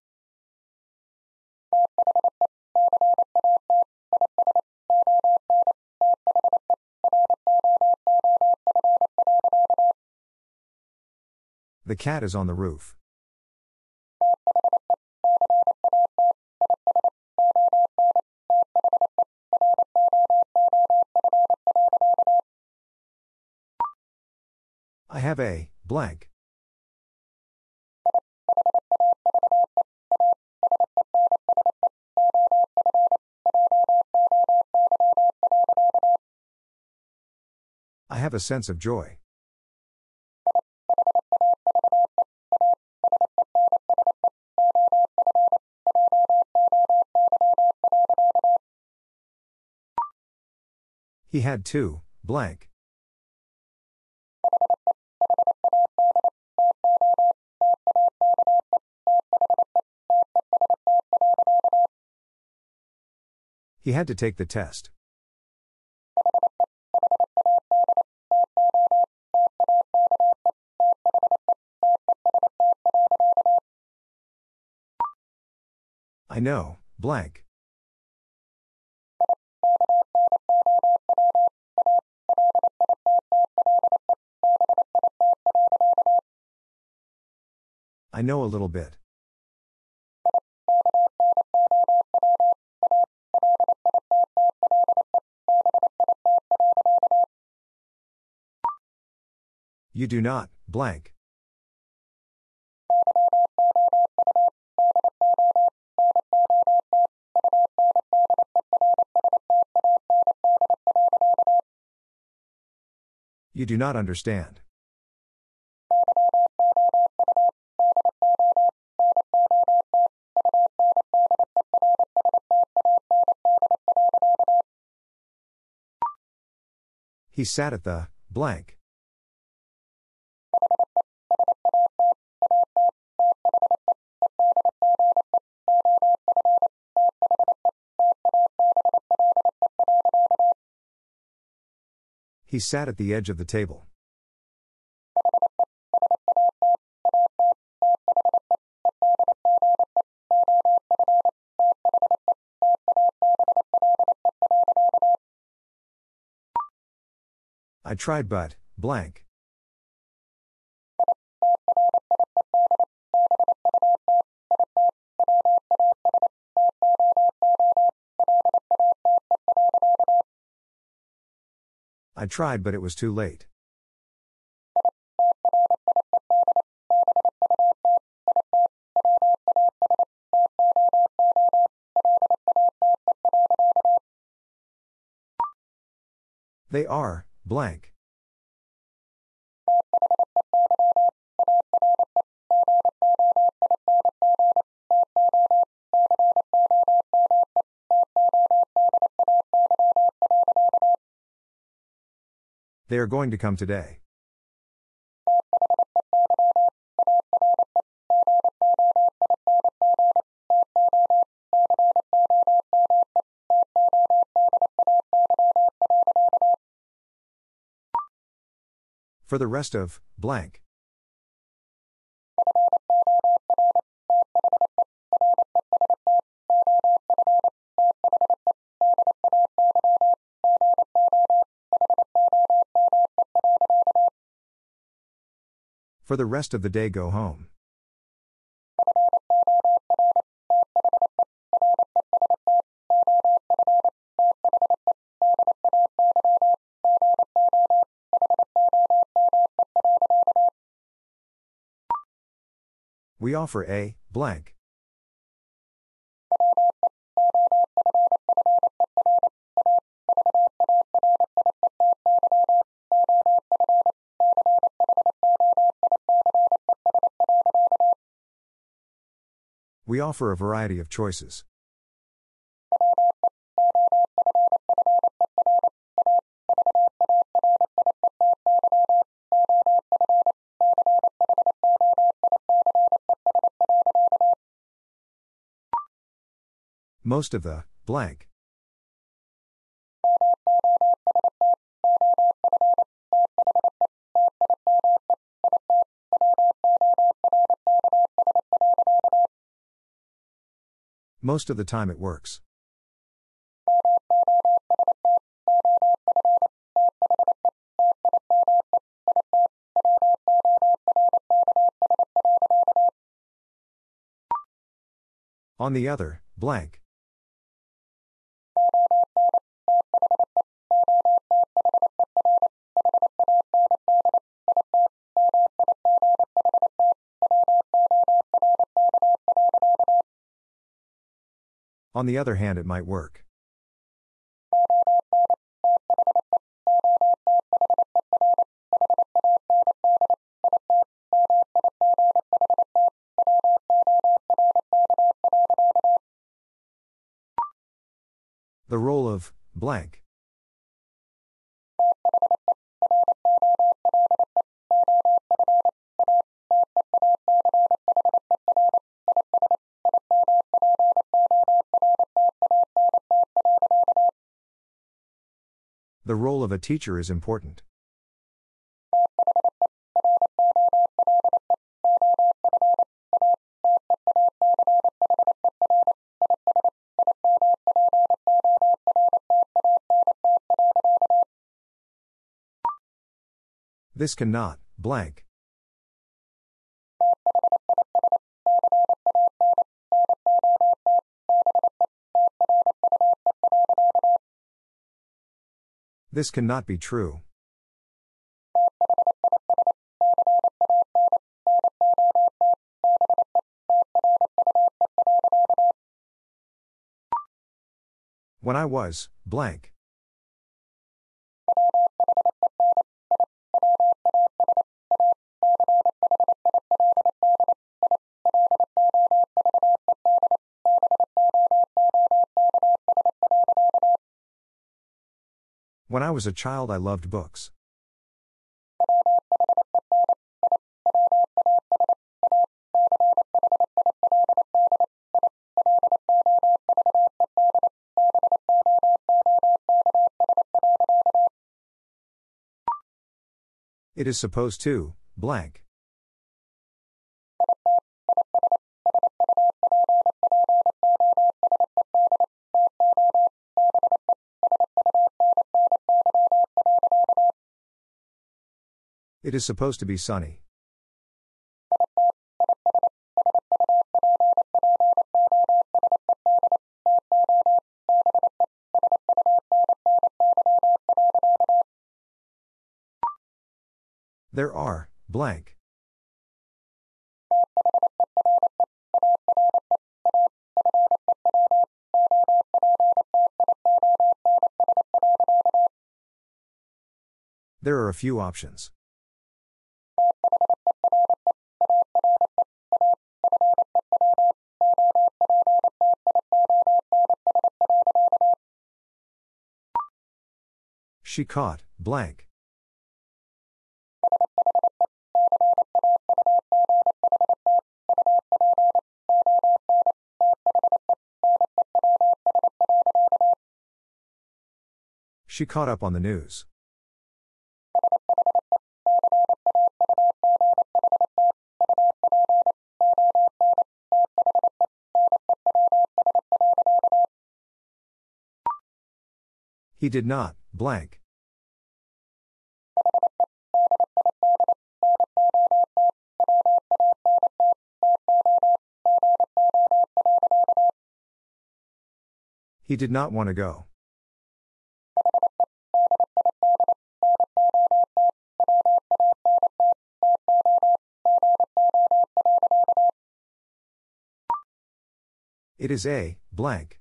The cat is on the roof. I have a blank. I have a sense of joy. He had to, blank. He had to take the test. I know, blank. I know a little bit. You do not, blank. You do not understand. He sat at the blank. He sat at the edge of the table. I tried but, blank. I tried but it was too late. They are, Blank. They are going to come today. For the rest of, blank. For the rest of the day, go home. We offer a blank. We offer a variety of choices. Most of the blank. Most of the time it works. On the other, blank. On the other hand, it might work. Teacher is important. This cannot, blank. This cannot be true. When I was, blank. Was a child, I loved books. It is supposed to, blank. It is supposed to be sunny. There are, blank. There are a few options. She caught, blank. She caught up on the news. He did not, blank. He did not want to go. It is a blank.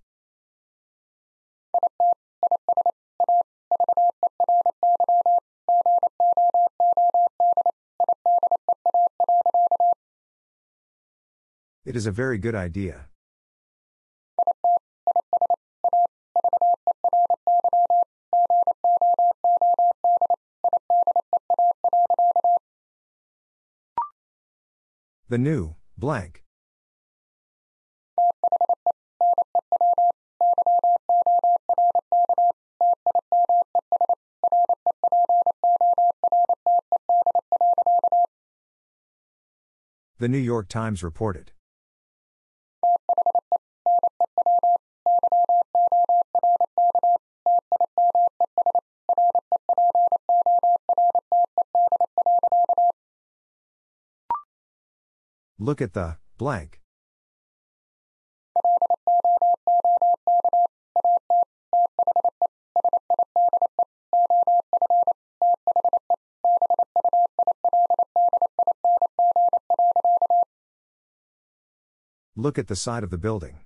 It is a very good idea. The new, blank. The New York Times reported. Look at the blank. Look at the side of the building.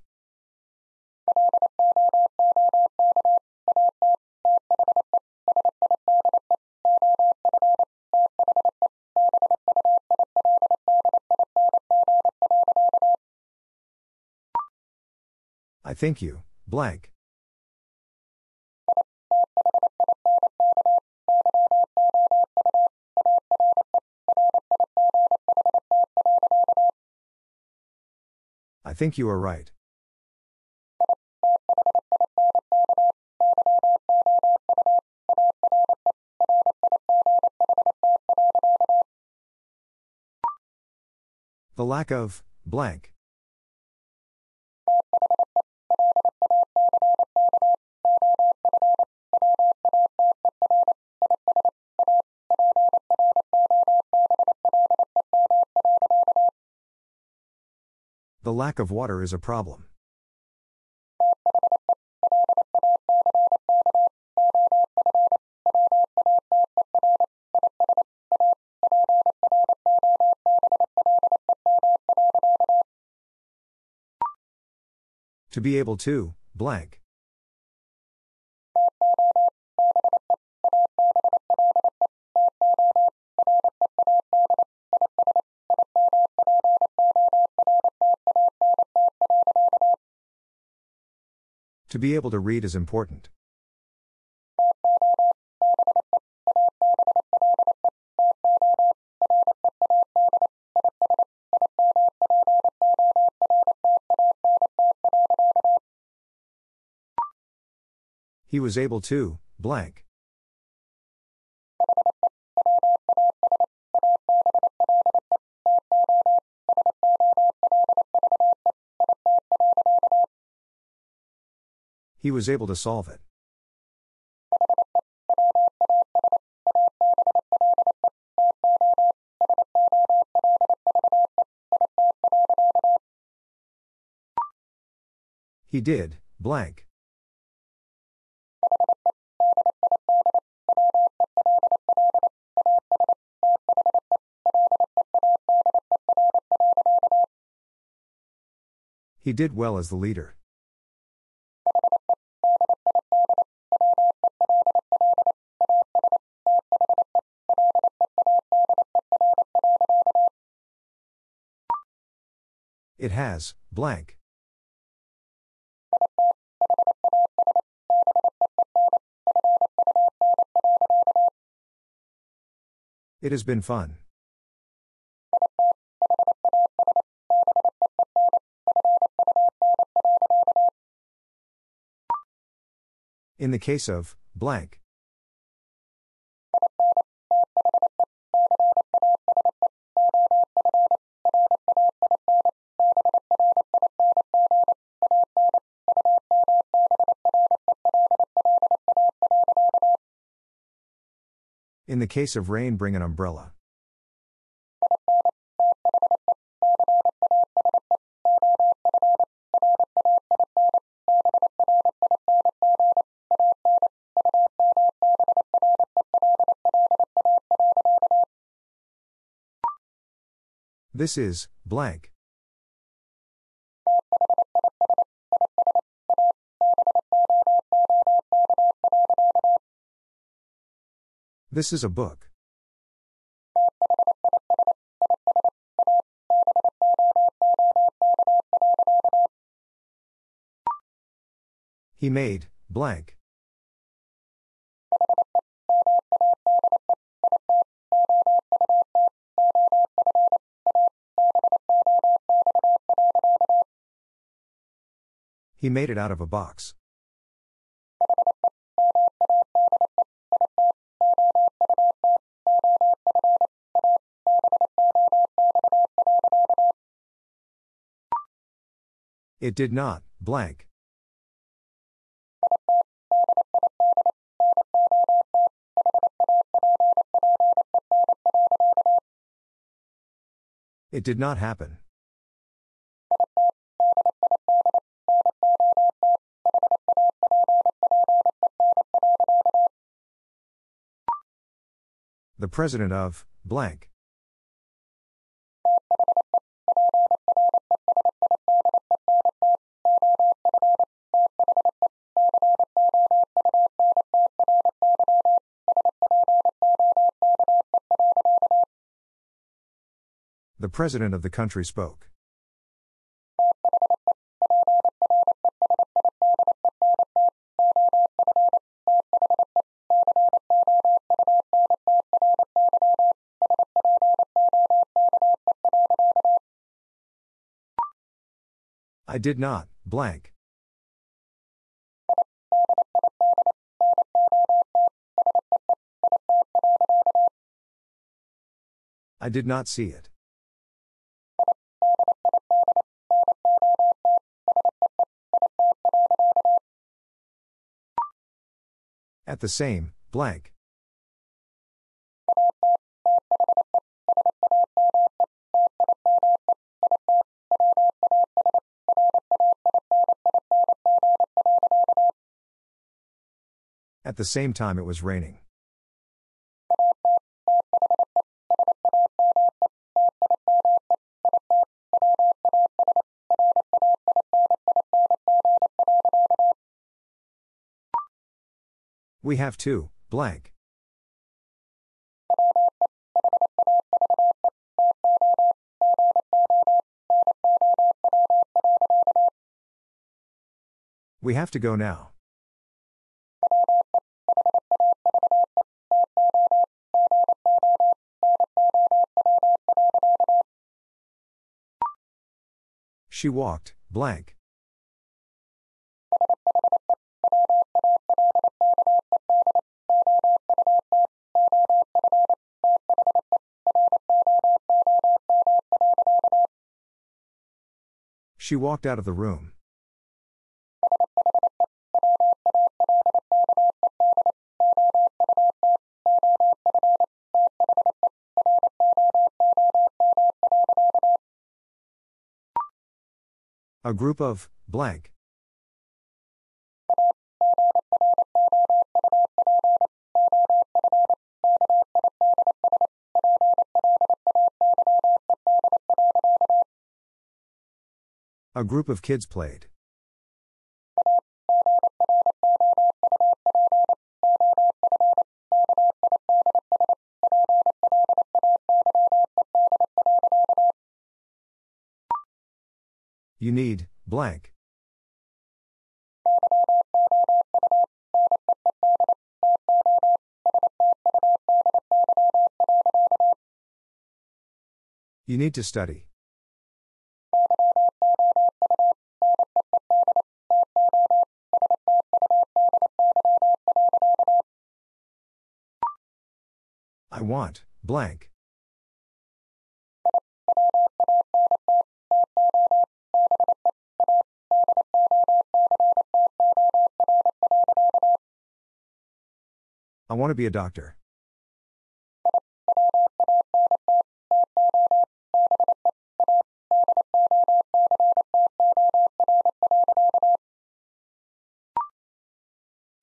Think you, blank. I think you are right. The lack of, blank. The lack of water is a problem. To be able to, blank. To be able to read is important. He was able to, blank. He was able to solve it. He did, blank. He did well as the leader. Has, blank. It has been fun. In the case of, blank. In the case of rain, bring an umbrella. This is blank. This is a book. He made blank. He made it out of a box. It did not, blank. It did not happen. The president of, blank. The president of the country spoke. I did not, blank. I did not see it. At the same, blank. At the same time, it was raining. We have to, blank. We have to go now. She walked, blank. She walked out of the room. A group of blank. A group of kids played. You need, blank. You need to study. I want, blank. I want to be a doctor.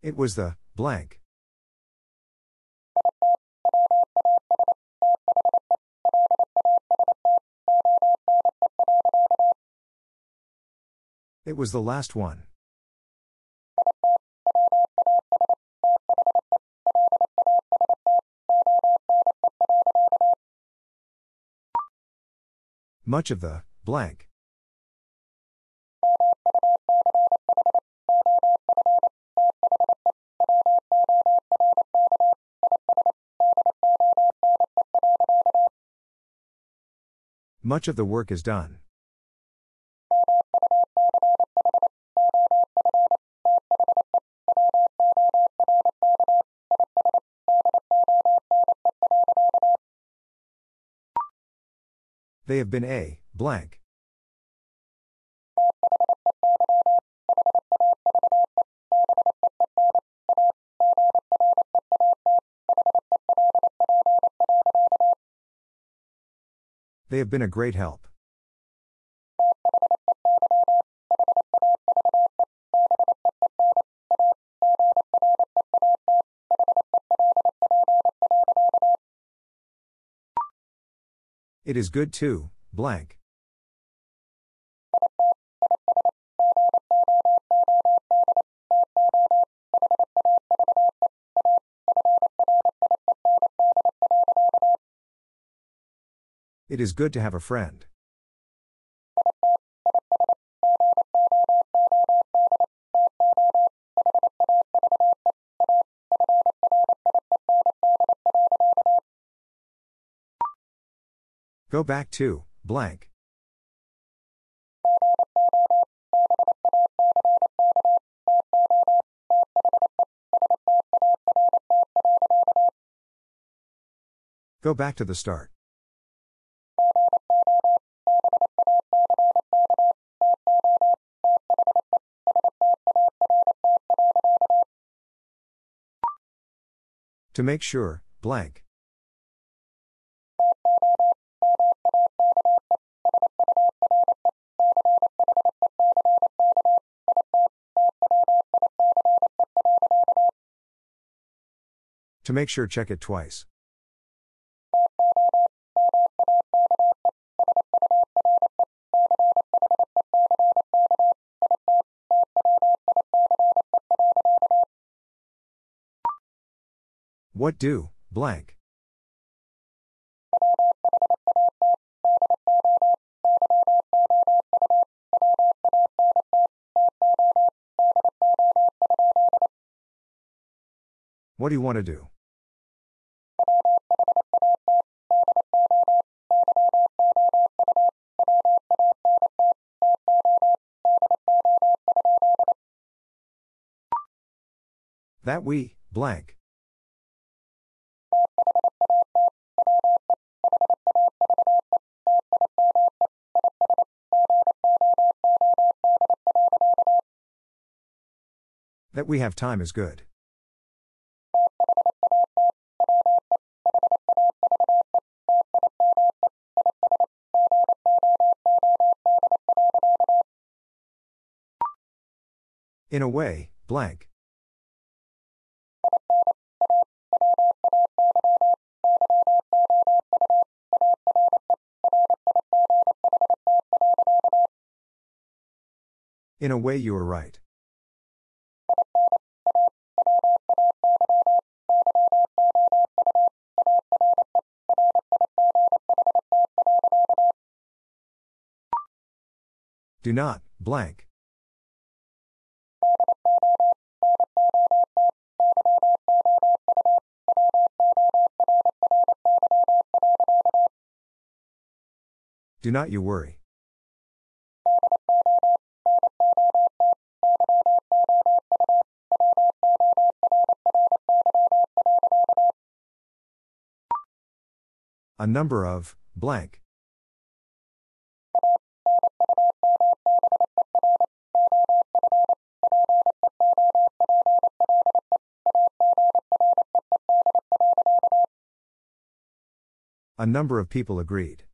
It was the blank. It was the last one. Much of the blank. Much of the work is done. They have been a blank. They have been a great help. It is good to, blank. It is good to have a friend. Go back to, blank. Go back to the start. To make sure, blank. Make sure, check it twice. What do, blank? What do you want to do? That we, blank. That we have time is good. In a way, blank. In a way, you are right. Do not, blank. Do not you worry. A number of, blank. A number of people agreed.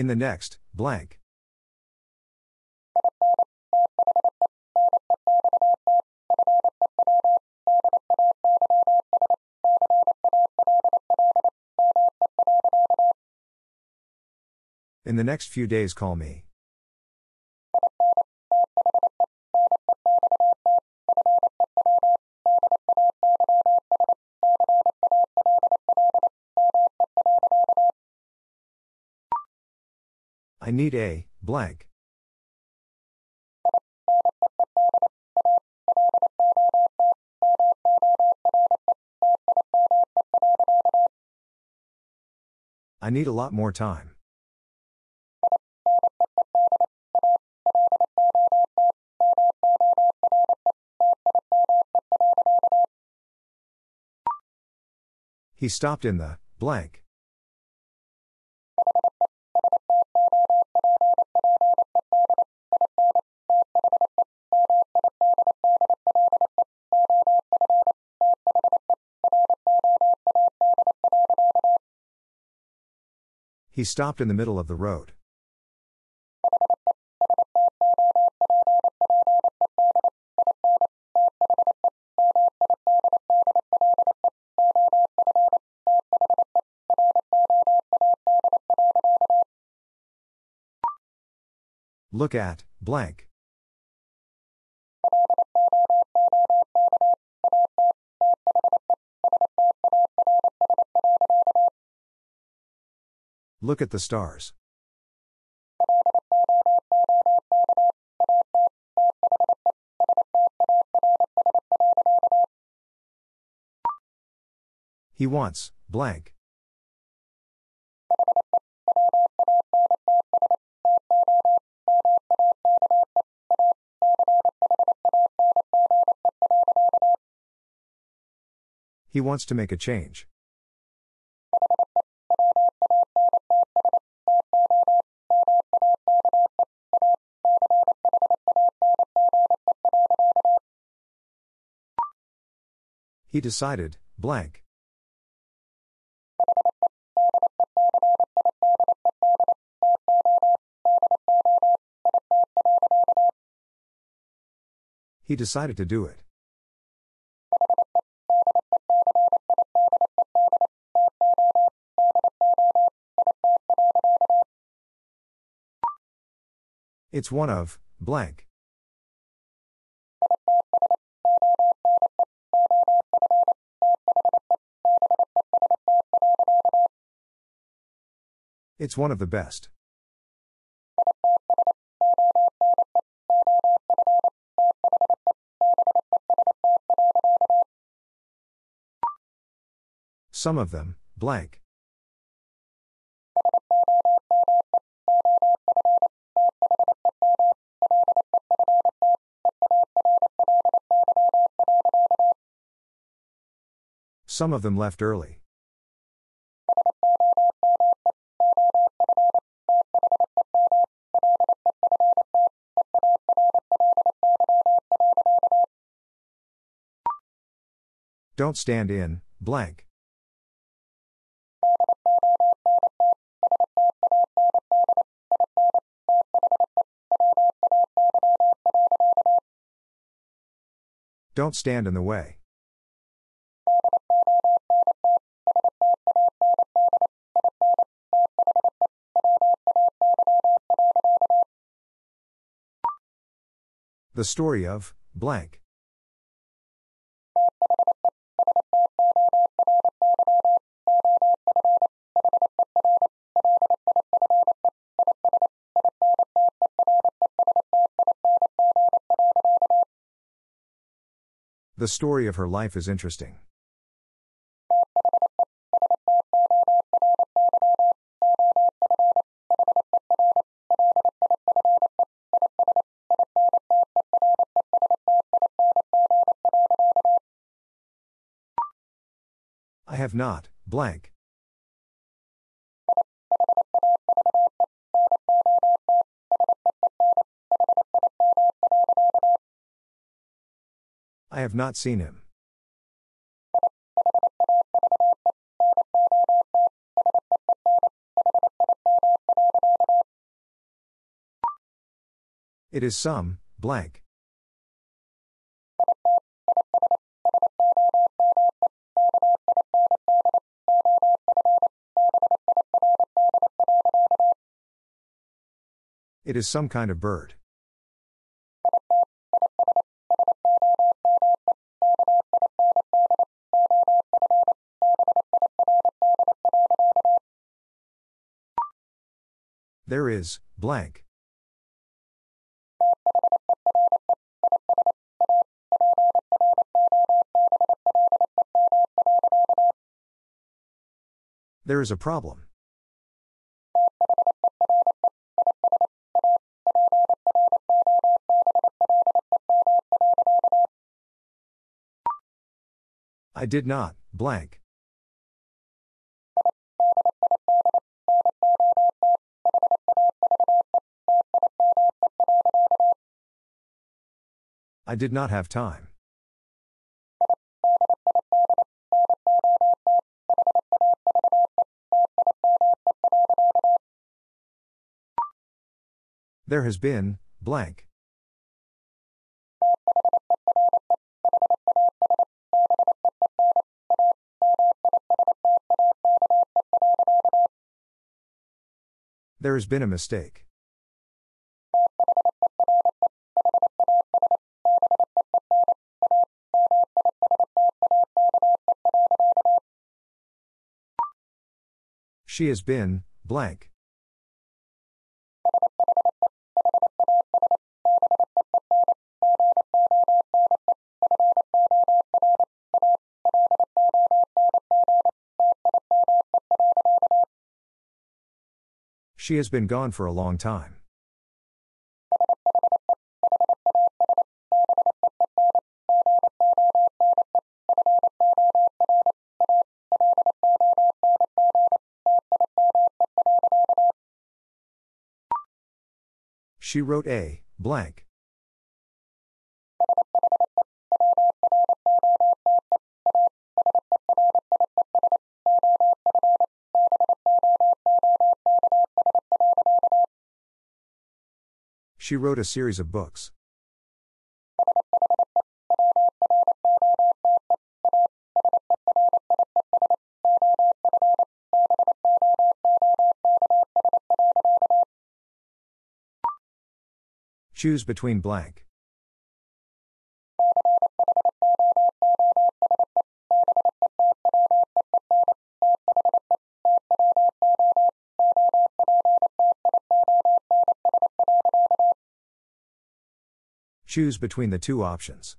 In the next, blank. In the next few days, call me. I need a blank. I need a lot more time. He stopped in the blank. He stopped in the middle of the road. Look at, blank. Look at the stars. He wants, blank. He wants to make a change. He decided, blank. He decided to do it. It's one of, blank. It's one of the best. Some of them, blank. Some of them left early. Don't stand in, blank. Don't stand in the way. The story of, blank. The story of her life is interesting. I have not, blank, have not seen him. It is some, blank. It is some kind of bird. Blank. There is a problem. I did not, blank. I did not have time. There has been, blank. There has been a mistake. She has been, blank. She has been gone for a long time. She wrote a blank. She wrote a series of books. Choose between blank. Choose between the two options.